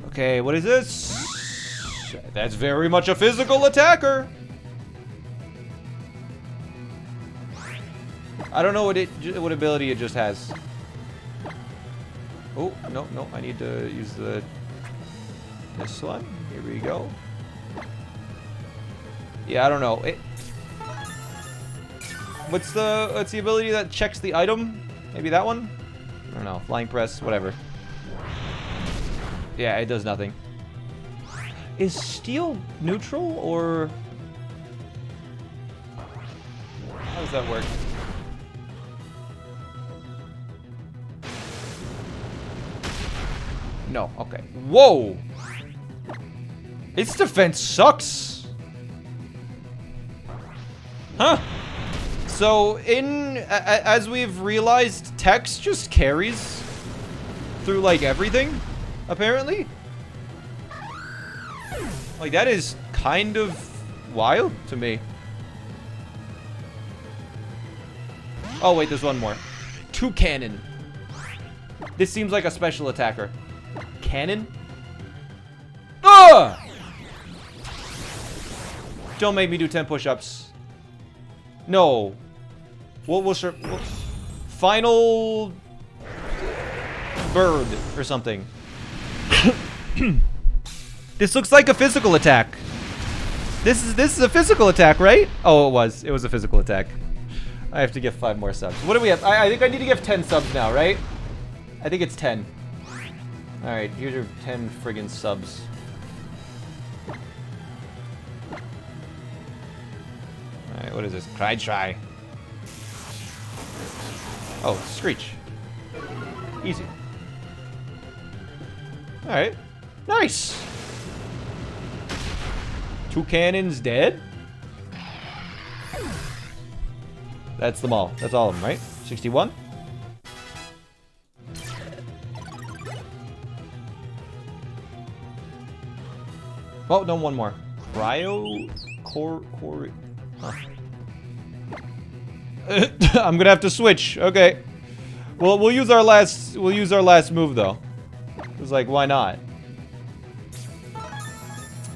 Okay, what is this? That's very much a physical attacker. I don't know what it what ability it just has. Oh, no, no, I need to use the this one. Here we go. Yeah, I don't know. It What's the what's the ability that checks the item? Maybe that one? I don't know. Flying press, whatever. Yeah, it does nothing. Is steel neutral or how does that work? No, okay. Whoa! Its defense sucks! Huh? So, in... As we've realized, Tex just carries through, like, everything, apparently. Like, that is kind of wild to me. Oh, wait, there's one more. Toucannon. This seems like a special attacker. Cannon? Ugh! Don't make me do 10 push-ups. No. What was her... We'll, final... Bird or something. this looks like a physical attack. This is this is a physical attack, right? Oh, it was. It was a physical attack. I have to give five more subs. What do we have? I, I think I need to give 10 subs now, right? I think it's 10. Alright, here's your 10 friggin' subs. Alright, what is this? Cry try. Oh, Screech. Easy. Alright. Nice! Toucannons dead? That's them all. That's all of them, right? 61? Oh, no, one more. Cryo... Core... Core... Huh. I'm gonna have to switch. Okay. Well, we'll use our last... We'll use our last move, though. It's like, why not?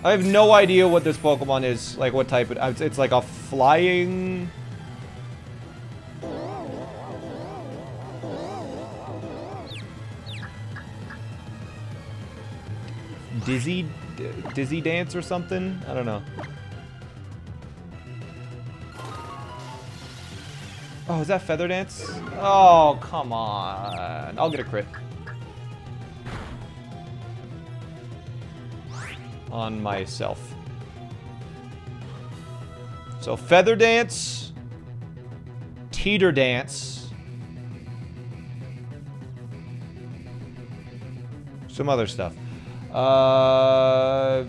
I have no idea what this Pokemon is. Like, what type it... It's, it's like a flying... Dizzy... Dizzy Dance or something? I don't know. Oh, is that Feather Dance? Oh, come on. I'll get a crit. On myself. So, Feather Dance. Teeter Dance. Some other stuff. Uh,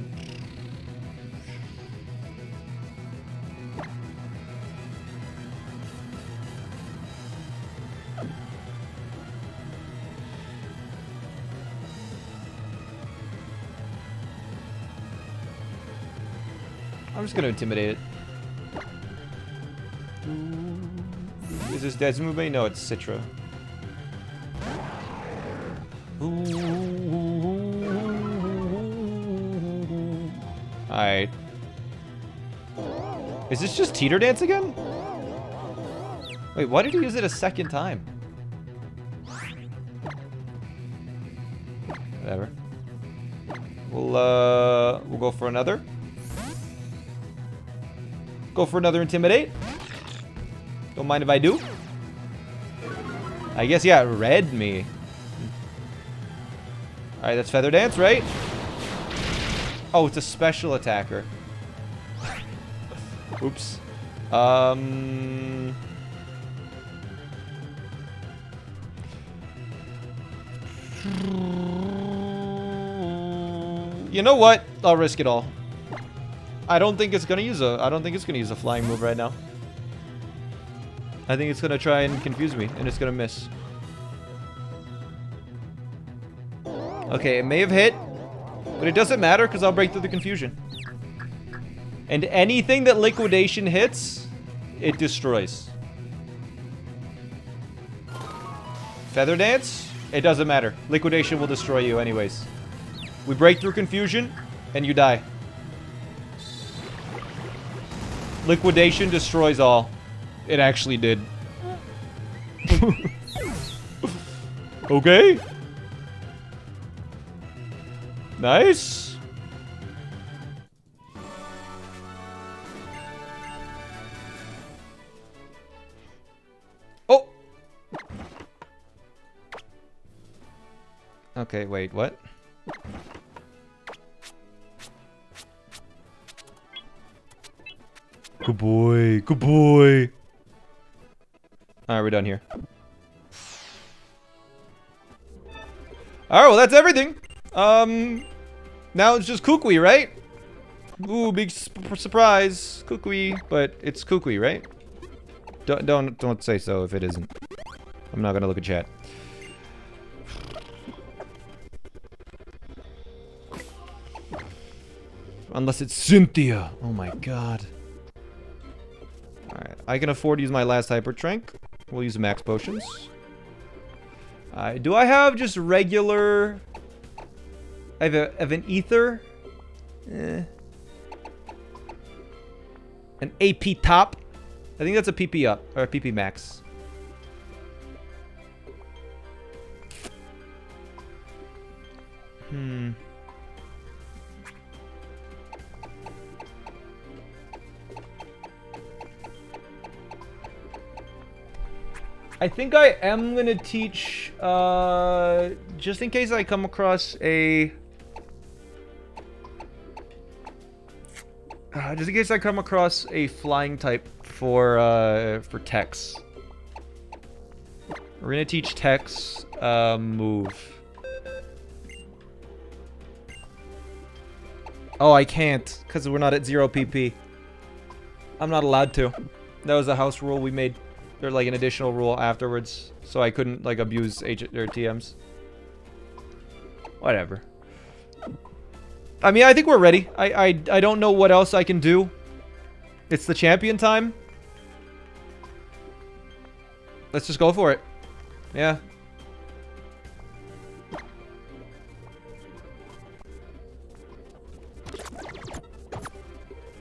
I'm just gonna intimidate it. Is this Desmume? No, it's Citra. Alright. Is this just teeter dance again? Wait, why did he use it a second time? Whatever. We'll, uh, we'll go for another. Go for another Intimidate. Don't mind if I do. I guess, yeah, red me. Alright, that's Feather Dance, right? Oh, it's a special attacker. Oops. Um... You know what? I'll risk it all. I don't think it's gonna use a. I don't think it's gonna use a flying move right now. I think it's gonna try and confuse me, and it's gonna miss. Okay, it may have hit, but it doesn't matter because I'll break through the confusion. And anything that liquidation hits, it destroys. Feather dance? It doesn't matter. Liquidation will destroy you anyways. We break through confusion, and you die. Liquidation destroys all. It actually did. okay. Nice. Oh. Okay, wait, what? Good boy. Good boy. Alright, we're done here. Alright, well, that's everything. Um, now it's just Kukui, right? Ooh, big surprise. Kukui, but it's Kukui, right? Don't, don't, don't say so if it isn't. I'm not gonna look at chat. Unless it's Cynthia. Oh my god. Alright, I can afford to use my last Hyper Trank. We'll use max potions. Do I have just regular... I have, a, have an Ether? Eh. An AP top? I think that's a PP up, or a PP max. Hmm. I think I am gonna teach, uh, just in case I come across a, uh, just in case I come across a flying type for, uh, for Tex. We're gonna teach Tex, uh, move. Oh, I can't, because we're not at zero PP. I'm not allowed to. That was a house rule we made. There's like an additional rule afterwards, so I couldn't like abuse H or TMs. Whatever. I mean, I think we're ready. I, I I don't know what else I can do. It's the champion time. Let's just go for it. Yeah.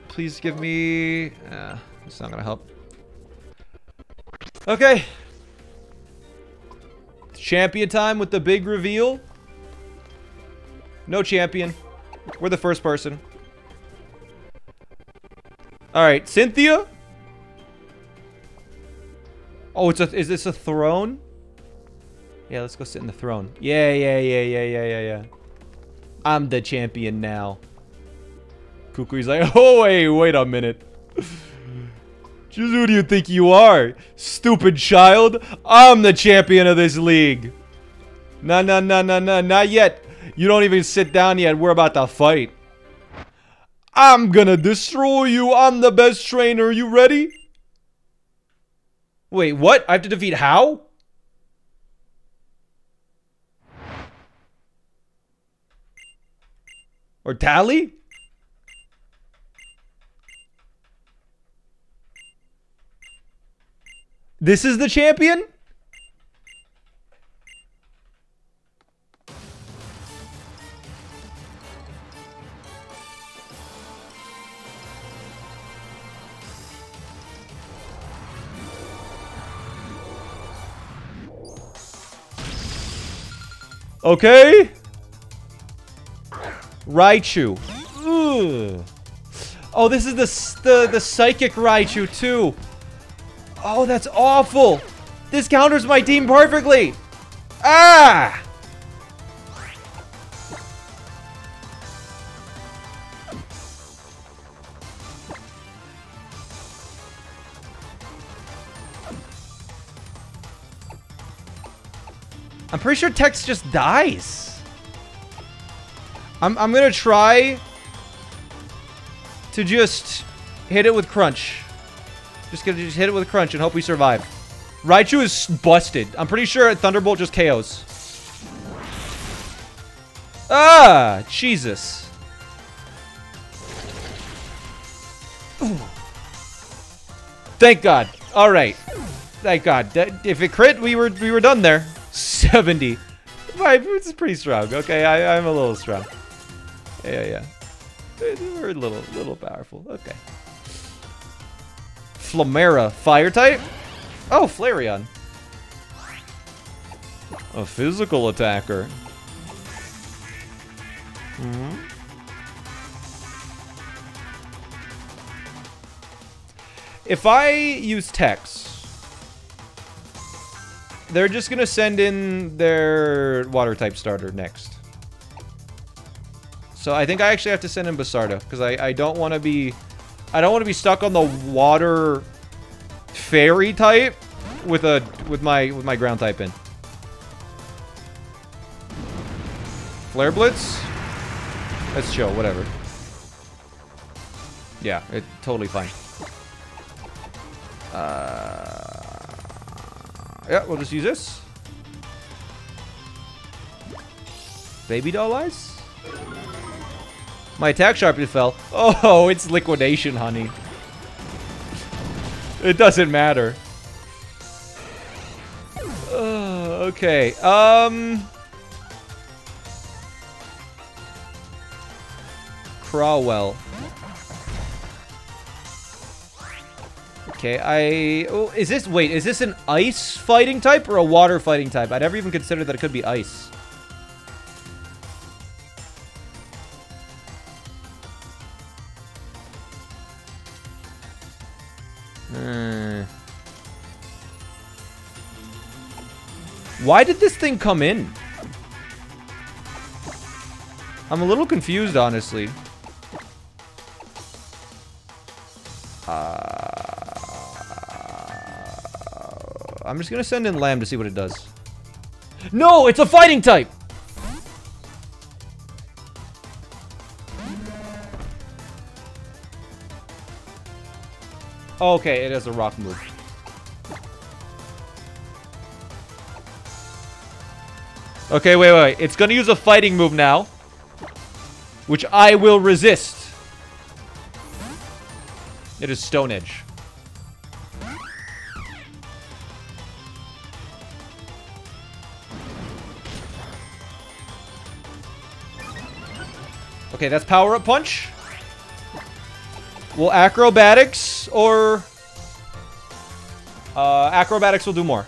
Please give me... Uh, it's not gonna help. Okay. Champion time with the big reveal. No champion. We're the first person. Alright, Cynthia? Oh, it's a- is this a throne? Yeah, let's go sit in the throne. Yeah, yeah, yeah, yeah, yeah, yeah, yeah. I'm the champion now. Kukui's like, oh, wait, wait a minute. Who do you think you are, stupid child? I'm the champion of this league. No, no, no, no, no, not yet. You don't even sit down yet. We're about to fight. I'm gonna destroy you. I'm the best trainer. You ready? Wait, what? I have to defeat Hau? Or Tally? This is the champion? Okay. Raichu. Ugh. Oh, this is the, the the psychic Raichu too. Oh, that's awful. This counters my team perfectly. Ah! I'm pretty sure Tex just dies. I'm, I'm gonna try to just hit it with Crunch. Just gonna just hit it with a Crunch and hope we survive. Raichu is busted. I'm pretty sure Thunderbolt just KOs. Ah, Jesus. Ooh. Thank God. All right. Thank God. If it crit, we were we were done there. 70. My boots is pretty strong. Okay, I, I'm a little strong. Yeah, yeah. We're a little, little powerful. Okay. Flamara, fire type? Oh, Flareon. A physical attacker. Hmm. If I use Tex, they're just gonna send in their water type starter next. So I think I actually have to send in Basarda because I, I don't want to be I don't want to be stuck on the water fairy type with a with my with my ground type in. Flare Blitz? That's chill, whatever. Yeah, it totally fine. Uh, yeah, we'll just use this. Baby doll eyes? My attack sharply fell. Oh, it's liquidation, honey. It doesn't matter. Uh, okay, um... Krawell. Okay, I... Oh, is this... Wait, is this an ice fighting type or a water fighting type? I never even considered that it could be ice. Hmm. Why did this thing come in? I'm a little confused, honestly. Uh, I'm just gonna send in Lamb to see what it does. No, it's a fighting type! Okay, it is a rock move. Okay, wait, wait, wait. It's gonna use a fighting move now. Which I will resist. It is Stone Edge. Okay, that's Power Up Punch. Will Acrobatics or... Uh, acrobatics will do more.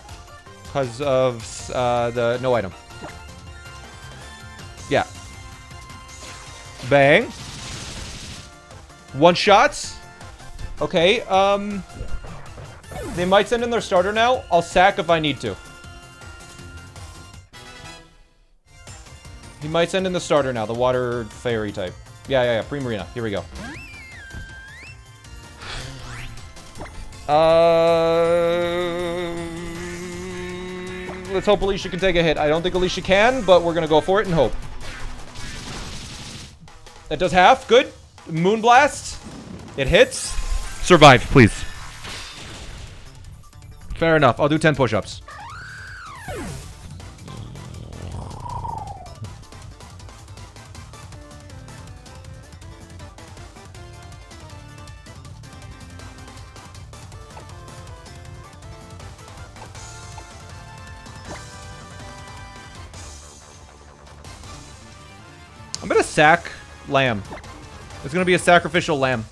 Because of uh, the no item. Yeah. Bang. One shots. Okay, um... They might send in their starter now. I'll sack if I need to. He might send in the starter now, the water fairy type. Yeah, yeah, yeah, Primarina. Here we go. Uh, let's hope Alicia can take a hit. I don't think Alicia can, but we're gonna go for it and hope. That does half. Good. Moonblast. It hits. Survive, please. Fair enough. I'll do 10 push-ups. Sack lamb. It's gonna be a sacrificial lamb.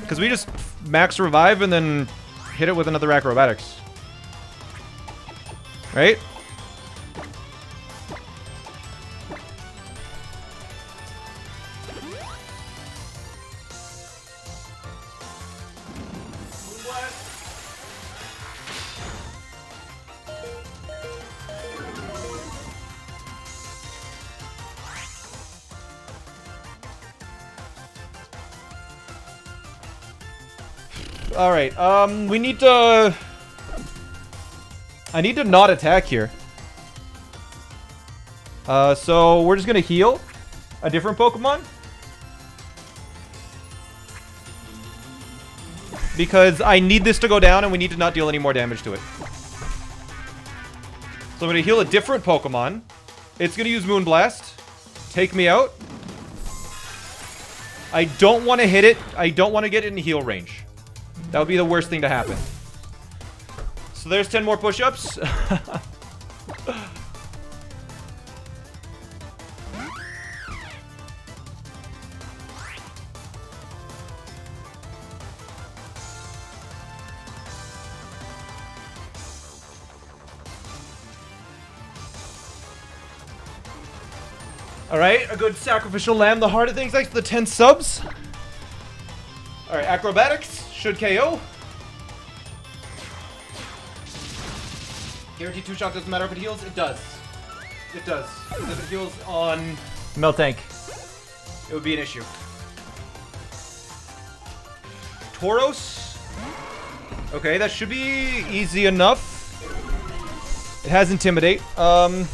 Because we just max revive and then hit it with another acrobatics. Right? All right. Um, we need to. I need to not attack here. Uh, so we're just gonna heal a different Pokemon because I need this to go down, and we need to not deal any more damage to it. So I'm gonna heal a different Pokemon. It's gonna use Moonblast. Take me out. I don't want to hit it. I don't want to get in heal range. That would be the worst thing to happen. So there's 10 more push-ups. Alright, a good sacrificial lamb. The of things, for the 10 subs. Alright, acrobatics should KO. Guaranteed two shot doesn't matter if it heals. It does. It does. If it heals on Miltank, it would be an issue. Tauros. Okay, that should be easy enough. It has Intimidate. Um,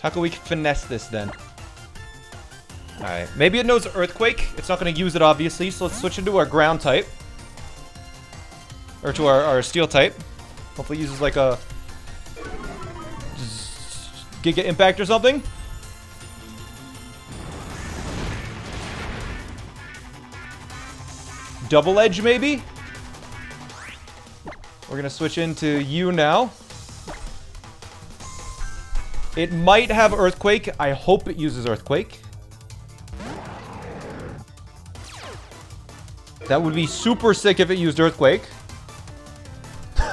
how can we finesse this then? Alright, maybe it knows Earthquake. It's not going to use it, obviously, so let's switch into our ground type. Or to our, our steel type. Hopefully uses like a... Giga Impact or something. Double Edge, maybe? We're going to switch into you now. It might have Earthquake. I hope it uses Earthquake. That would be super sick if it used Earthquake.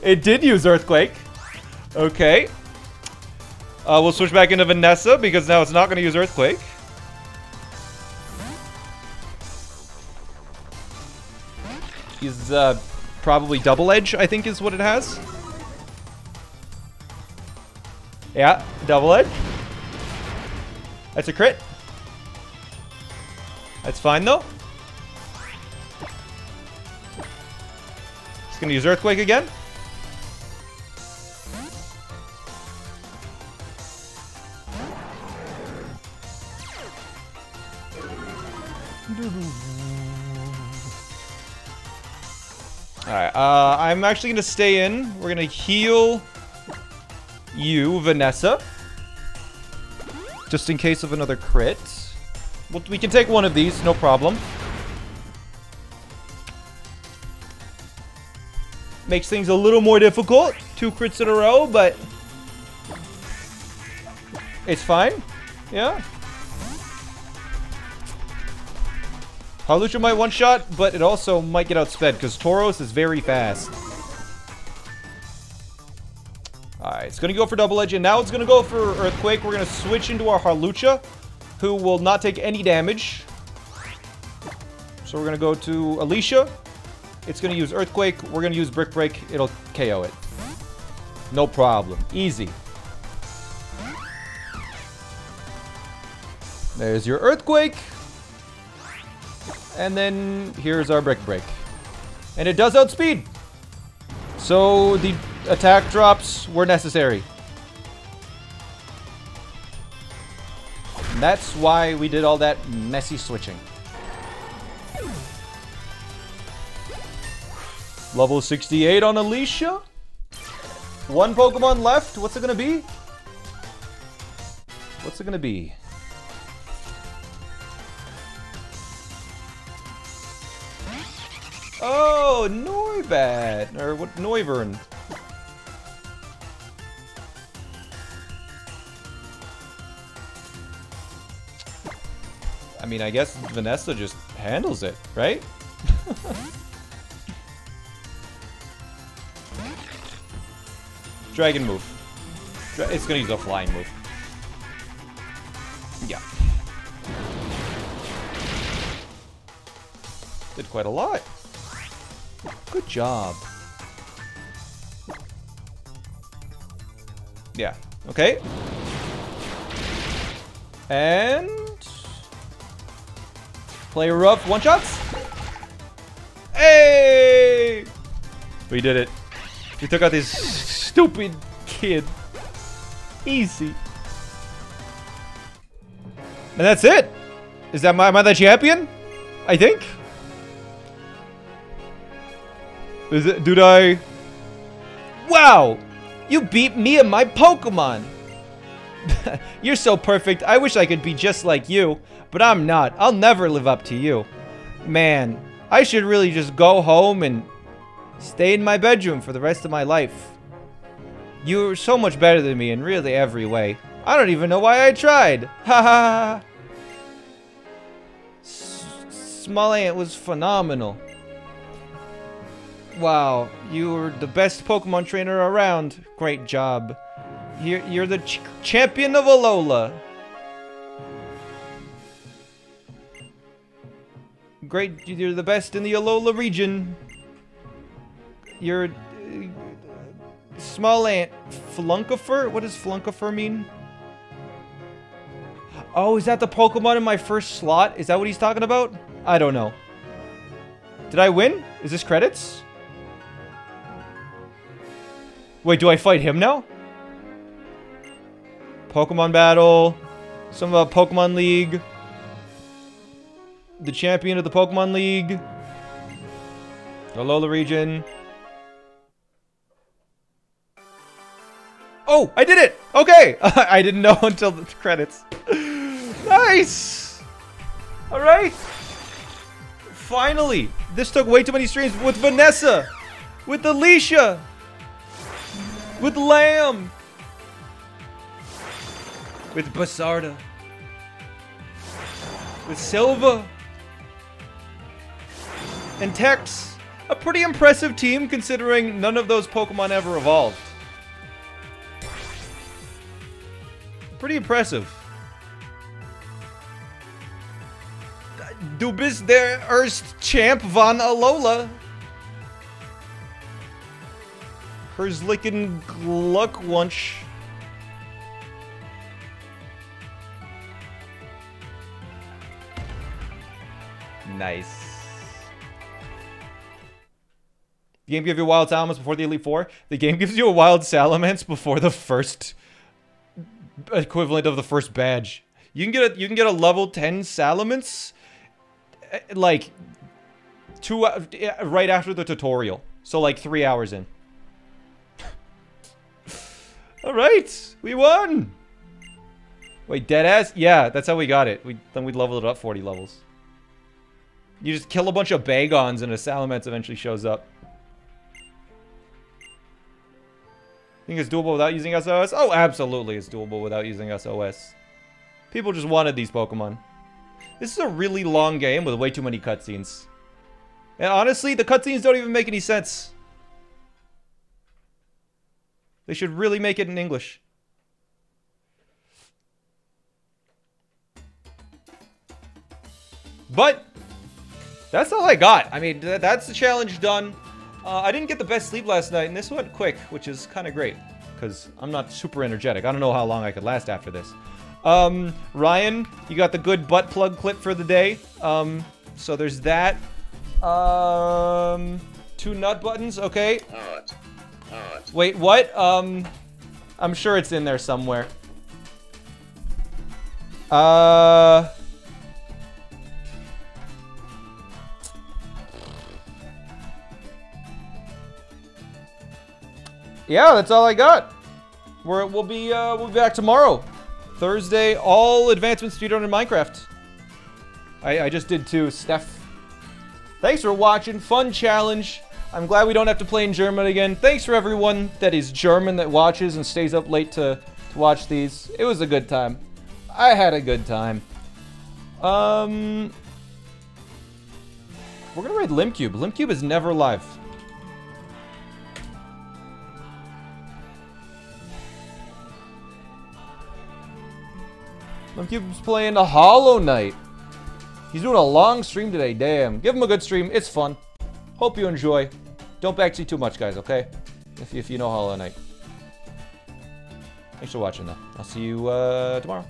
it did use Earthquake. Okay. Uh, we'll switch back into Vanessa because now it's not going to use Earthquake. He's uh, probably Double Edge, I think is what it has. Yeah, Double Edge. That's a crit. That's fine though. Gonna use Earthquake again. Alright, uh, I'm actually gonna stay in. We're gonna heal you, Vanessa. Just in case of another crit. We can take one of these, no problem. Makes things a little more difficult. Two crits in a row, but... It's fine. Yeah. Hawlucha might one-shot, but it also might get outsped, because Tauros is very fast. Alright, it's going to go for Double Edge, and now it's going to go for Earthquake. We're going to switch into our Hawlucha, who will not take any damage. So we're going to go to Alicia. It's going to use Earthquake. We're going to use Brick Break. It'll KO it. No problem. Easy. There's your Earthquake. And then here's our Brick Break. And it does outspeed. So the attack drops were necessary. And that's why we did all that messy switching. Level 68 on Alicia. One Pokemon left. What's it gonna be? What's it gonna be? Oh, Noibat! Or what? Noivern. I mean, I guess Vanessa just handles it, right? Dragon move. Dra it's gonna use a flying move. Yeah. Did quite a lot. Good job. Yeah. Okay. And... Play rough one shots. Hey! We did it. We took out this stupid kid. Easy. And that's it. Is that my, am I the champion? I think. Is it, did I? Wow! You beat me and my Pokemon! You're so perfect. I wish I could be just like you, but I'm not. I'll never live up to you. Man, I should really just go home and stay in my bedroom for the rest of my life. You're so much better than me in really every way. I don't even know why I tried. Ha ha. Smollett was phenomenal. Wow, you were the best Pokemon trainer around. Great job. You're, you're the ch champion of Alola. Great, you're the best in the Alola region. You're... Uh, small ant. Flunkifer? What does Flunkifer mean? Oh, is that the Pokemon in my first slot? Is that what he's talking about? I don't know. Did I win? Is this credits? Wait, do I fight him now? Pokemon Battle. Some uh, Pokemon League. The champion of the Pokemon League. The Alola region. Oh, I did it! Okay! I didn't know until the credits. nice! Alright. Finally! This took way too many streams with Vanessa! With Alicia! With Lamb! With Basarda. With Silva. And Tex. A pretty impressive team considering none of those Pokemon ever evolved. Pretty impressive. Du bist der erst Champ von Alola. Herzlichen Glückwunsch. Nice. The game gives you a wild Salamence before the Elite Four. The game gives you a wild Salamence before the first equivalent of the first badge. You can get a you can get a level 10 Salamence eh, like two uh, right after the tutorial. So like 3 hours in. All right, we won. Wait, dead ass? Yeah, that's how we got it. We then we leveled it up 40 levels. You just kill a bunch of Bagons and a Salamence eventually shows up. Think it's doable without using SOS? Oh, absolutely it's doable without using SOS. People just wanted these Pokemon. This is a really long game with way too many cutscenes. And honestly, the cutscenes don't even make any sense. They should really make it in English. But, that's all I got. I mean, th that's the challenge done. Uh, I didn't get the best sleep last night, and this went quick, which is kind of great. Because I'm not super energetic. I don't know how long I could last after this. Um, Ryan, you got the good butt plug clip for the day. Um, so there's that. Um, two nut buttons, okay. Wait, what? Um, I'm sure it's in there somewhere. Uh... yeah, that's all I got. We're, we'll be uh, we'll be back tomorrow, Thursday. All advancement speedrun in Minecraft. I, I just did too, Steph. Thanks for watching. Fun challenge. I'm glad we don't have to play in German again. Thanks for everyone that is German that watches and stays up late to, to watch these. It was a good time. I had a good time. Um, we're gonna raid Limcube. Limcube is never live. Limcube's playing a Hollow Knight. He's doing a long stream today. Damn. Give him a good stream. It's fun. Hope you enjoy. Don't backseat too much, guys, okay? If, if you know Hollow Knight. Thanks for watching, though. I'll see you uh, tomorrow.